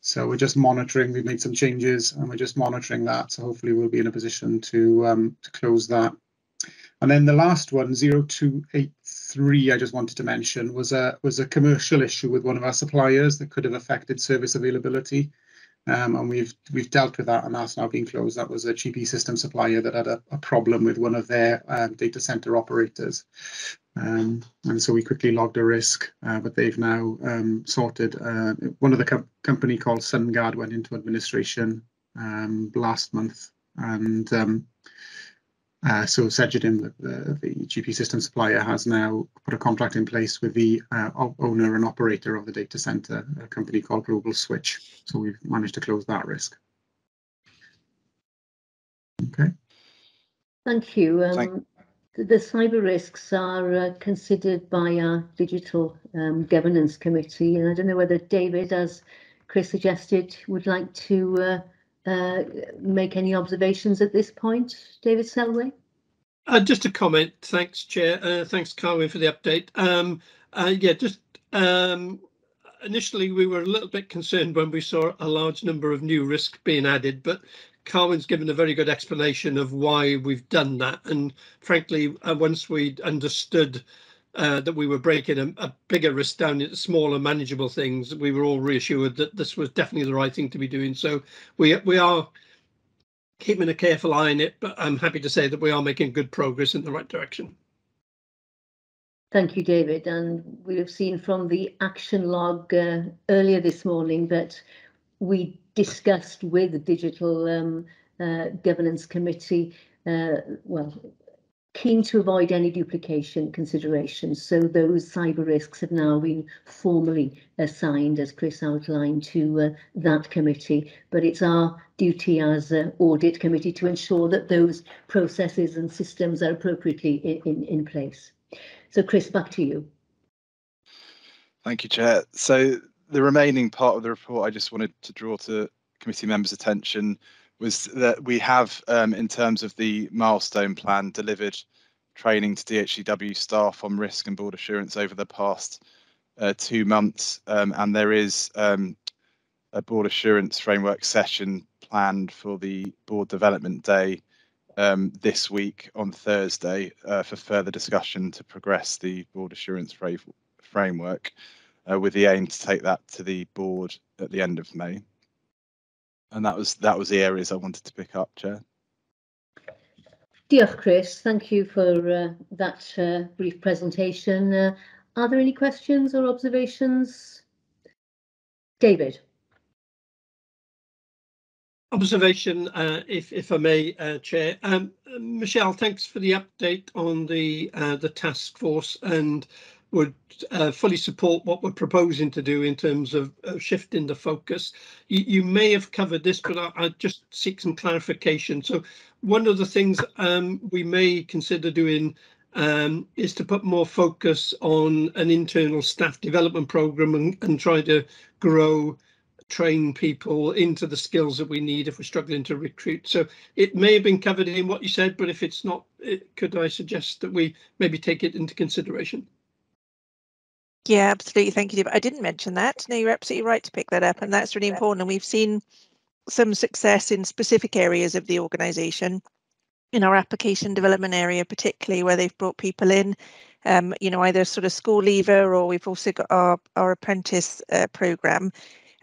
Speaker 7: So we're just monitoring. We've made some changes and we're just monitoring that. So hopefully we'll be in a position to um, to close that. And then the last one, 0283, I just wanted to mention was a was a commercial issue with one of our suppliers that could have affected service availability. Um, and we've we've dealt with that, and that's now been closed. That was a GP system supplier that had a, a problem with one of their um, data center operators, um, and so we quickly logged a risk. Uh, but they've now um, sorted. Uh, one of the co company called SunGard went into administration um, last month, and um, uh, so Cegedim, the, the, the, GP system supplier, has now put a contract in place with the uh, owner and operator of the data center, a company called Global Switch. So we've managed to close that risk. Okay.
Speaker 1: Thank you. Um, Thank the, the cyber risks are uh, considered by our digital um, governance committee, and I don't know whether David, as Chris suggested, would like to uh, make any observations at this point? David Selway?
Speaker 11: Uh, just a comment. Thanks, Chair. Uh, thanks, Carwyn, for the update. Um, uh, yeah, just um, initially we were a little bit concerned when we saw a large number of new risks being added, but Carwyn's given a very good explanation of why we've done that. And frankly, uh, once we'd understood uh, that we were breaking a, a, bigger risk down into smaller manageable things, we were all reassured that this was definitely the right thing to be doing. So we we are keeping a careful eye on it, but I'm happy to say that we are making good progress in the right direction.
Speaker 1: Thank you, David. And we have seen from the action log uh, earlier this morning that we discussed with the Digital um, uh, Governance Committee, uh, well, keen to avoid any duplication considerations. So those cyber risks have now been formally assigned, as Chris outlined, to uh, that committee. But it's our duty as an audit committee to ensure that those processes and systems are appropriately in, in, in place. So Chris, back to you.
Speaker 3: Thank you, Chair. So the remaining part of the report I just wanted to draw to committee members' attention was that we have, um, in terms of the milestone plan, delivered training to DHCW staff on risk and board assurance over the past uh, two months, um, and there is um, a board assurance framework session planned for the board development day um, this week on Thursday uh, for further discussion to progress the board assurance fra framework, uh, with the aim to take that to the board at the end of May and that was that was the areas I wanted to pick up, Chair.
Speaker 1: Diolch, Chris. Thank you for uh, that uh, brief presentation. Uh, are there any questions or observations? David.
Speaker 11: Observation, uh, if if I may, uh, Chair. Um, Michelle, thanks for the update on the uh, the task force and would uh, fully support what we're proposing to do in terms of, of shifting the focus. You, you, may have covered this, but I, I just seek some clarification. So one of the things um, we may consider doing um, is to put more focus on an internal staff development program and, and try to grow train people into the skills that we need if we're struggling to recruit. So it may have been covered in what you said, but if it's not, it, could I suggest that we maybe take it into consideration?
Speaker 10: Yeah, absolutely. Thank you. I didn't mention that. No, you're absolutely right to pick that up. And that's really important. And we've seen some success in specific areas of the organisation, in our application development area, particularly where they've brought people in, um, you know, either sort of school leaver or we've also got our, our apprentice uh, programme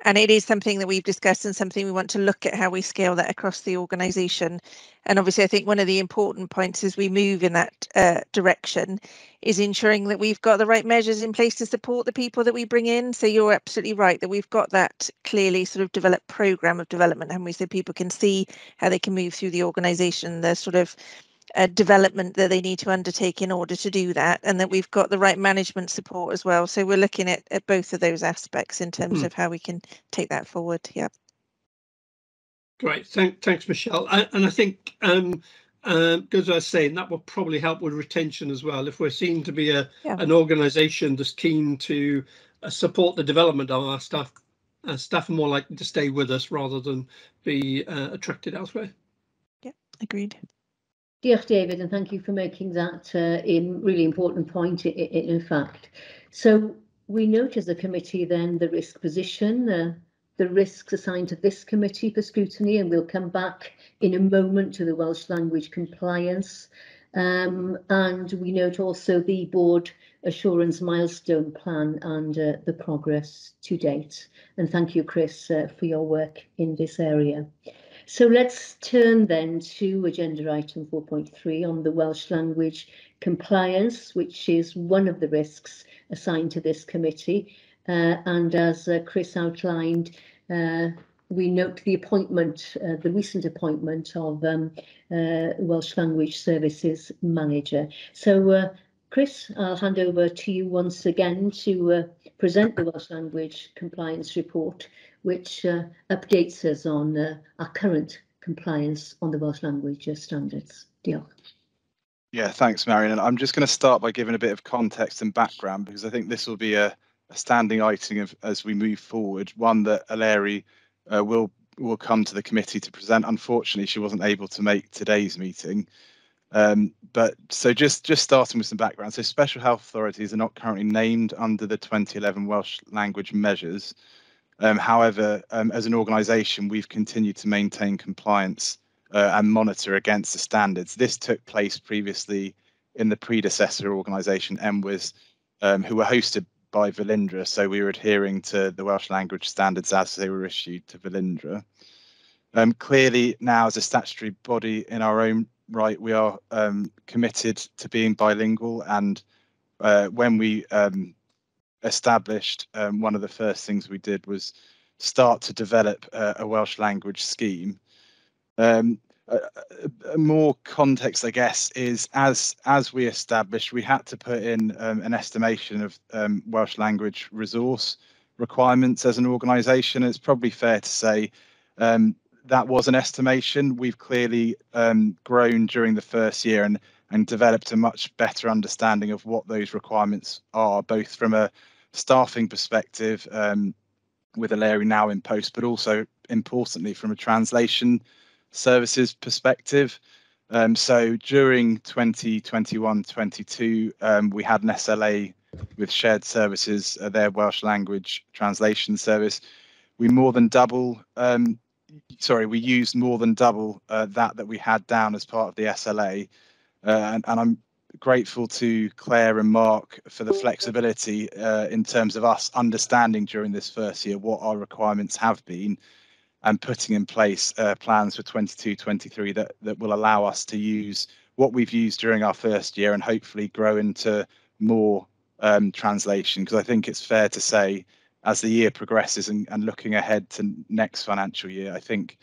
Speaker 10: and it is something that we've discussed and something we want to look at how we scale that across the organisation. And obviously, I think one of the important points as we move in that uh, direction is ensuring that we've got the right measures in place to support the people that we bring in. So you're absolutely right that we've got that clearly sort of developed program of development, and we so people can see how they can move through the organisation. The sort of uh, development that they need to undertake in order to do that, and that we've got the right management support as well. So we're looking at, at both of those aspects in terms
Speaker 11: Mm.
Speaker 10: of how we can take that forward. Yeah.
Speaker 11: Great, thank, thanks, Michelle. I, and I think, um, um, as I was saying, that will probably help with retention as well. If we're seen to be a
Speaker 10: Yeah.
Speaker 11: an organisation that's keen to uh, support the development of our staff, uh, staff are more likely to stay with us rather than be uh, attracted elsewhere.
Speaker 10: Yeah, agreed.
Speaker 1: Diolch, David, and thank you for making that uh, in really important point. i- i- in fact, so we note as a committee then the risk position, uh, the risks assigned to this committee for scrutiny, and we'll come back in a moment to the Welsh language compliance. Um, and we note also the board assurance milestone plan and uh, the progress to date. And thank you, Chris, uh, for your work in this area. So let's turn then to agenda item 4.3 on the Welsh language compliance, which is one of the risks assigned to this committee. Uh, and as uh, Chris outlined, uh, we note the appointment, uh, the recent appointment of um, uh, Welsh Language Services Manager. So, uh, Chris, I'll hand over to you once again to uh, present the Welsh Language Compliance Report, which uh, updates us on uh, our current compliance on the Welsh language uh, standards. Diolch.
Speaker 3: Yeah, thanks, Marion. And I'm just going to start by giving a bit of context and background because I think this will be a, a standing item of, as we move forward. One that Eleri uh, will will come to the committee to present. Unfortunately, she wasn't able to make today's meeting. Um, but so just just starting with some background. So special health authorities are not currently named under the 2011 Welsh language measures. Um, however, um, as an organisation, we've continued to maintain compliance uh, and monitor against the standards. This took place previously in the predecessor organisation, NWIS, um, who were hosted by Velindre. So we were adhering to the Welsh language standards as they were issued to Velindre. Um, clearly, now as a statutory body in our own right, we are um, committed to being bilingual. And uh, when we um, established, um, one of the first things we did was start to develop uh, a Welsh language scheme. Um, a more context, I guess, is as as we established, we had to put in um, an estimation of um, Welsh language resource requirements as an organisation. It's probably fair to say um, that was an estimation. We've clearly um, grown during the first year and and developed a much better understanding of what those requirements are, both from a staffing perspective um, with Eleri now in post, but also importantly from a translation services perspective. Um, so during 2021-22, um, we had an SLA with shared services, uh, their Welsh language translation service. We more than double, um, sorry, we used more than double uh, that that we had down as part of the SLA. Uh, and, and I'm grateful to Claire and Mark for the flexibility uh, in terms of us understanding during this first year what our requirements have been and putting in place uh, plans for 22 23 that that will allow us to use what we've used during our first year and hopefully grow into more um, translation. Because I think it's fair to say as the year progresses and, and looking ahead to next financial year I think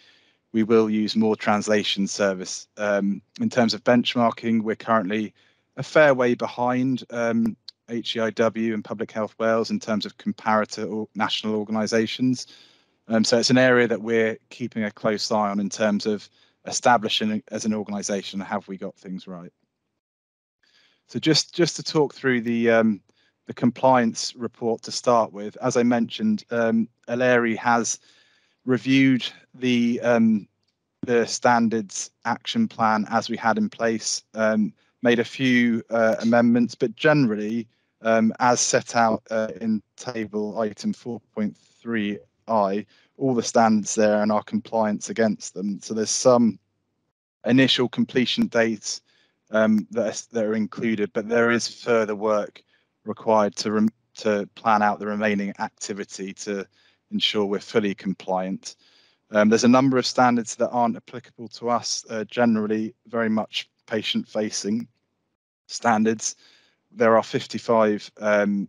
Speaker 3: we will use more translation service. Um, in terms of benchmarking we're currently a fair way behind um, HEIW and Public Health Wales in terms of comparator or national organisations. Um, so it's an area that we're keeping a close eye on in terms of establishing as an organisation have we got things right. So just just to talk through the um, the compliance report to start with, as I mentioned, um, has reviewed the um, the standards action plan as we had in place, um, made a few uh, amendments, but generally, um, as set out uh, in table item 4.3i, all the standards there and our compliance against them. So there's some initial completion dates um, that, are, that are included, but there is further work required to to plan out the remaining activity to ensure we're fully compliant. Um, there's a number of standards that aren't applicable to us, uh, generally very much patient facing standards. There are 55 um,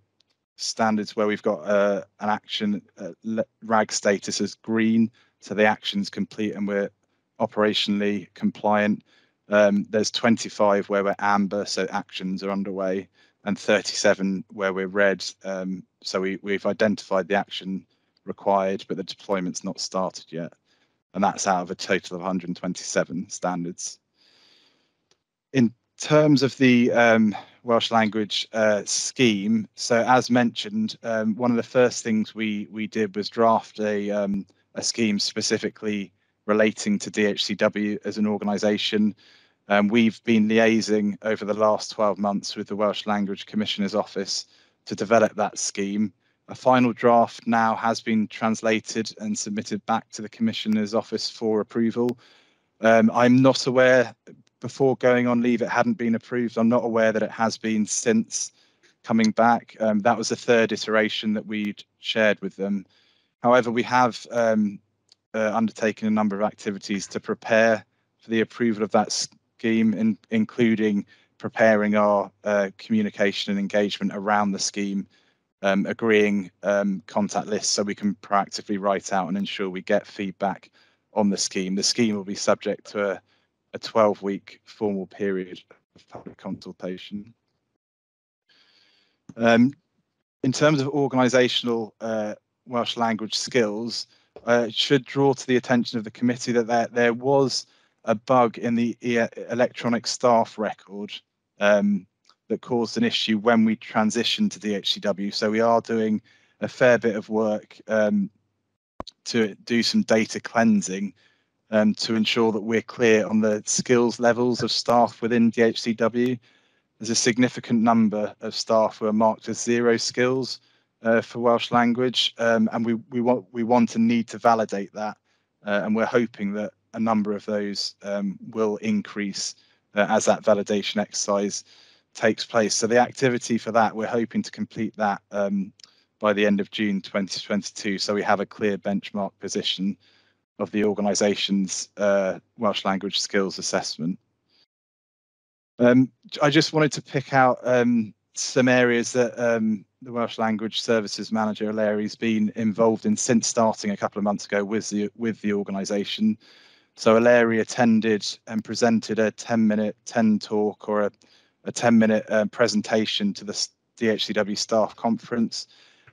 Speaker 3: standards where we've got uh, an action uh, RAG status as green, so the action's complete and we're operationally compliant. Um, there's 25 where we're amber, so actions are underway, and 37 where we're red. Um, so we, we've identified the action required, but the deployment's not started yet. And that's out of a total of 127 standards. In terms of the um, Welsh language uh, scheme, so as mentioned, um, one of the first things we we did was draft a um, a scheme specifically relating to DHCW as an organisation. Um, we've been liaising over the last 12 months with the Welsh Language Commissioner's Office to develop that scheme. A final draft now has been translated and submitted back to the Commissioner's Office for approval. Um, I'm not aware, before going on leave, it hadn't been approved. I'm not aware that it has been since coming back. Um, that was the third iteration that we'd shared with them. However, we have um, uh, undertaken a number of activities to prepare for the approval of that scheme, in, including preparing our uh, communication and engagement around the scheme, um, agreeing um, contact lists so we can proactively write out and ensure we get feedback on the scheme. The scheme will be subject to a, a 12 week formal period of public consultation. Um, in terms of organisational uh, Welsh language skills, uh, should draw to the attention of the committee that there, there was a bug in the e electronic staff record um, that caused an issue when we transitioned to DHCW. So we are doing a fair bit of work um, to do some data cleansing um, to ensure that we're clear on the skills levels of staff within DHCW. There's a significant number of staff who are marked as zero skills uh, for Welsh language, um, and we we want we want and need to validate that, uh, and we're hoping that a number of those um, will increase uh, as that validation exercise takes place. So the activity for that, we're hoping to complete that um, by the end of June 2022. So we have a clear benchmark position of the organisation's uh, Welsh language skills assessment. Um, I just wanted to pick out um, some areas that um, the Welsh Language Services Manager Eleri's been involved in since starting a couple of months ago with the with the organisation. So Eleri attended and presented a 10 minute 10 talk or a, a 10 minute uh, presentation to the DHCW staff conference.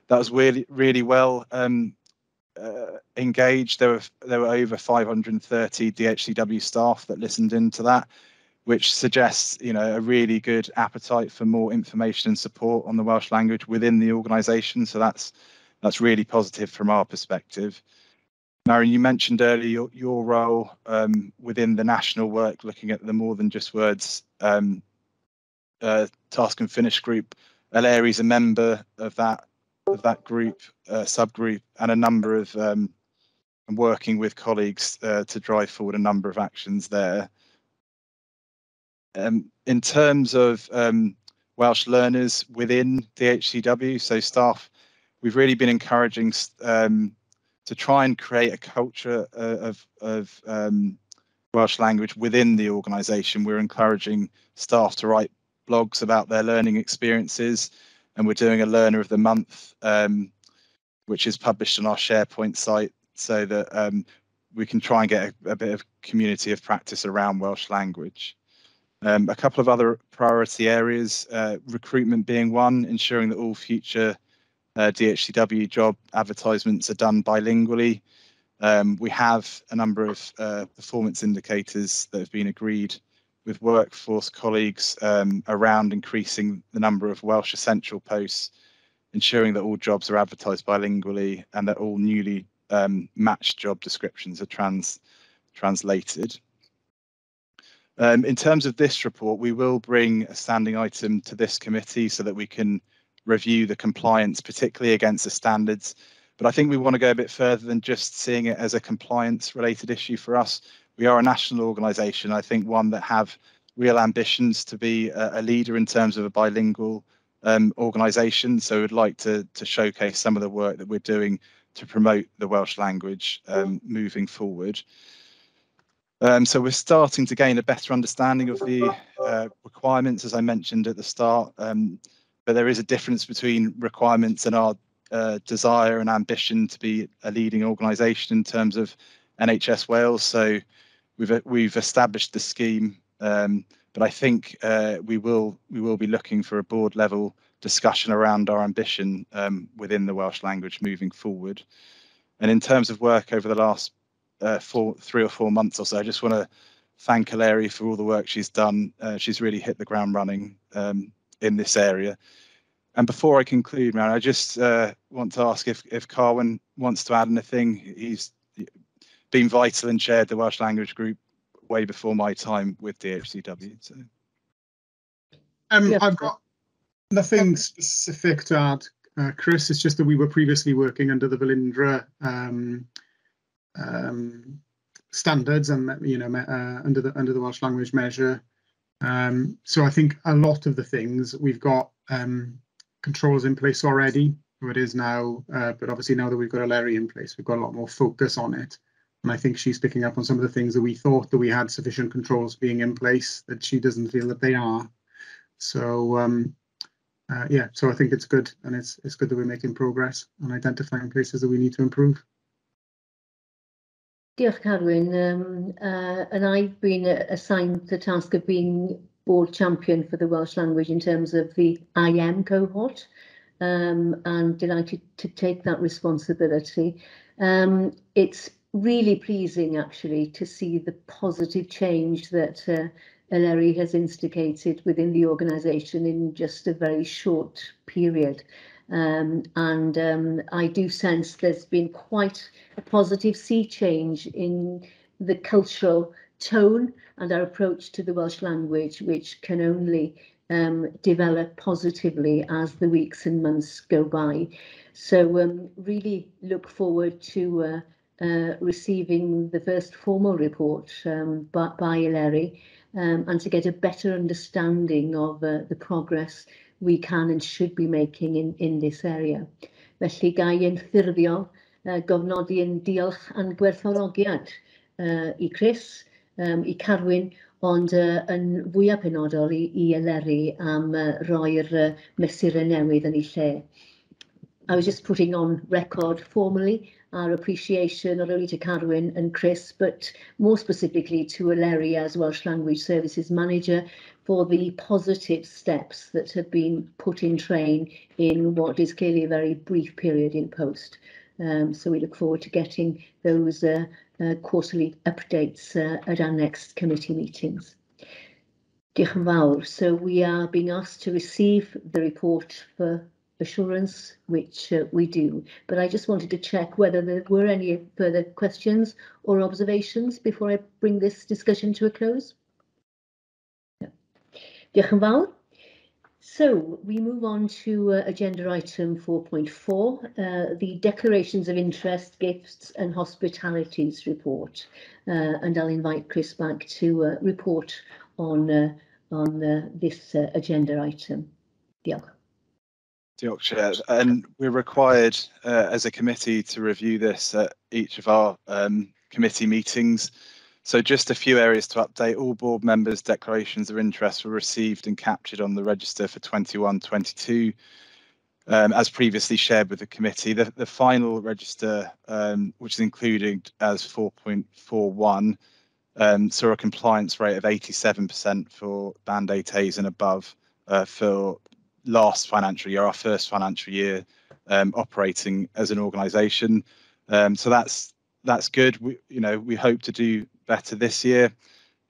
Speaker 3: That was really really well um, uh, engaged. There were there were over 530 DHCW staff that listened into that which suggests you know a really good appetite for more information and support on the Welsh language within the organisation. So that's that's really positive from our perspective. Marion, you mentioned earlier your, your role um, within the national work, looking at the more than just words um, uh, task and finish group. is a member of that of that group uh, subgroup and a number of um, working with colleagues uh, to drive forward a number of actions there. Um, in terms of um, Welsh learners within DHCW, so staff, we've really been encouraging um, to try and create a culture uh, of, of um, Welsh language within the organisation. We're encouraging staff to write blogs about their learning experiences, and we're doing a Learner of the Month, um, which is published on our SharePoint site, so that um, we can try and get a, a bit of community of practice around Welsh language. Um, a couple of other priority areas, uh, recruitment being one, ensuring that all future uh, DHCW job advertisements are done bilingually. Um, we have a number of uh, performance indicators that have been agreed with workforce colleagues um, around increasing the number of Welsh essential posts, ensuring that all jobs are advertised bilingually and that all newly um, matched job descriptions are trans translated. Um, in terms of this report, we will bring a standing item to this committee so that we can review the compliance, particularly against the standards. But I think we want to go a bit further than just seeing it as a compliance related issue for us. We are a national organisation, I think one that have real ambitions to be a, a leader in terms of a bilingual um, organisation. So we'd like to, to showcase some of the work that we're doing to promote the Welsh language um, moving forward. Um, so we're starting to gain a better understanding of the uh, requirements, as I mentioned at the start. Um, but there is a difference between requirements and our uh, desire and ambition to be a leading organisation in terms of NHS Wales. So we've we've established the scheme Um, but I think uh, we will we will be looking for a board level discussion around our ambition um, within the Welsh language moving forward. And in terms of work over the last uh, four, three or four months or so, I just want to thank Eleri for all the work she's done. Uh, she's really hit the ground running um, in this area. And before I conclude, man, I just uh, want to ask if if Carwyn wants to add anything. He's been vital and chaired the Welsh language group way before my time with DHCW. So.
Speaker 7: Um, I've got nothing specific to add, uh, Chris. It's just that we were previously working under the Velindre um, um, standards and you know uh, under the under the Welsh language measure. Um, so I think a lot of the things we've got um, controls in place already. It is now, uh, but obviously now that we've got a Eleri in place, we've got a lot more focus on it. And I think she's picking up on some of the things that we thought that we had sufficient controls being in place that she doesn't feel that they are. So um, uh, yeah, so I think it's good, and it's it's good that we're making progress on identifying places that we need to improve.
Speaker 1: Diolch Carwyn, um, uh, and I've been assigned the task of being board champion for the Welsh language in terms of the IM cohort. Um, and delighted to take that responsibility. Um, it's really pleasing actually to see the positive change that uh, Eleri has instigated within the organisation in just a very short period. Um, and um, I do sense there's been quite a positive sea change in the cultural tone and our approach to the Welsh language, which can only um, develop positively as the weeks and months go by. So um, really look forward to uh, uh, receiving the first formal report um, by, by Ileri um, and to get a better understanding of uh, the progress we can and should be making in, in this area. Felly gai yn ffurfiol uh, gofnodi yn diolch a'n gwerthfawrogiad uh, i Chris, um, i Carwyn, ond uh, yn fwyaf penodol i, i eleri am uh, roi'r uh, mesurau newydd yn ei lle. I was just putting on record formally our appreciation not only to Carwyn and Chris, but more specifically to Eleri as Welsh Language Services Manager for the positive steps that have been put in train in what is clearly a very brief period in post. Um, so we look forward to getting those uh, uh, quarterly updates uh, at our next committee meetings. So we are being asked to receive the report for assurance, which uh, we do. But I just wanted to check whether there were any further questions or observations before I bring this discussion to a close. So we move on to uh, agenda item 4.4, uh, the declarations of interest, gifts and hospitalities report. Uh, and I'll invite Chris back to uh, report on, uh, on uh, this agenda item. Diolch.
Speaker 3: Yorkshire, and we're required uh, as a committee to review this at each of our um, committee meetings. So just a few areas to update. All board members' declarations of interest were received and captured on the register for 21-22, um, as previously shared with the committee. The, the final register, um, which is included as 4.41, um, saw a compliance rate of 87% for Band 8As and above uh, for last financial year, our first financial year um, operating as an organisation. Um, so that's that's good. We you know we hope to do better this year.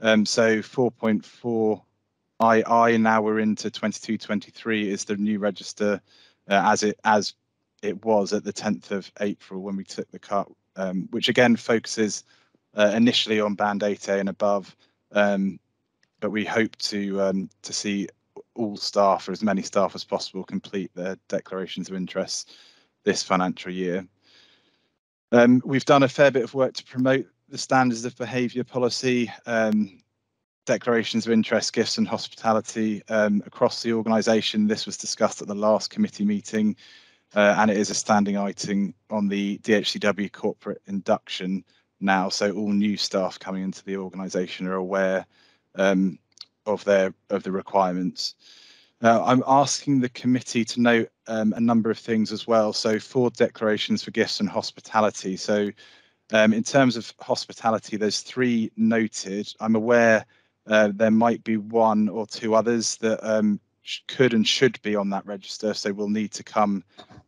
Speaker 3: Um, so 4.4 II now we're into 22-23 is the new register uh, as it as it was at the 10th of April when we took the cut, um, which again focuses uh, initially on band 8A and above. Um, but we hope to um, to see all staff or as many staff as possible complete their declarations of interest this financial year. Um, we've done a fair bit of work to promote the standards of behaviour policy, um, declarations of interest, gifts and hospitality um, across the organisation. This was discussed at the last committee meeting uh, and it is a standing item on the DHCW corporate induction now. So all new staff coming into the organisation are aware um, of their of the requirements. Uh, I'm asking the committee to note um, a number of things as well. So four declarations for gifts and hospitality. So um, in terms of hospitality, there's three noted. I'm aware Uh, there might be one or two others that um, could and should be on that register, so we'll need to come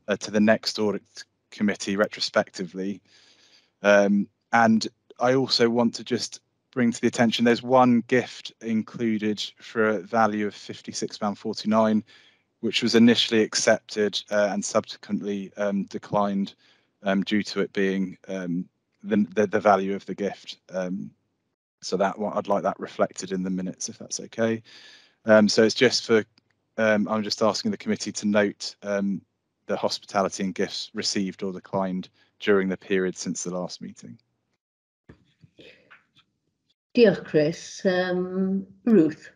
Speaker 3: uh, to the next audit committee retrospectively. Um, and I also want to just bring to the attention there's one gift included for a value of £56.49 which was initially accepted uh, and subsequently um, declined um, due to it being um, the, the, the value of the gift. Um, so that one, I'd like that reflected in the minutes if that's okay. Um, so it's just for I'm just asking the committee to note the hospitality and gifts received or declined during the period since the last meeting.
Speaker 1: Diolch, Chris. Um, Ruth.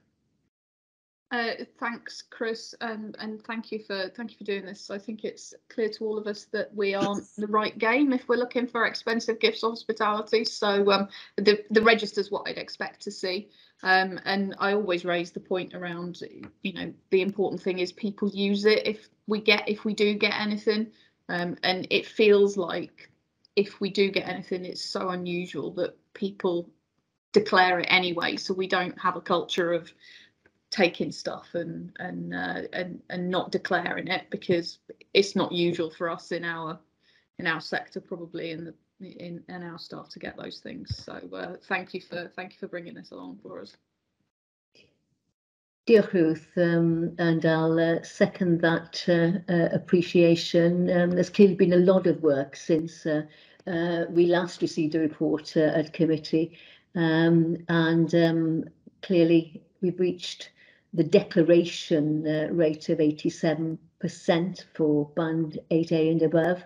Speaker 2: Uh, thanks, Chris, and and thank you for thank you for doing this. I think it's clear to all of us that we aren't the right game if we're looking for expensive gifts or hospitality. So um, the the register is what I'd expect to see. Um, and I always raise the point around, you know, the important thing is people use it if we get if we do get anything. Um, and it feels like if we do get anything, it's so unusual that people declare it anyway. So we don't have a culture of taking stuff and and uh, and and not declaring it because it's not usual for us in our in our sector probably in the in, in our staff to get those things. So uh, thank you for thank you for bringing this along for us.
Speaker 1: Diolch Ruth, um, and I'll uh, second that uh, uh, appreciation. Um, there's clearly been a lot of work since uh, uh, we last received a report uh, at committee, um, and um, clearly we've reached the declaration rate of 87% for band 8A and above.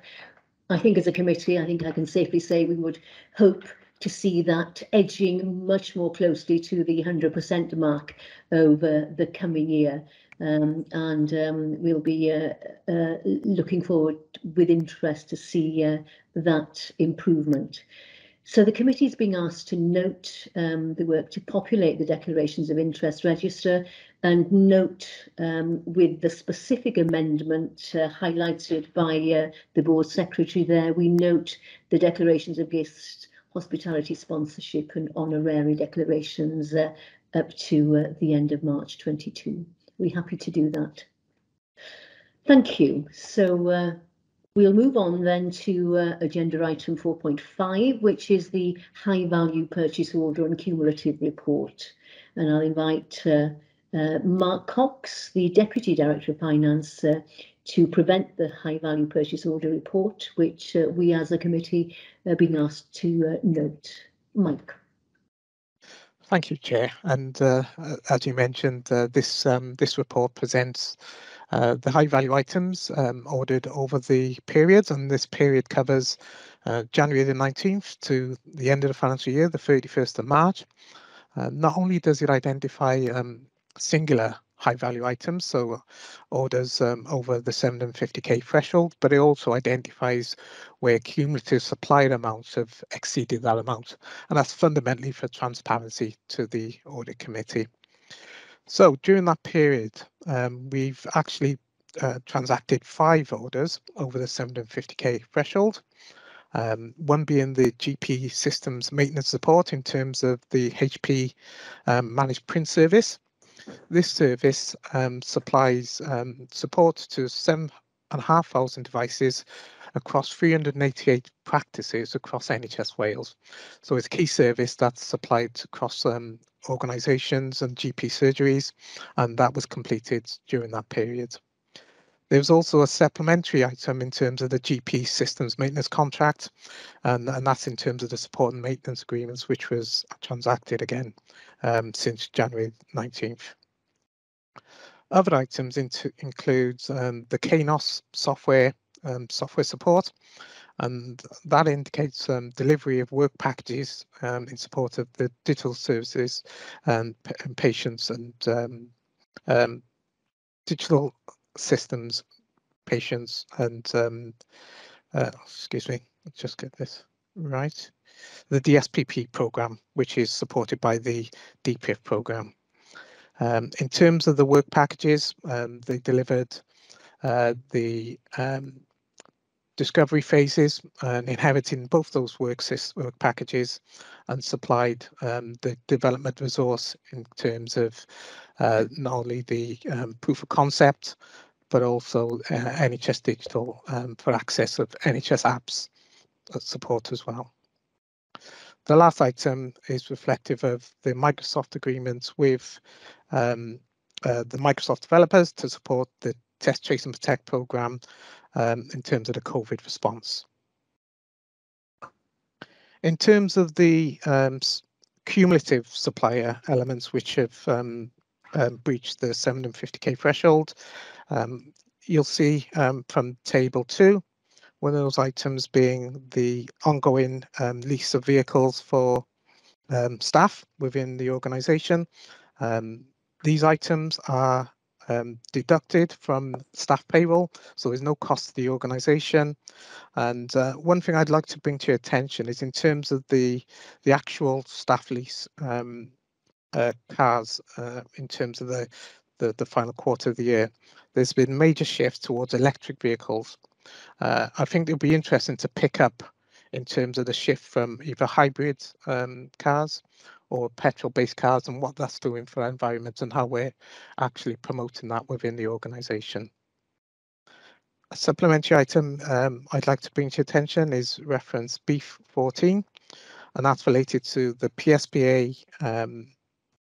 Speaker 1: I think as a committee, I think I can safely say we would hope to see that edging much more closely to the 100% mark over the coming year. Um, and um, we'll be uh, uh, looking forward with interest to see uh, that improvement. So the committee is being asked to note um, the work to populate the declarations of interest register and note um, with the specific amendment uh, highlighted by uh, the board secretary there, we note the declarations of gifts hospitality sponsorship and honorary declarations uh, up to uh, the end of March 22. We're happy to do that. Thank you. So uh, we'll move on then to uh, agenda item 4.5, which is the high value purchase order and cumulative report. And I'll invite uh, uh, Mark Cox, the Deputy Director of Finance, to prevent the high value purchase order report, which uh, we as a committee are being asked to uh, note. Mike.
Speaker 13: Thank you, Chair. And uh, as you mentioned, uh, this um, this report presents uh, the high value items um, ordered over the period, and this period covers uh, January the 19th to the end of the financial year, the 31st of March. not only does it identify um, singular high value items, so orders um, over the 750k threshold, but it also identifies where cumulative supplier amounts have exceeded that amount. And that's fundamentally for transparency to the audit committee. So during that period, um, we've actually uh, transacted five orders over the 750k threshold. Um, one being the GP systems maintenance support in terms of the HP um, managed print service. This service um, supplies um, support to 7,500 devices across 388 practices across NHS Wales. So it's a key service that's supplied across um, organisations and GP surgeries, and that was completed during that period. There was also a supplementary item in terms of the GP systems maintenance contract, and, and that's in terms of the support and maintenance agreements, which was transacted again um, since January 19th. Other items into, include um, the Kainos software software support, and that indicates um, delivery of work packages um, in support of the digital services and, and patients and um, um, digital systems, patients and uh, excuse me, let's just get this right. The DSPP program, which is supported by the DPIF program. Um, in terms of the work packages, um, they delivered uh, the um, discovery phases and inheriting both those work, work packages and supplied um, the development resource in terms of uh, not only the um, proof of concept, but also uh, NHS Digital um, for access of NHS apps support as well. The last item is reflective of the Microsoft agreements with um, uh, the Microsoft developers to support the Test, Trace and Protect program um, in terms of the COVID response. In terms of the um, cumulative supplier elements which have um, um breached the 750k threshold, um, you'll see um, from table two, one of those items being the ongoing lease of vehicles for staff within the organisation. these items are um, deducted from staff payroll, so there's no cost to the organisation. And uh, one thing I'd like to bring to your attention is in terms of the the actual staff lease um, uh, cars uh, in terms of the, the, the final quarter of the year, there's been major shift towards electric vehicles. Uh, I think it'll be interesting to pick up in terms of the shift from either hybrid um, cars or petrol-based cars and what that's doing for our environment and how we're actually promoting that within the organisation. A supplementary item um, I'd like to bring to your attention is reference B14, and that's related to the PSPA um,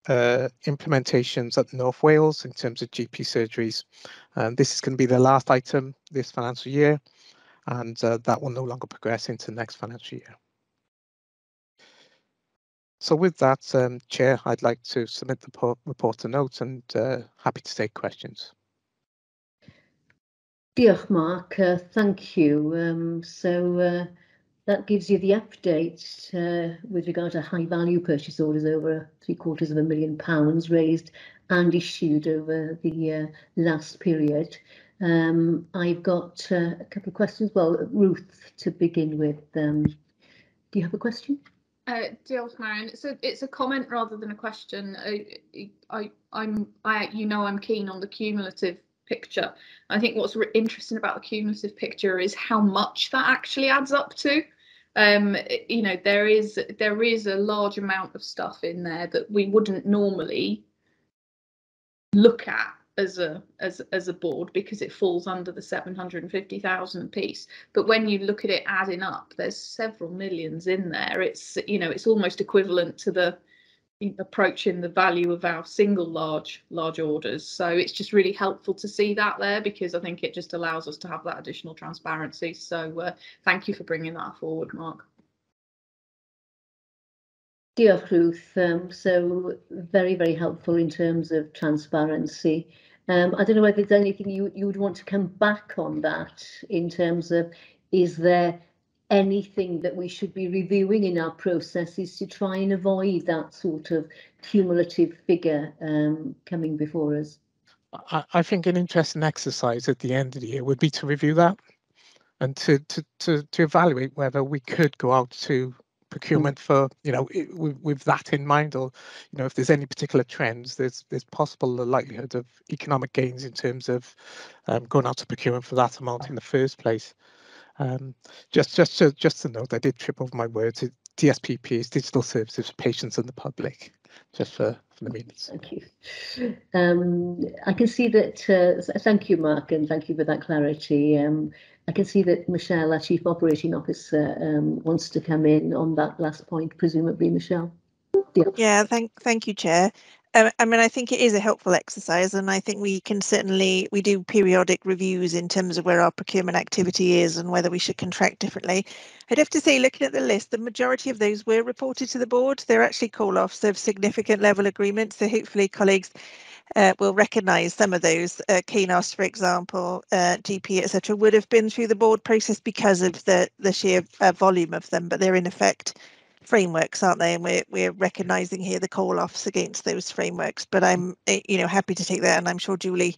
Speaker 13: uh, implementations at North Wales in terms of GP surgeries. And this is going to be the last item this financial year, and uh, that will no longer progress into next financial year. So with that, um, Chair, I'd like to submit the report to notes and uh, happy to take questions.
Speaker 1: Diolch, Mark. Uh, thank you. Um, so uh, that gives you the update uh, with regard to high value purchase orders over three quarters of a million pounds raised and issued over the uh, last period. Um, I've got uh, a couple of questions. Well, Ruth, to begin with, um, do you have a question?
Speaker 2: Uh, Diolch, Marion. It's a it's a comment rather than a question. I, I I'm I you know I'm keen on the cumulative picture. I think what's interesting about the cumulative picture is how much that actually adds up to. Um, you know, there is there is a large amount of stuff in there that we wouldn't normally look at as a as as a board because it falls under the 750,000 piece. But when you look at it adding up there's several millions in there. It's you know it's almost equivalent to the approaching the value of our single large large orders. So it's just really helpful to see that there because I think it just allows us to have that additional transparency. So uh, thank you for bringing that forward Mark.
Speaker 1: Diolch Ruth. Um, so very, very helpful in terms of transparency. Um, I don't know whether there's anything you, you would want to come back on that in terms of is there anything that we should be reviewing in our processes to try and avoid that sort of cumulative figure um, coming before us?
Speaker 13: I, I think an interesting exercise at the end of the year would be to review that and to, to, to, to evaluate whether we could go out to procurement for you know with, with that in mind or you know if there's any particular trends there's there's possible the likelihood of economic gains in terms of um, going out to procurement for that amount in the first place. Um, just just to just to note i did trip over my words DSPP is digital services for patients and the public just for, for the minutes.
Speaker 1: Thank you. Um, I can see that, uh, thank you, Mark, and thank you for that clarity. Um, I can see that Michelle, our Chief Operating Officer, um, wants to come in on that last point, presumably, Michelle.
Speaker 10: Yeah, yeah thank, thank you, Chair. I mean, I think it is a helpful exercise, and I think we can certainly we do periodic reviews in terms of where our procurement activity is and whether we should contract differently. I'd have to say, looking at the list, the majority of those were reported to the board. They're actually call-offs of significant level agreements. So hopefully, colleagues uh, will recognise some of those. Uh, for example, uh, GP, etc., would have been through the board process because of the the sheer uh, volume of them, but they're in effect frameworks, aren't they? And we're we're recognising here the call offs against those frameworks. But I'm eh, you know happy to take that, and I'm sure Julie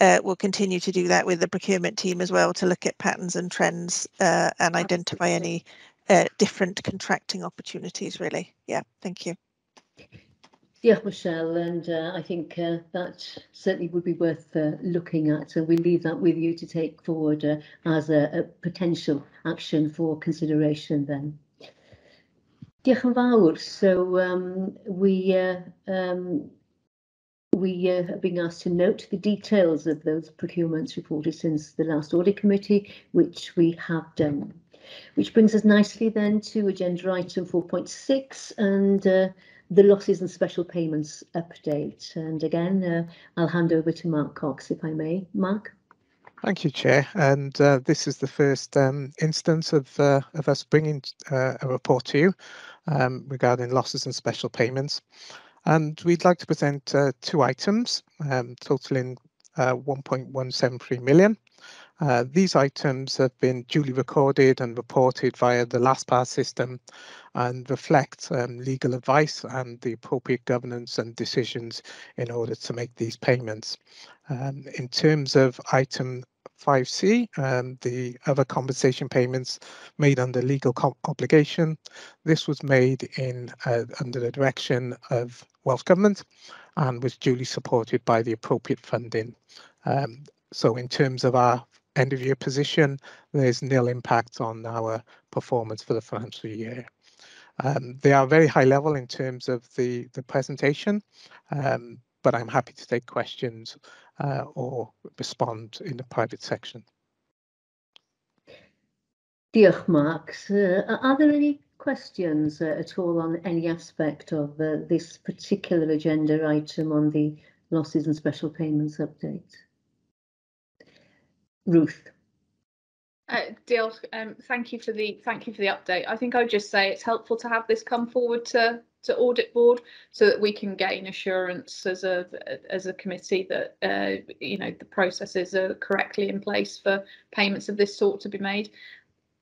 Speaker 10: uh, will continue to do that with the procurement team as well to look at patterns and trends uh, and identify any uh, different contracting opportunities. Really, yeah. Thank you.
Speaker 1: Yeah, Michelle, and uh, I think uh, that certainly would be worth uh, looking at. So we leave that with you to take forward uh, as a, a, potential action for consideration then. Diolch yn fawr. So um, we uh, um, we uh, have been asked to note the details of those procurements reported since the last audit committee, which we have done. Which brings us nicely then to agenda item 4.6 and uh, the losses and special payments update. And again, uh, I'll hand over to Mark Cox, if I may. Mark.
Speaker 13: Thank you, Chair. And uh, this is the first um, instance of, uh, of us bringing uh, a report to you um, regarding losses and special payments. And we'd like to present uh, two items um, totaling uh, 1.173 million. Uh, these items have been duly recorded and reported via the LastPass system and reflect um, legal advice and the appropriate governance and decisions in order to make these payments. Um, in terms of item 5C, um, the other compensation payments made under legal obligation. This was made in uh, under the direction of Welsh Government and was duly supported by the appropriate funding. Um, so in terms of our end of year position, there's nil impact on our performance for the financial year. Um, they are very high level in terms of the, the presentation, um, but I'm happy to take questions uh, or respond in the private section.
Speaker 1: Diolch, Mark. Uh, are there any questions uh, at all on any aspect of uh, this particular agenda item on the losses and special payments update? Ruth.
Speaker 2: Uh, Diolch, um, thank you for the thank you for the update. I think I would just say it's helpful to have this come forward to to audit board so that we can gain assurance as a as a committee that uh, you know the processes are correctly in place for payments of this sort to be made.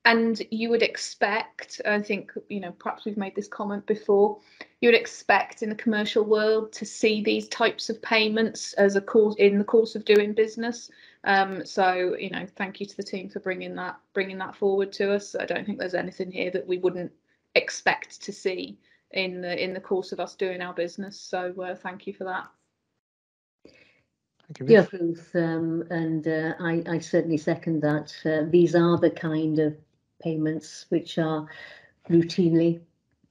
Speaker 2: And you would expect, I think, you know, perhaps we've made this comment before, you would expect in the commercial world to see these types of payments as a course in the course of doing business. Um, so, you know, thank you to the team for bringing that bringing that forward to us. I don't think there's anything here that we wouldn't expect to see in the in the course of us doing our business. So, uh, thank you for that.
Speaker 1: Thank you. Yeah, Ruth, um, and uh, I, I certainly second that. Uh, these are the kind of payments which are routinely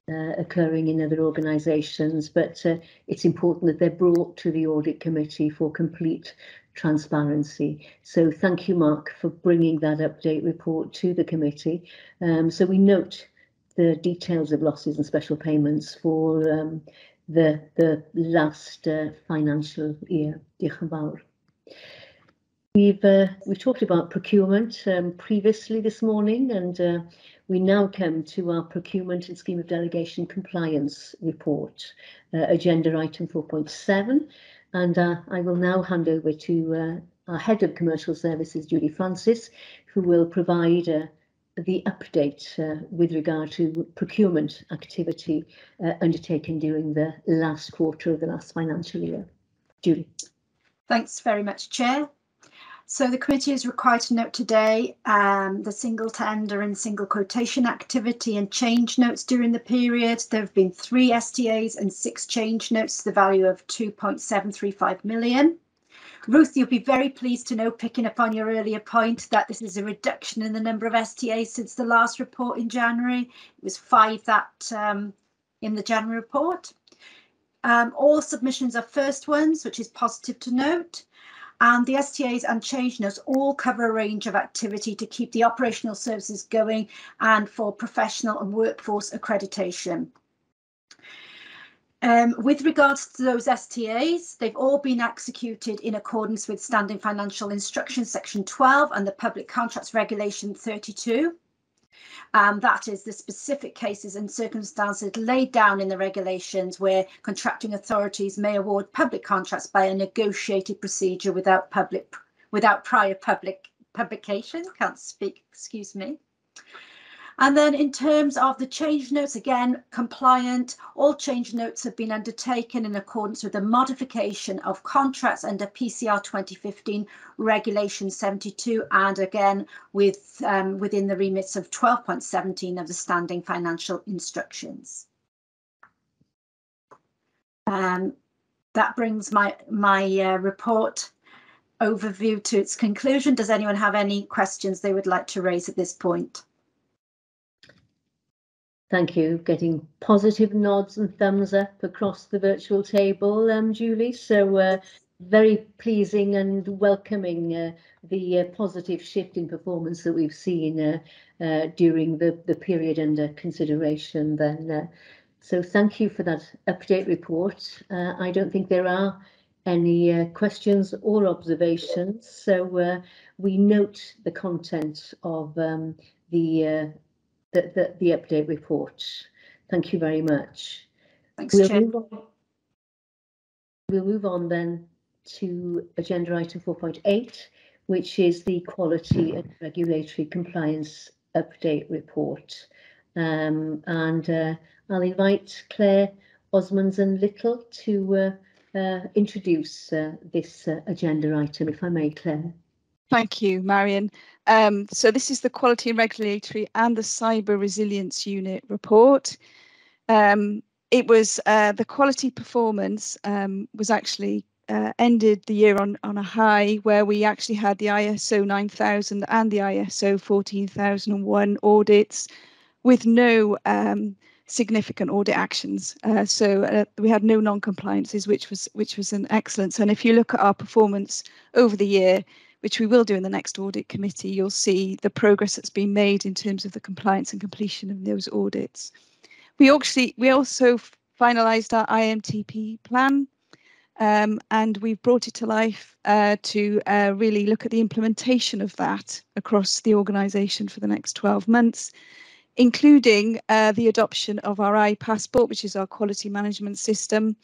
Speaker 1: uh, occurring in other organisations, but uh, it's important that they're brought to the audit committee for complete transparency. So thank you, Mark, for bringing that update report to the committee. Um, so we note the details of losses and special payments for um, the, the last uh, financial year. Diolch We've uh, we've talked about procurement um, previously this morning, and uh, we now come to our procurement and scheme of delegation compliance report, uh, agenda item 4.7. And uh, I will now hand over to uh, our Head of Commercial Services, Julie Francis, who will provide uh, the update uh, with regard to procurement activity uh, undertaken during the last quarter of the last financial year. Julie.
Speaker 8: Thanks very much, Chair. So the committee is required to note today um, the single tender and single quotation activity and change notes during the period. There have been three STAs and six change notes to the value of 2.735 million. Ruth, you'll be very pleased to know, picking up on your earlier point, that this is a reduction in the number of STAs since the last report in January. It was five that um, in the January report. Um, all submissions are first ones, which is positive to note. And the STAs and change notes all cover a range of activity to keep the operational services going and for professional and workforce accreditation. Um, with regards to those STAs, they've all been executed in accordance with Standing Financial Instruction Section 12 and the Public Contracts Regulation 32. Um, that is the specific cases and circumstances laid down in the regulations where contracting authorities may award public contracts by a negotiated procedure without public without prior public publication. Can't speak, excuse me. And then in terms of the change notes, again, compliant, all change notes have been undertaken in accordance with the modification of contracts under PCR 2015 Regulation 72 and again with um, within the remits of 12.17 of the Standing Financial Instructions.
Speaker 16: Um, that brings my my uh, report overview to its conclusion. Does anyone have any questions they would like to raise at this point?
Speaker 1: Thank you. Getting positive nods and thumbs up across the virtual table, um, Julie. So uh, very pleasing and welcoming uh, the uh, positive shift in performance that we've seen uh, uh, during the, the period under consideration then. Uh, so thank you for that update report. I don't think there are any questions or observations. So we note the content of um, the the, the, the update report. Thank you very much.
Speaker 16: Thanks, we'll
Speaker 1: Chair. Move on, we'll move on then to agenda item 4.8, which is the quality and regulatory compliance update report. Um, and uh, I'll invite Claire Osmundsen Little to uh, uh, introduce uh, this uh, agenda item, if I may, Claire.
Speaker 5: Thank you, Marion. Um, so this is the Quality and Regulatory and the Cyber Resilience Unit report. Um, it was uh, the quality performance um, was actually uh, ended the year on, on a high where we actually had the ISO 9000 and the ISO 14001 audits with no um, significant audit actions. Uh, so uh, we had no non-compliances, which was which was an excellence. And if you look at our performance over the year, which we will do in the next audit committee, you'll see the progress that's been made in terms of the compliance and completion of those audits. We actually we also finalised our IMTP plan um, and we've brought it to life uh, to uh, really look at the implementation of that across the organisation for the next 12 months, including uh, the adoption of our iPassport, which is our quality management system,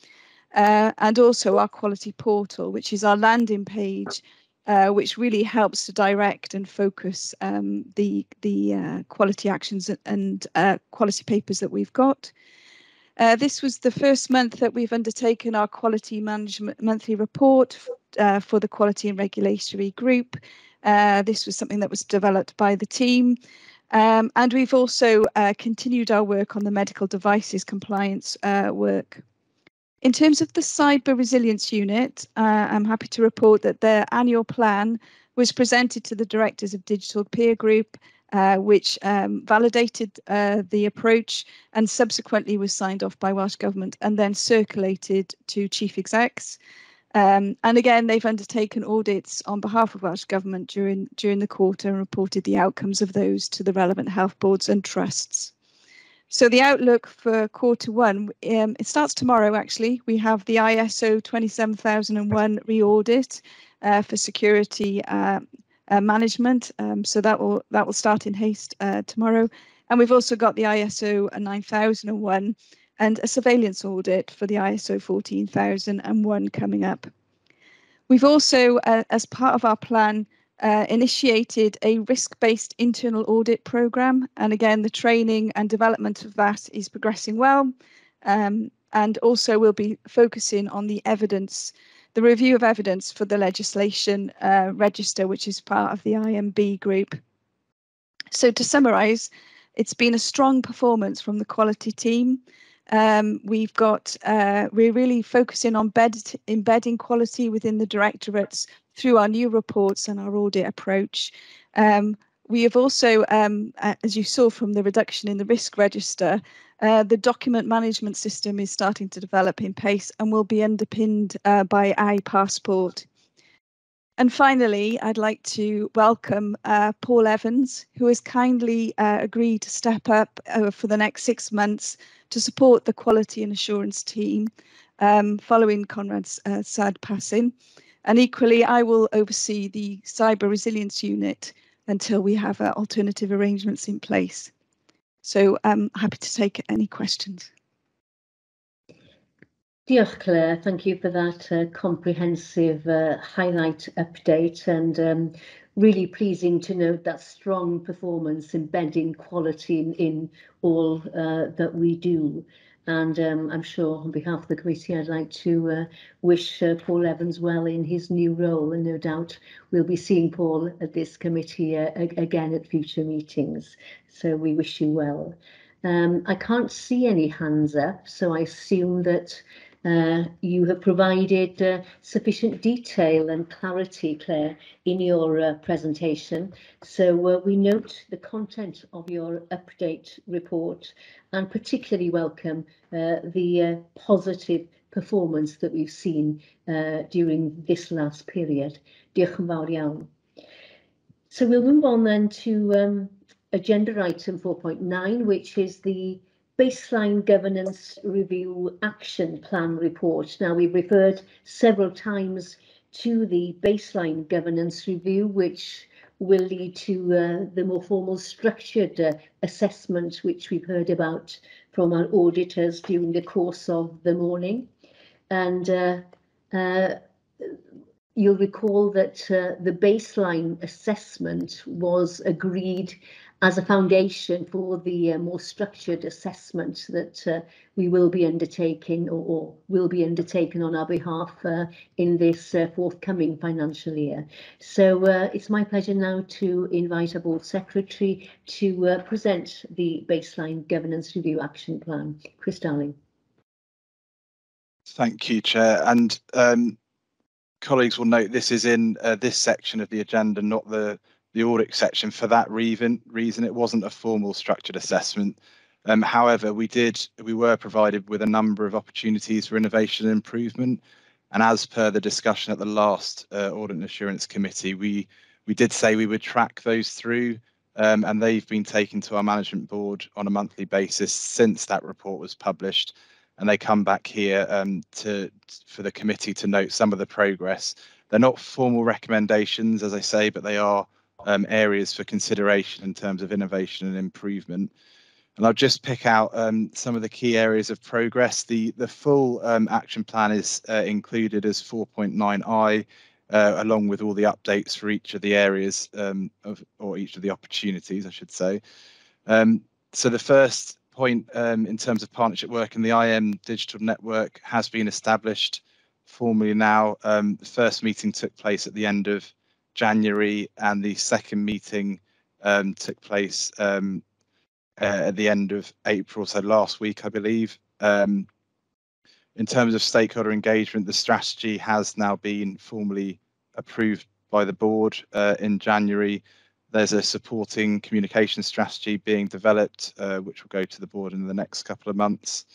Speaker 5: uh, and also our quality portal, which is our landing page uh, which really helps to direct and focus um, the the uh, quality actions and uh, quality papers that we've got. Uh, this was the first month that we've undertaken our quality management monthly report uh, for the quality and regulatory group. Uh, this was something that was developed by the team. Um, and we've also continued our work on the medical devices compliance work. In terms of the Cyber Resilience Unit, uh, I'm happy to report that their annual plan was presented to the directors of Digital Peer Group, uh, which um, validated uh, the approach and subsequently was signed off by Welsh Government and then circulated to chief execs. Um, and again, they've undertaken audits on behalf of Welsh Government during during the quarter and reported the outcomes of those to the relevant health boards and trusts. So the outlook for quarter one, um, it starts tomorrow actually. We have the ISO 27001 re-audit uh, for security uh, uh, management. Um, so that will that will start in haste uh, tomorrow. And we've also got the ISO 9001 and a surveillance audit for the ISO 14001 coming up. We've also, uh, as part of our plan, uh, initiated a risk-based internal audit program. And again, the training and development of that is progressing well. Um, and also we'll be focusing on the evidence, the review of evidence for the legislation uh, register, which is part of the IMB group. So to summarise, it's been a strong performance from the quality team. Um, we've got, uh, we're really focusing on bed, embedding quality within the directorates through our new reports and our audit approach. Um, we have also, um, as you saw from the reduction in the risk register, uh, the document management system is starting to develop in pace and will be underpinned uh, by iPassport. And finally, I'd like to welcome uh, Paul Evans, who has kindly uh, agreed to step up uh, for the next six months to support the quality and assurance team um, following Conrad's uh, sad passing. And equally, I will oversee the cyber resilience unit until we have uh, alternative arrangements in place. So I'm happy to take any questions.
Speaker 1: Diolch Claire, thank you for that uh, comprehensive uh, highlight update and um, really pleasing to note that strong performance embedding quality in, in all uh, that we do. And um, I'm sure on behalf of the committee, I'd like to uh, wish uh, Paul Evans well in his new role. And no doubt we'll be seeing Paul at this committee uh, again at future meetings. So we wish you well. Um, I can't see any hands up, so I assume that Uh, you have provided uh, sufficient detail and clarity, Claire, in your uh, presentation. So uh, we note the content of your update report and particularly welcome uh, the uh, positive performance that we've seen during this last period. Diolch yn fawr iawn. So we'll move on then to um, agenda item 4.9, which is the baseline governance review action plan report. Now we've referred several times to the baseline governance review, which will lead to uh, the more formal structured uh, assessment, which we've heard about from our auditors during the course of the morning. And uh, uh You'll recall that uh, the baseline assessment was agreed as a foundation for the uh, more structured assessment that uh, we will be undertaking or, or, will be undertaken on our behalf uh, in this uh, forthcoming financial year. So uh, it's my pleasure now to invite our board secretary to present the baseline governance review action plan. Chris Darling.
Speaker 3: Thank you, Chair. And um, colleagues will note this is in uh, this section of the agenda, not the the audit section. For that reason, reason it wasn't a formal structured assessment. Um, however, we did we were provided with a number of opportunities for innovation and improvement. And as per the discussion at the last uh, Audit and Assurance Committee, we we did say we would track those through, um, and they've been taken to our management board on a monthly basis since that report was published and they come back here um, to for the committee to note some of the progress. They're not formal recommendations, as I say, but they are um, areas for consideration in terms of innovation and improvement. And I'll just pick out um, some of the key areas of progress. The the full um, action plan is uh, included as 4.9i, uh, along with all the updates for each of the areas um, of or each of the opportunities, I should say. Um, so the first point um, in terms of partnership work in the IM digital network has been established formally now. The first meeting took place at the end of January and the second meeting um, took place um, uh, at the end of April, so last week, I believe. Um, in terms of stakeholder engagement, the strategy has now been formally approved by the board uh, in January there's a supporting communication strategy being developed, uh, which will go to the board in the next couple of months.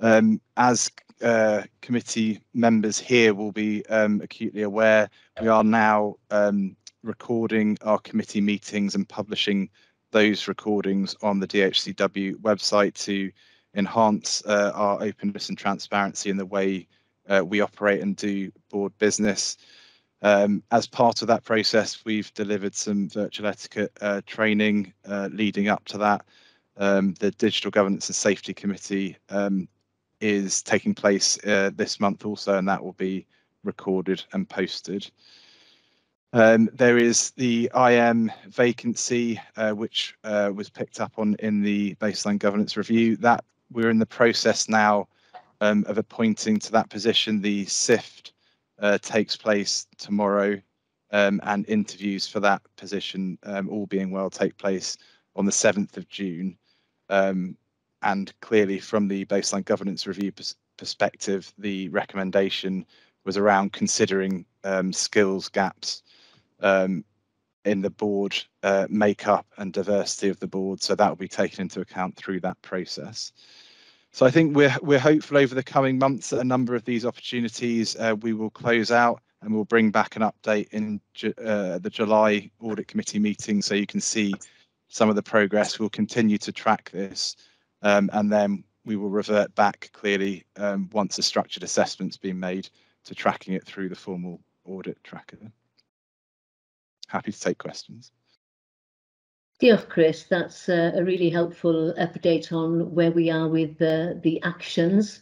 Speaker 3: Um, as uh, committee members here will be um, acutely aware, we are now um, recording our committee meetings and publishing those recordings on the DHCW website to enhance uh, our openness and transparency in the way uh, we operate and do board business. Um, as part of that process, we've delivered some virtual etiquette uh, training uh, leading up to that. Um, the Digital Governance and Safety Committee um, is taking place uh, this month also, and that will be recorded and posted. Um, there is the IM vacancy, uh, which uh, was picked up on in the baseline governance review. That we're in the process now um, of appointing to that position the SIFT uh, takes place tomorrow, um, and interviews for that position, um, all being well, take place on the 7th of June. Um, and clearly, from the baseline governance review pers perspective, the recommendation was around considering um, skills gaps um, in the board uh, makeup and diversity of the board. So that will be taken into account through that process. So I think we're we're hopeful over the coming months that a number of these opportunities uh, we will close out and we'll bring back an update in uh, the July audit committee meeting so you can see some of the progress. We'll continue to track this um, and then we will revert back clearly um, once a structured assessment's been made to tracking it through the formal audit tracker. Happy to take questions.
Speaker 1: Diolch, Chris. That's uh, a really helpful update on where we are with uh, the actions.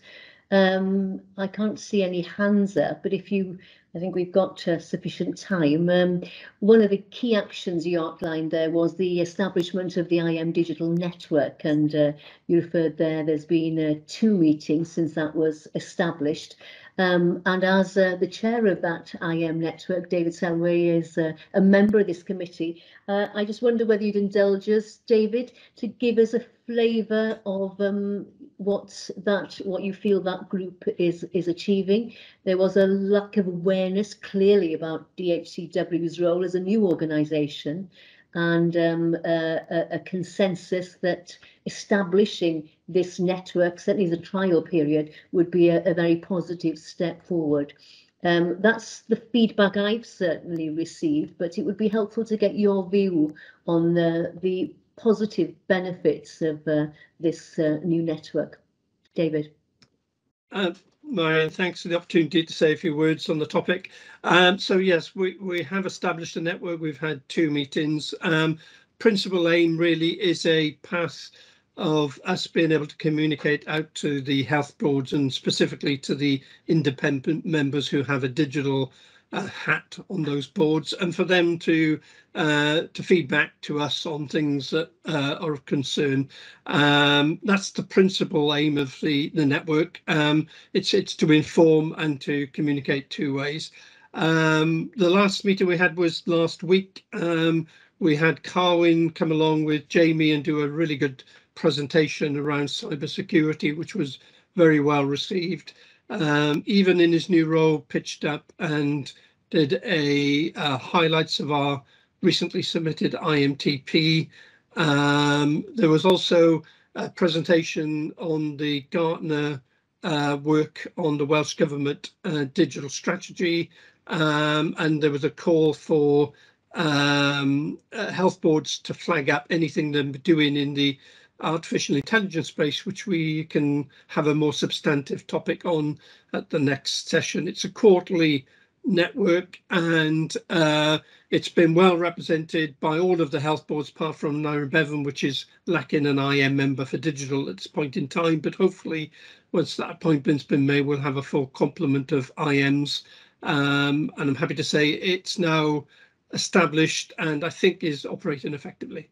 Speaker 1: Um, I can't see any hands up, but if you, I think we've got uh, sufficient time. Um, one of the key actions you outlined there was the establishment of the IM Digital Network, and uh, you referred there, there's been uh, two meetings since that was established. Um, and as uh, the chair of that IM network, David Selway is uh, a member of this committee. Uh, I just wonder whether you'd indulge us, David, to give us a flavour of um, what's that what you feel that group is is achieving. There was a lack of awareness clearly about DHCW's role as a new organisation and um, a, a, consensus that establishing this network, certainly the trial period, would be a, a very positive step forward. Um, that's the feedback I've certainly received, but it would be helpful to get your view on the, the positive benefits of uh, this uh, new network. David.
Speaker 11: Uh, Marianne, thanks for the opportunity to say a few words on the topic. Um, so yes, we, we have established a network. We've had two meetings. Um, principal aim really is a path of us being able to communicate out to the health boards and specifically to the independent members who have a digital uh, hat on those boards and for them to uh, to feedback to us on things that uh, are of concern. Um, that's the principal aim of the the network. Um, it's it's to inform and to communicate two ways. Um, the last meeting we had was last week. Um, we had Carwyn come along with Jamie and do a really good presentation around cybersecurity, which was very well received. Um, Ifan in his new role, pitched up and did a uh, highlights of our recently submitted IMTP. Um, there was also a presentation on the Gartner uh, work on the Welsh Government uh, digital strategy, um, and there was a call for um, uh, health boards to flag up anything they're doing in the artificial intelligence space, which we can have a more substantive topic on at the next session. It's a quarterly network and uh, it's been well represented by all of the health boards apart from Aneurin Bevan, which is lacking an IM member for digital at this point in time. But hopefully, once that appointment's been made, we'll have a full complement of IMs. Um, and I'm happy to say it's now established and I think is operating effectively.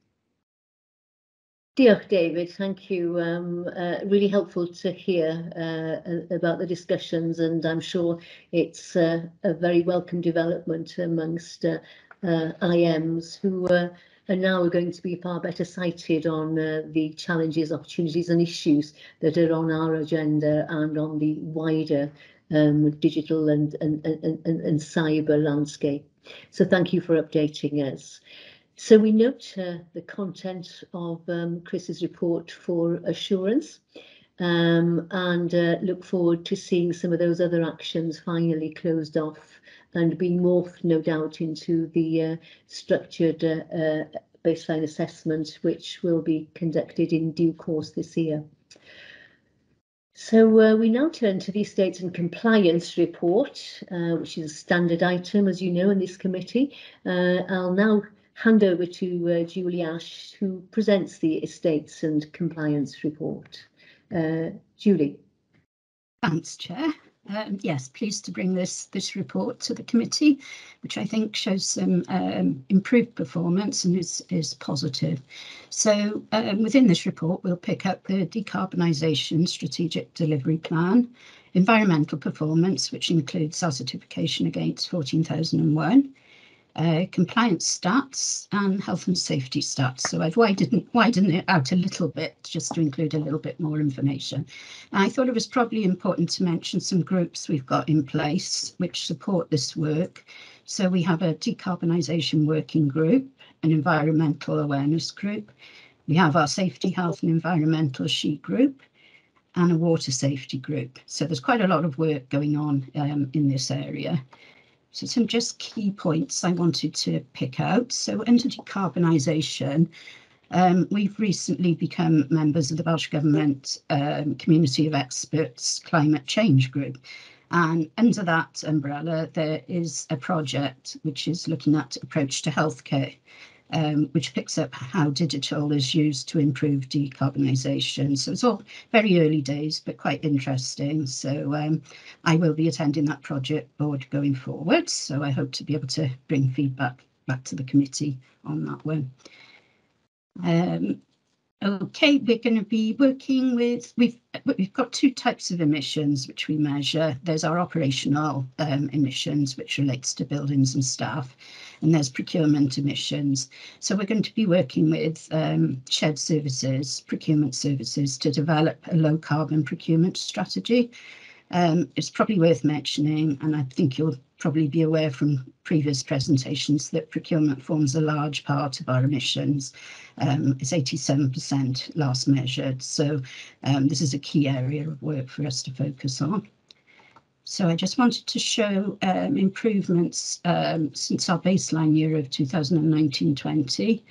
Speaker 1: Diolch, David. Thank you. Um, uh, really helpful to hear uh, about the discussions, and I'm sure it's uh, a very welcome development amongst uh, uh, IMs who uh, are now going to be far better sighted on the challenges, opportunities, and issues that are on our agenda and on the wider um, digital and, and, and, and, and cyber landscape. So thank you for updating us. So we note uh, the content of um, Chris's report for assurance um, and uh, look forward to seeing some of those other actions finally closed off and being morphed, no doubt, into the uh, structured uh, uh, baseline assessment, which will be conducted in due course this year. So uh, we now turn to the Estates and Compliance Report, uh, which is a standard item, as you know, in this committee. Uh, I'll now hand over to uh, Julie Ash, who presents the Estates and Compliance Report. Uh, Julie.
Speaker 16: Thanks, Chair. Um, yes, pleased to bring this this report to the committee, which I think shows some um, improved performance and is is positive. So um, within this report, we'll pick up the decarbonisation strategic delivery plan, environmental performance, which includes our certification against 14001, uh, compliance stats and health and safety stats. So I've widened, widened it out a little bit just to include a little bit more information. I thought it was probably important to mention some groups we've got in place which support this work. So we have a decarbonisation working group, an environmental awareness group. We have our safety, health and environmental sheet group and a water safety group. So there's quite a lot of work going on um, in this area. So some just key points I wanted to pick out. So under decarbonisation, um, we've recently become members of the Welsh Government um, Community of Experts Climate Change Group. And under that umbrella, there is a project which is looking at approach to healthcare um, which picks up how digital is used to improve decarbonisation. So it's all very early days, but quite interesting. So um, I will be attending that project board going forward. So I hope to be able to bring feedback back to the committee on that one. Um, Okay, we're going to be working with, we've, we've got two types of emissions which we measure. There's our operational um, emissions, which relates to buildings and staff, and there's procurement emissions. So we're going to be working with um, shared services, procurement services, to develop a low carbon procurement strategy. Um, it's probably worth mentioning, and I think you'll probably be aware from previous presentations that procurement forms a large part of our emissions. Um, it's 87% last measured, so um, this is a key area of work for us to focus on. So I just wanted to show um, improvements um, since our baseline year of 2019-20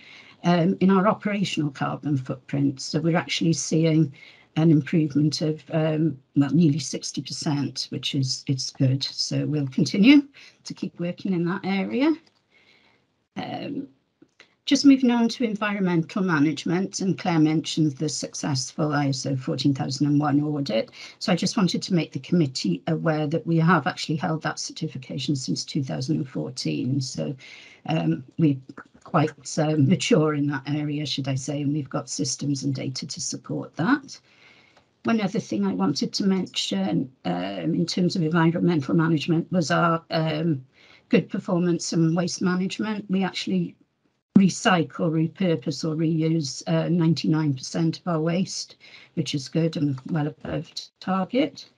Speaker 16: um, in our operational carbon footprint. So we're actually seeing an improvement of um, well, nearly 60%, which is it's good. So we'll continue to keep working in that area. Um, just moving on to environmental management, and Claire mentioned the successful ISO 14001 audit. So I just wanted to make the committee aware that we have actually held that certification since 2014. So um, we're quite uh, mature in that area, should I say, and we've got systems and data to support that. One other thing I wanted to mention um, in terms of environmental management was our um, good performance and waste management. We actually recycle, repurpose or reuse 99% uh, of our waste, which is good and well above target.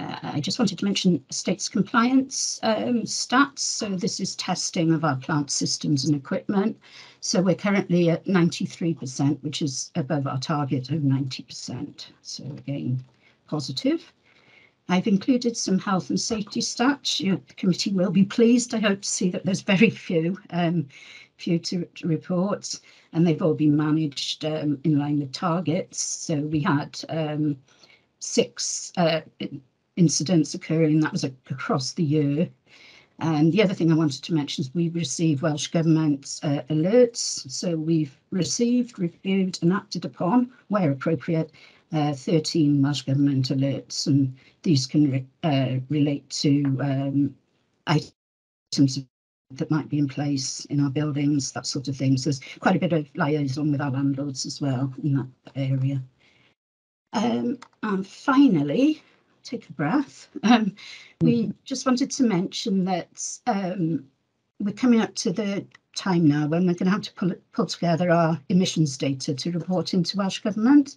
Speaker 16: Uh, I just wanted to mention states compliance um, stats. So this is testing of our plant systems and equipment. So we're currently at 93%, which is above our target of 90%. So again, positive. I've included some health and safety stats. Your committee will be pleased, I hope, to see that there's very few, um, few to, to report, and they've all been managed um, in line with targets. So we had um, six uh, incidents occurring, that was across the year. And the other thing I wanted to mention is we receive Welsh Government uh, alerts. So we've received, reviewed and acted upon, where appropriate, uh, 13 Welsh Government alerts. And these can re uh, relate to um, items that might be in place in our buildings, that sort of thing. So there's quite a bit of liaison with our landlords as well in that area. Um, and finally, take a breath. Um, we mm-hmm. just wanted to mention that um, we're coming up to the time now when we're going to have to pull, pull together our emissions data to report into Welsh Government.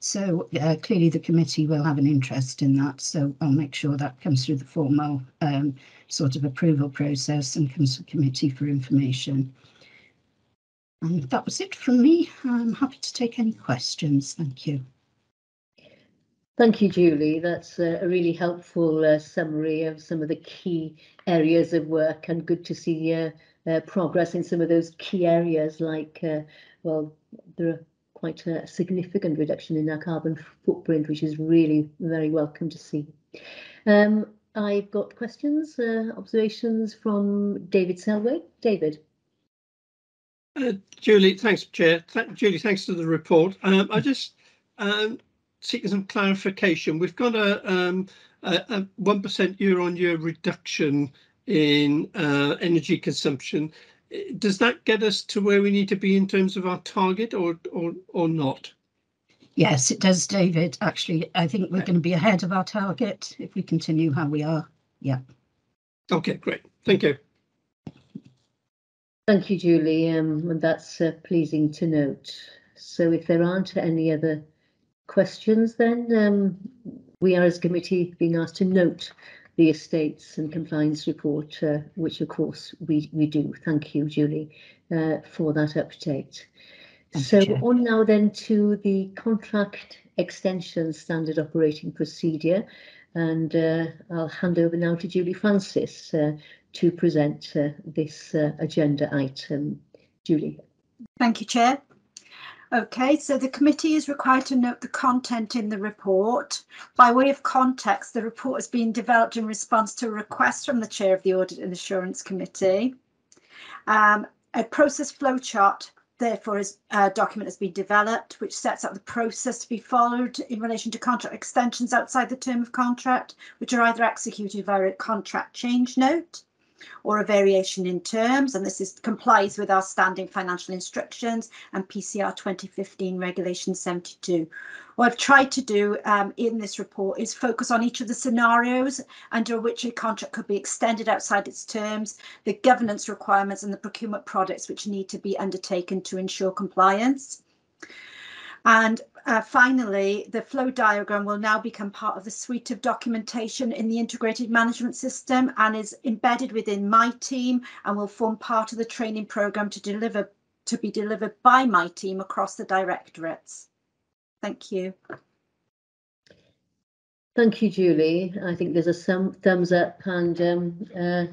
Speaker 16: So uh, clearly the committee will have an interest in that. So I'll make sure that comes through the formal um, sort of approval process and comes to the committee for information. And that was it from me. I'm happy to take any questions. Thank you.
Speaker 1: Thank you, Julie. That's a really helpful uh, summary of some of the key areas of work and good to see uh, uh, progress in some of those key areas like, uh, well, there are quite a significant reduction in our carbon footprint, which is really very welcome to see. Um, I've got questions, uh, observations from David Selway. David.
Speaker 11: Uh, Julie, thanks, Chair. Th Julie, thanks for the report. Um, I just um, seeking some clarification. We've got a um, a one percent year on year reduction in uh, energy consumption. Does that get us to where we need to be in terms of our target, or or or not?
Speaker 16: Yes, it does, David. Actually, I think we're going to be ahead of our target if we continue how we are. Yeah.
Speaker 11: Okay, great. Thank you.
Speaker 1: Thank you, Julie. Um, and that's uh, pleasing to note. So if there aren't any other questions then. Um, we are as a committee being asked to note the estates and compliance report, uh, which of course we, we do. Thank you, Julie, uh, for that update. Thank so you, on now then to the contract extension standard operating procedure. And uh, I'll hand over now to Julie Francis uh, to present uh, this uh, agenda item. Julie.
Speaker 8: Thank you, Chair. Okay, so the committee is required to note the content in the report. By way of context, the report has been developed in response to a request from the chair of the Audit and Assurance Committee. Um, a process flowchart, therefore, is a document has been developed which sets out the process to be followed in relation to contract extensions outside the term of contract, which are either executed via a contract change note or a variation in terms, and this is complies with our standing financial instructions and PCR 2015 Regulation 72. What I've tried to do um, in this report is focus on each of the scenarios under which a contract could be extended outside its terms, the governance requirements and the procurement products which need to be undertaken to ensure compliance. And uh, finally, the flow diagram will now become part of the suite of documentation in the integrated management system and is embedded within my team and will form part of the training program to deliver to be delivered by my team across the directorates. Thank you.
Speaker 1: Thank you, Julie. I think there's a thumbs up and um, uh,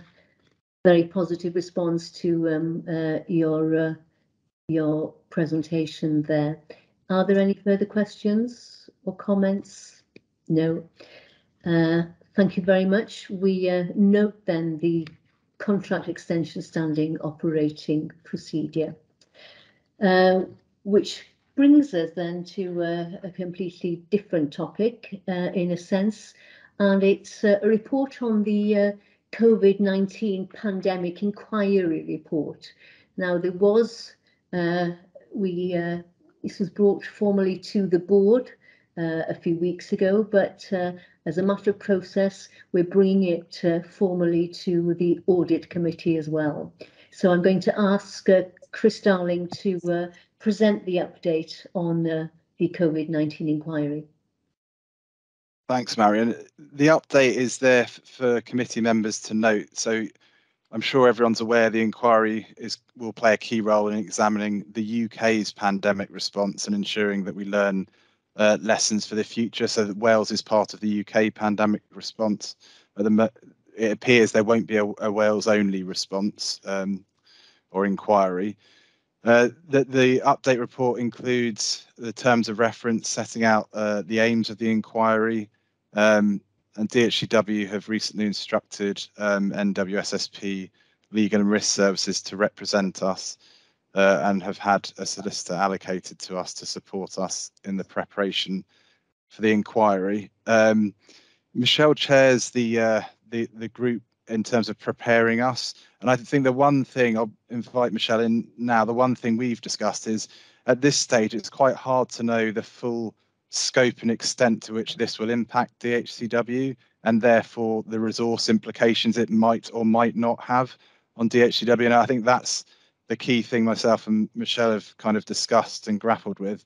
Speaker 1: very positive response to um, uh, your uh, your presentation there. Are there any further questions or comments? No. Uh, thank you very much. We uh, note then the contract extension standing operating procedure, uh, which brings us then to a, a completely different topic uh, in a sense, and it's uh, a report on the uh, COVID-19 pandemic inquiry report. Now there was, we this was brought formally to the board uh, a few weeks ago, but uh, as a matter of process, we're bringing it uh, formally to the audit committee as well. So I'm going to ask uh, Chris Darling to uh, present the update on uh, the COVID-19 inquiry.
Speaker 3: Thanks, Marion. The update is there for committee members to note. So I'm sure everyone's aware the inquiry is will play a key role in examining the UK's pandemic response and ensuring that we learn uh, lessons for the future so that Wales is part of the UK pandemic response. The, it appears there won't be a, a Wales only response um, or inquiry. Uh, the, the, update report includes the terms of reference setting out uh, the aims of the inquiry, um, and DHCW have recently instructed um, NWSSP Legal and Risk Services to represent us uh, and have had a solicitor allocated to us to support us in the preparation for the inquiry. Um, Michelle chairs the, uh, the the group in terms of preparing us, and I think the one thing I'll invite Michelle in now. The one thing we've discussed is at this stage it's quite hard to know the full scope and extent to which this will impact DHCW and therefore the resource implications it might or might not have on DHCW. And I think that's the key thing myself and Michelle have kind of discussed and grappled with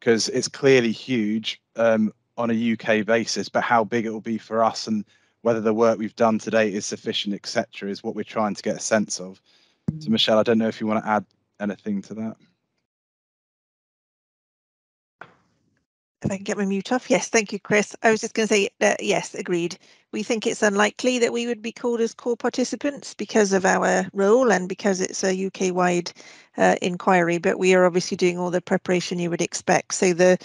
Speaker 3: because it's clearly huge um, on a UK basis, but how big it will be for us and whether the work we've done today is sufficient, etc., is what we're trying to get a sense of. So, Michelle, I don't know if you want to add anything to that.
Speaker 10: If I can get my mute off. Yes, thank you, Chris. I was just going to say, uh, yes, agreed. We think it's unlikely that we would be called as core participants because of our role and because it's a UK-wide uh, inquiry, but we are obviously doing all the preparation you would expect. So the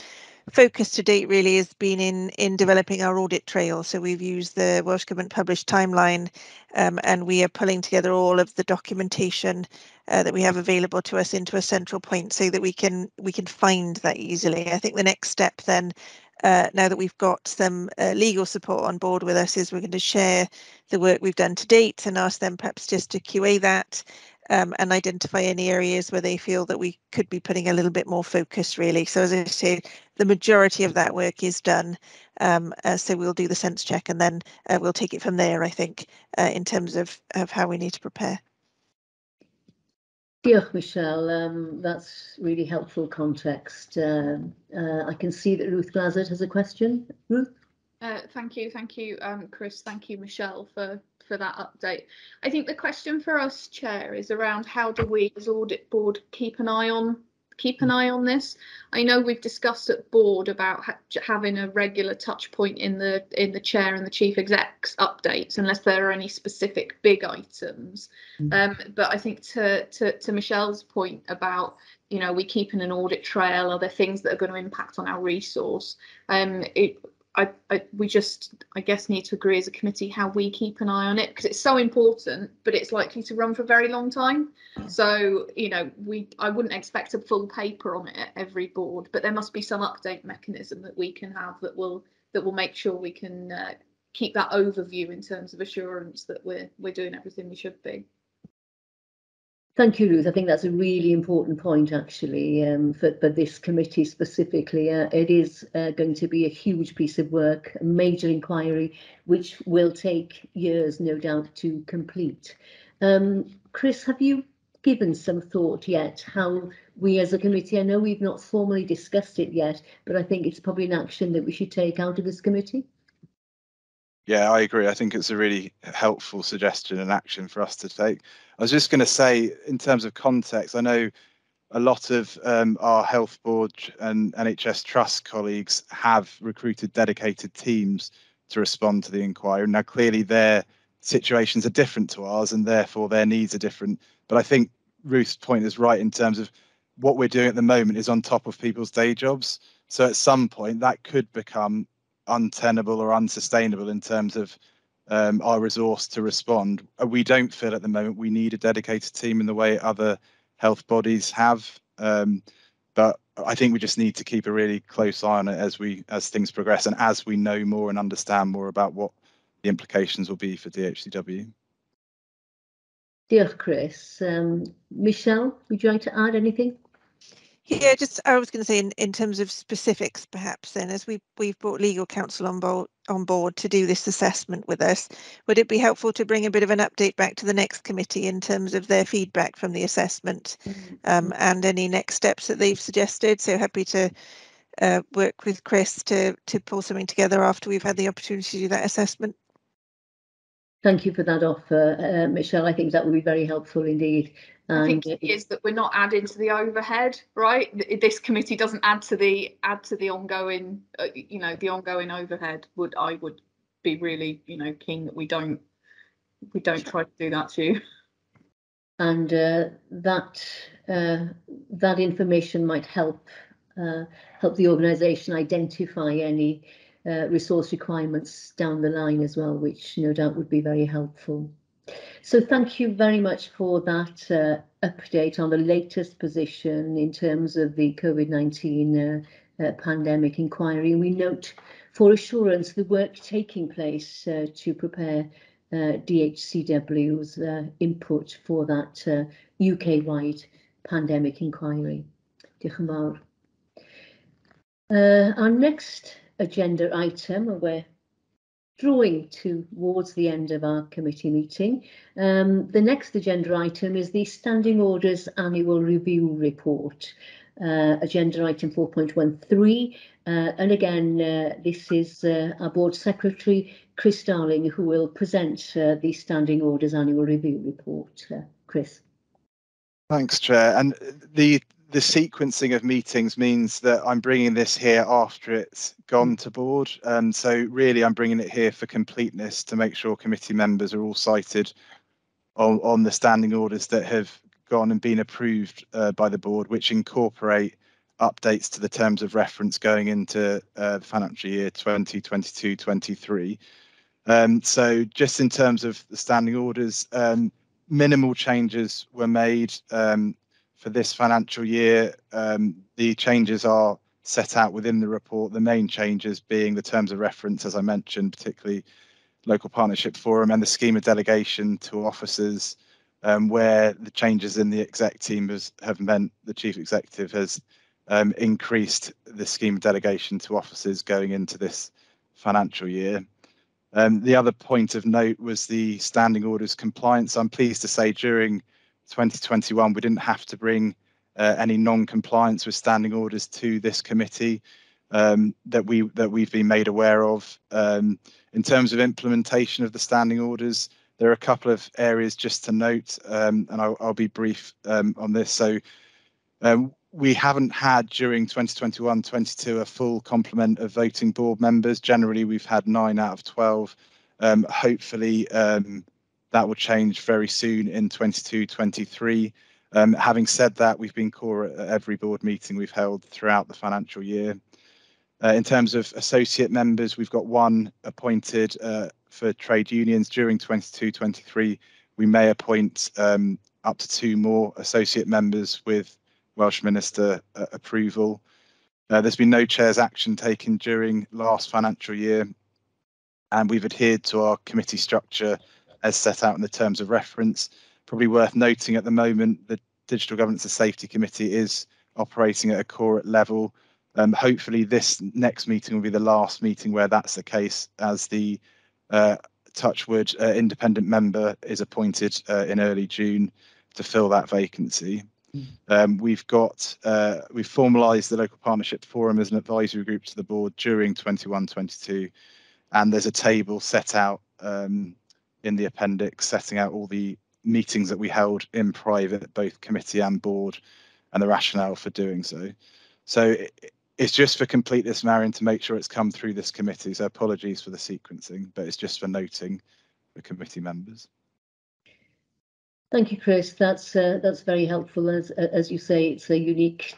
Speaker 10: focus to date really has been in in developing our audit trail. So we've used the Welsh Government published timeline um, and we are pulling together all of the documentation uh, that we have available to us into a central point so that we can we can find that easily. I think the next step then uh, now that we've got some uh, legal support on board with us is we're going to share the work we've done to date and ask them perhaps just to QA that um, and identify any areas where they feel that we could be putting a little bit more focus really. So as I say, the majority of that work is done. Um, uh, so we'll do the sense check and then uh, we'll take it from there, I think, uh, in terms of, of how we need to prepare.
Speaker 1: Diolch, Michelle. Um, that's really helpful context. Uh, uh, I can see that Ruth Glazzard has a question. Ruth?
Speaker 2: Uh, thank you, thank you, um, Chris. Thank you, Michelle, for for that update. I think the question for us, Chair, is around how do we as audit board keep an eye on keep an eye on this. I know we've discussed at board about ha having a regular touch point in the in the chair and the chief execs updates, unless there are any specific big items. Mm. Um, but I think to, to to Michelle's point about you know we keeping an audit trail, are there things that are going to impact on our resource? Um, it, I, I, we just I guess need to agree as a committee how we keep an eye on it because it's so important, but it's likely to run for a very long time. So you know we I wouldn't expect a full paper on it at every board, but there must be some update mechanism that we can have that will that will make sure we can uh, keep that overview in terms of assurance that we're we're doing everything we should be.
Speaker 1: Thank you, Ruth. I think that's a really important point, actually, um, for, for this committee specifically. Uh, it is uh, going to be a huge piece of work, a major inquiry, which will take years, no doubt, to complete. Um, Chris, have you given some thought yet how we as a committee, I know we've not formally discussed it yet, but I think it's probably an action that we should take out of this committee?
Speaker 3: Yeah, I agree. I think it's a really helpful suggestion and action for us to take. I was just going to say, in terms of context, I know a lot of um, our health board and NHS trust colleagues have recruited dedicated teams to respond to the inquiry. Now, clearly, their situations are different to ours, and therefore their needs are different. But I think Ruth's point is right in terms of what we're doing at the moment is on top of people's day jobs. So at some point, that could become untenable or unsustainable in terms of um, our resource to respond. Uh, we don't feel at the moment we need a dedicated team in the way other health bodies have. Um, but I think we just need to keep a really close eye on it as we as things progress and as we know more and understand more about what the implications will be for DHCW.
Speaker 1: Dear Chris. Um, Michelle, would you like to add anything?
Speaker 10: Yeah, just I was going to say in, in terms of specifics, perhaps then, as we we've brought legal counsel on board on board to do this assessment with us, would it be helpful to bring a bit of an update back to the next committee in terms of their feedback from the assessment um, and any next steps that they've suggested? So happy to uh, work with Chris to to pull something together after we've had the opportunity to do that assessment.
Speaker 1: Thank you for that offer, uh, Michelle. I think that would be very helpful indeed.
Speaker 2: I think it is that we're not adding to the overhead, right? This committee doesn't add to the add to the ongoing, uh, you know, the ongoing overhead. Would I would be really, you know, keen that we don't we don't try to do that to you.
Speaker 1: And uh, that uh, that information might help uh, help the organisation identify any uh, resource requirements down the line as well, which no doubt would be very helpful. So thank you very much for that uh, update on the latest position in terms of the COVID-19 uh, uh, pandemic inquiry. We note for assurance the work taking place uh, to prepare uh, DHCW's uh, input for that UK-wide pandemic inquiry. Our next agenda item, we're drawing towards the end of our committee meeting. Um, the next agenda item is the Standing Orders Annual Review Report, uh, agenda item 4.13. Uh, and again, uh, this is uh, our Board Secretary, Chris Darling, who will present uh, the Standing Orders Annual Review Report. Uh, Chris.
Speaker 3: Thanks, Chair. And the the sequencing of meetings means that I'm bringing this here after it's gone to board. Um, so really, I'm bringing it here for completeness to make sure committee members are all sighted on, on the standing orders that have gone and been approved uh, by the board, which incorporate updates to the terms of reference going into uh, financial year 2022-23. Um, so just in terms of the standing orders, um, minimal changes were made um, for this financial year. Um, the changes are set out within the report, the main changes being the terms of reference, as I mentioned, particularly local partnership forum and the scheme of delegation to officers, um, where the changes in the exec team has, have meant the chief executive has um, increased the scheme of delegation to officers going into this financial year. Um, the other point of note was the standing orders compliance. I'm pleased to say during 2021, we didn't have to bring uh, any non-compliance with standing orders to this committee um, that we that we've been made aware of. Um, in terms of implementation of the standing orders, there are a couple of areas just to note, um, and I'll, I'll, be brief um, on this. So um, we haven't had during 2021-22 a full complement of voting board members. Generally, we've had nine out of 12. Um, hopefully, that will change very soon in 22-23. Um, having said that, we've been core at every board meeting we've held throughout the financial year. Uh, in terms of associate members, we've got one appointed uh, for trade unions during 22-23. We may appoint um, up to two more associate members with Welsh Minister uh, approval. Uh, there's been no chair's action taken during last financial year and we've adhered to our committee structure as set out in the terms of reference. Probably worth noting at the moment, the Digital Governance and Safety Committee is operating at a core level. Um, hopefully this next meeting will be the last meeting where that's the case as the uh, Touchwood uh, independent member is appointed uh, in early June to fill that vacancy. Um, we've got uh, we've formalised the local partnership forum as an advisory group to the board during 21-22, and there's a table set out um, in the appendix setting out all the meetings that we held in private, both committee and board, and the rationale for doing so. So it, it's just for completeness, Marion, to make sure it's come through this committee. So apologies for the sequencing, but it's just for noting the committee members.
Speaker 1: Thank you, Chris. That's uh, that's very helpful. As as you say, it's a unique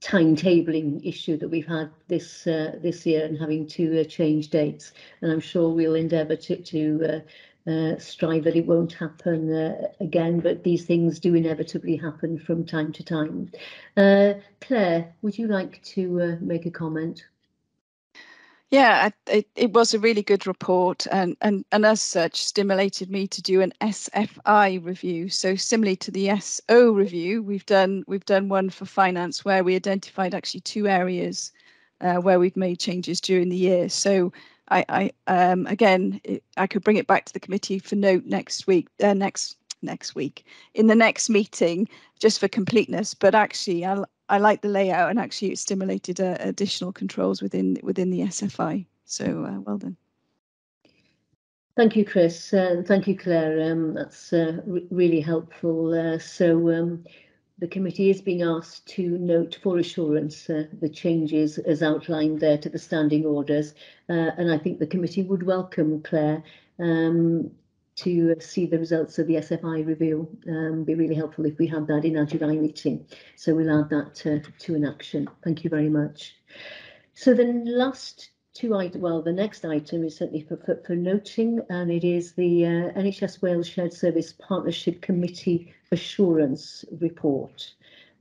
Speaker 1: timetabling issue that we've had this uh, this year and having to uh, change dates. And I'm sure we'll endeavour to to uh, uh, strive that it won't happen uh, again. But these things do inevitably happen from time to time. Claire, would you like to make a comment?
Speaker 5: Yeah, it, it was a really good report and, and, and as such stimulated me to do an SFI review. So similarly to the SO review, we've done we've done one for finance where we identified actually two areas uh, where we've made changes during the year. So I, I um, again, it, I could bring it back to the committee for note next week, uh, next next week in the next meeting just for completeness. But actually, I'll I like the layout and actually it stimulated uh, additional controls within within the SFI. So uh, well done.
Speaker 1: Thank you, Chris. Uh, thank you, Claire. Um, that's uh, re really helpful. Uh, so um, the committee is being asked to note for assurance uh, the changes as outlined there to the standing orders. and I think the committee would welcome, Claire, um, to see the results of the SFI review. Um, be really helpful if we have that in our July meeting. So we'll add that to, to an action. Thank you very much. So the last two items, well, the next item is certainly for, for, for noting, and it is the uh, NHS Wales Shared Service Partnership Committee Assurance Report,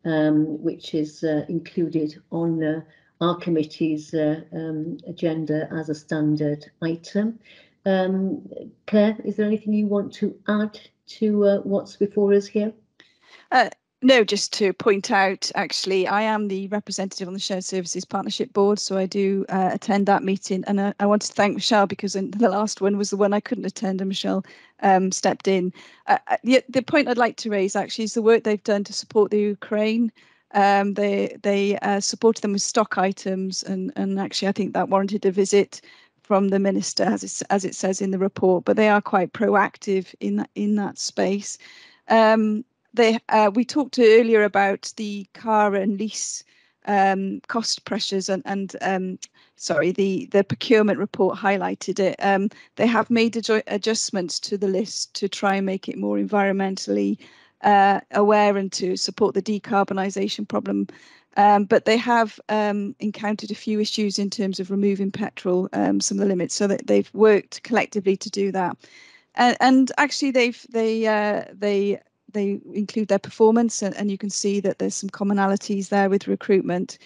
Speaker 1: um, which is uh, included on uh, our committee's uh, um, agenda as a standard item. Um, Claire, is there anything you want to add to uh, what's before us here?
Speaker 5: Uh, no, just to point out, actually, I am the representative on the Shared Services Partnership Board, so I do uh, attend that meeting. And uh, I want to thank Michelle because the last one was the one I couldn't attend, and Michelle um, stepped in. Uh, uh, the, the point I'd like to raise actually is the work they've done to support the Ukraine. Um, they they uh, supported them with stock items, and and actually I think that warranted a visit from the minister, as it, as it says in the report, but they are quite proactive in that, in that space. Um, they, uh, we talked earlier about the car and lease um, cost pressures and, and um, sorry, the, the procurement report highlighted it. Um, they have made adjustments to the list to try and make it more environmentally uh, aware and to support the decarbonisation problem um, but they have um, encountered a few issues in terms of removing petrol, um, some of the limits, so that they've worked collectively to do that. And, and actually, they've they uh, they they include their performance, and, and you can see that there's some commonalities there with recruitment.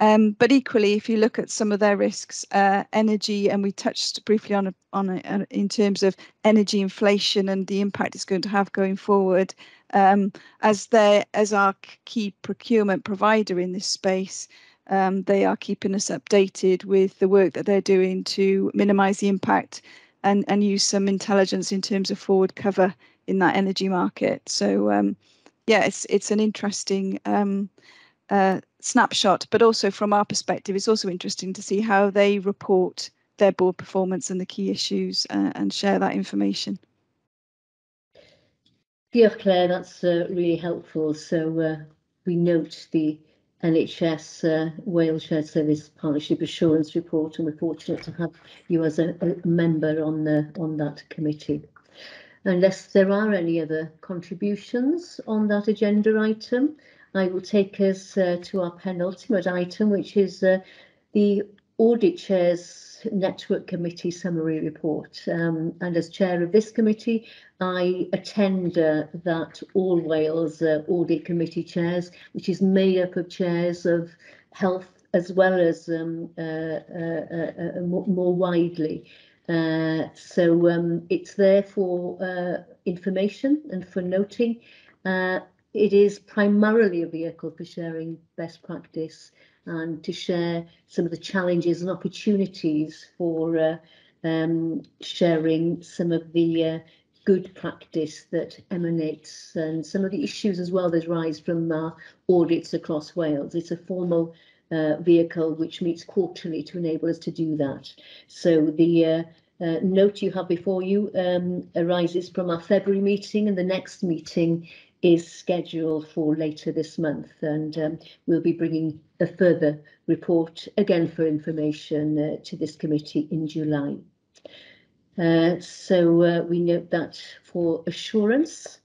Speaker 5: Um, but equally, if you look at some of their risks, uh, energy, and we touched briefly on a, on a, in terms of energy inflation and the impact it's going to have going forward, um, as they as our key procurement provider in this space. Um, they are keeping us updated with the work that they're doing to minimise the impact and and use some intelligence in terms of forward cover in that energy market. So um, yeah, it's it's an interesting um, uh, snapshot, but also from our perspective, it's also interesting to see how they report their board performance and the key issues uh, and share that information.
Speaker 1: Yeah, Claire, that's uh, really helpful. So uh, we note the NHS uh, Wales Shared Service Partnership Assurance Report, and we're fortunate to have you as a, a member on the on that committee. Unless there are any other contributions on that agenda item, I will take us uh, to our penultimate item, which is uh, the Audit Chair's Network Committee Summary Report. Um, and as chair of this committee, I attend uh, that All Wales uh, Audit Committee chairs, which is made up of chairs of health as well as um, uh, uh, more widely. Uh, so um, it's there for uh, information and for noting. Uh, it is primarily a vehicle for sharing best practice and to share some of the challenges and opportunities for uh, um, sharing some of the uh, good practice that emanates and some of the issues as well that rise from audits across Wales. It's a formal uh, vehicle which meets quarterly to enable us to do that. So the uh, uh, note you have before you um, arises from our February meeting and the next meeting is scheduled for later this month and um, we'll be bringing a further report again for information uh, to this committee in July. Uh, so uh, we note that for assurance,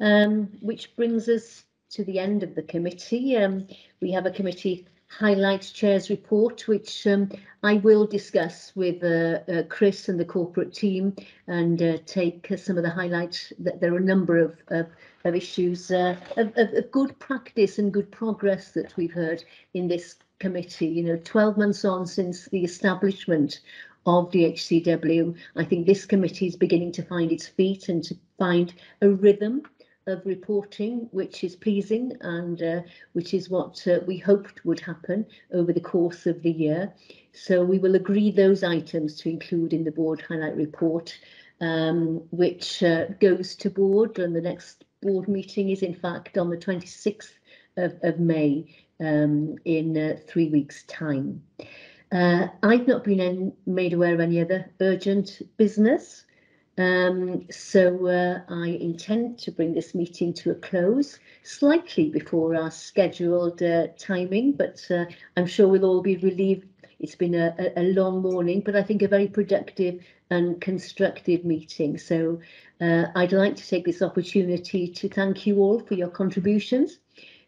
Speaker 1: um, which brings us to the end of the committee. Um, we have a committee highlights chair's report, which um, I will discuss with uh, uh, Chris and the corporate team and uh, take uh, some of the highlights. That there are a number of, of, of issues uh, of, of, of good practice and good progress that we've heard in this committee. You know, 12 months on since the establishment of DHCW, I think this committee is beginning to find its feet and to find a rhythm of reporting, which is pleasing and uh, which is what uh, we hoped would happen over the course of the year. So we will agree those items to include in the board highlight report, um, which uh, goes to board and the next board meeting is in fact on the 26th of, of May um, in uh, three weeks time. Uh, I've not been made aware of any other urgent business. Um, so uh, I intend to bring this meeting to a close slightly before our scheduled uh, timing, but uh, I'm sure we'll all be relieved. It's been a, a, long morning, but I think a very productive and constructive meeting. So uh, I'd like to take this opportunity to thank you all for your contributions,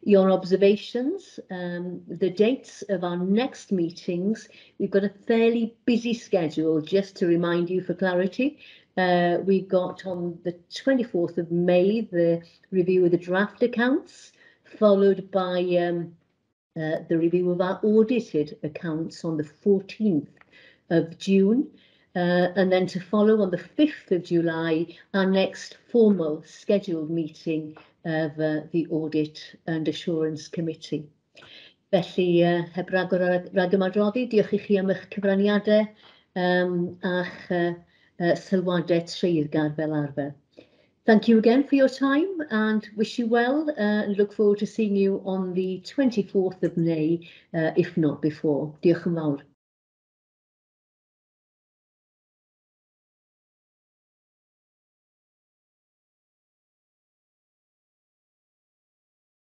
Speaker 1: your observations, um, the dates of our next meetings. We've got a fairly busy schedule, just to remind you for clarity. Uh, we got on the 24th of May the review of the draft accounts, followed by um, uh, the review of our audited accounts on the 14th of June. Uh, and then to follow on the 5th of July, our next formal scheduled meeting of uh, the Audit and Assurance Committee. Felly, uh, heb ragor ar ymadroddi, diolch i chi am eich cyfraniadau um, a'ch uh, uh, sylwadau treirgar fel arfer. Thank you again for your time and wish you well uh, and look forward to seeing you on the 24th of May, uh, if not before. Diolch yn fawr.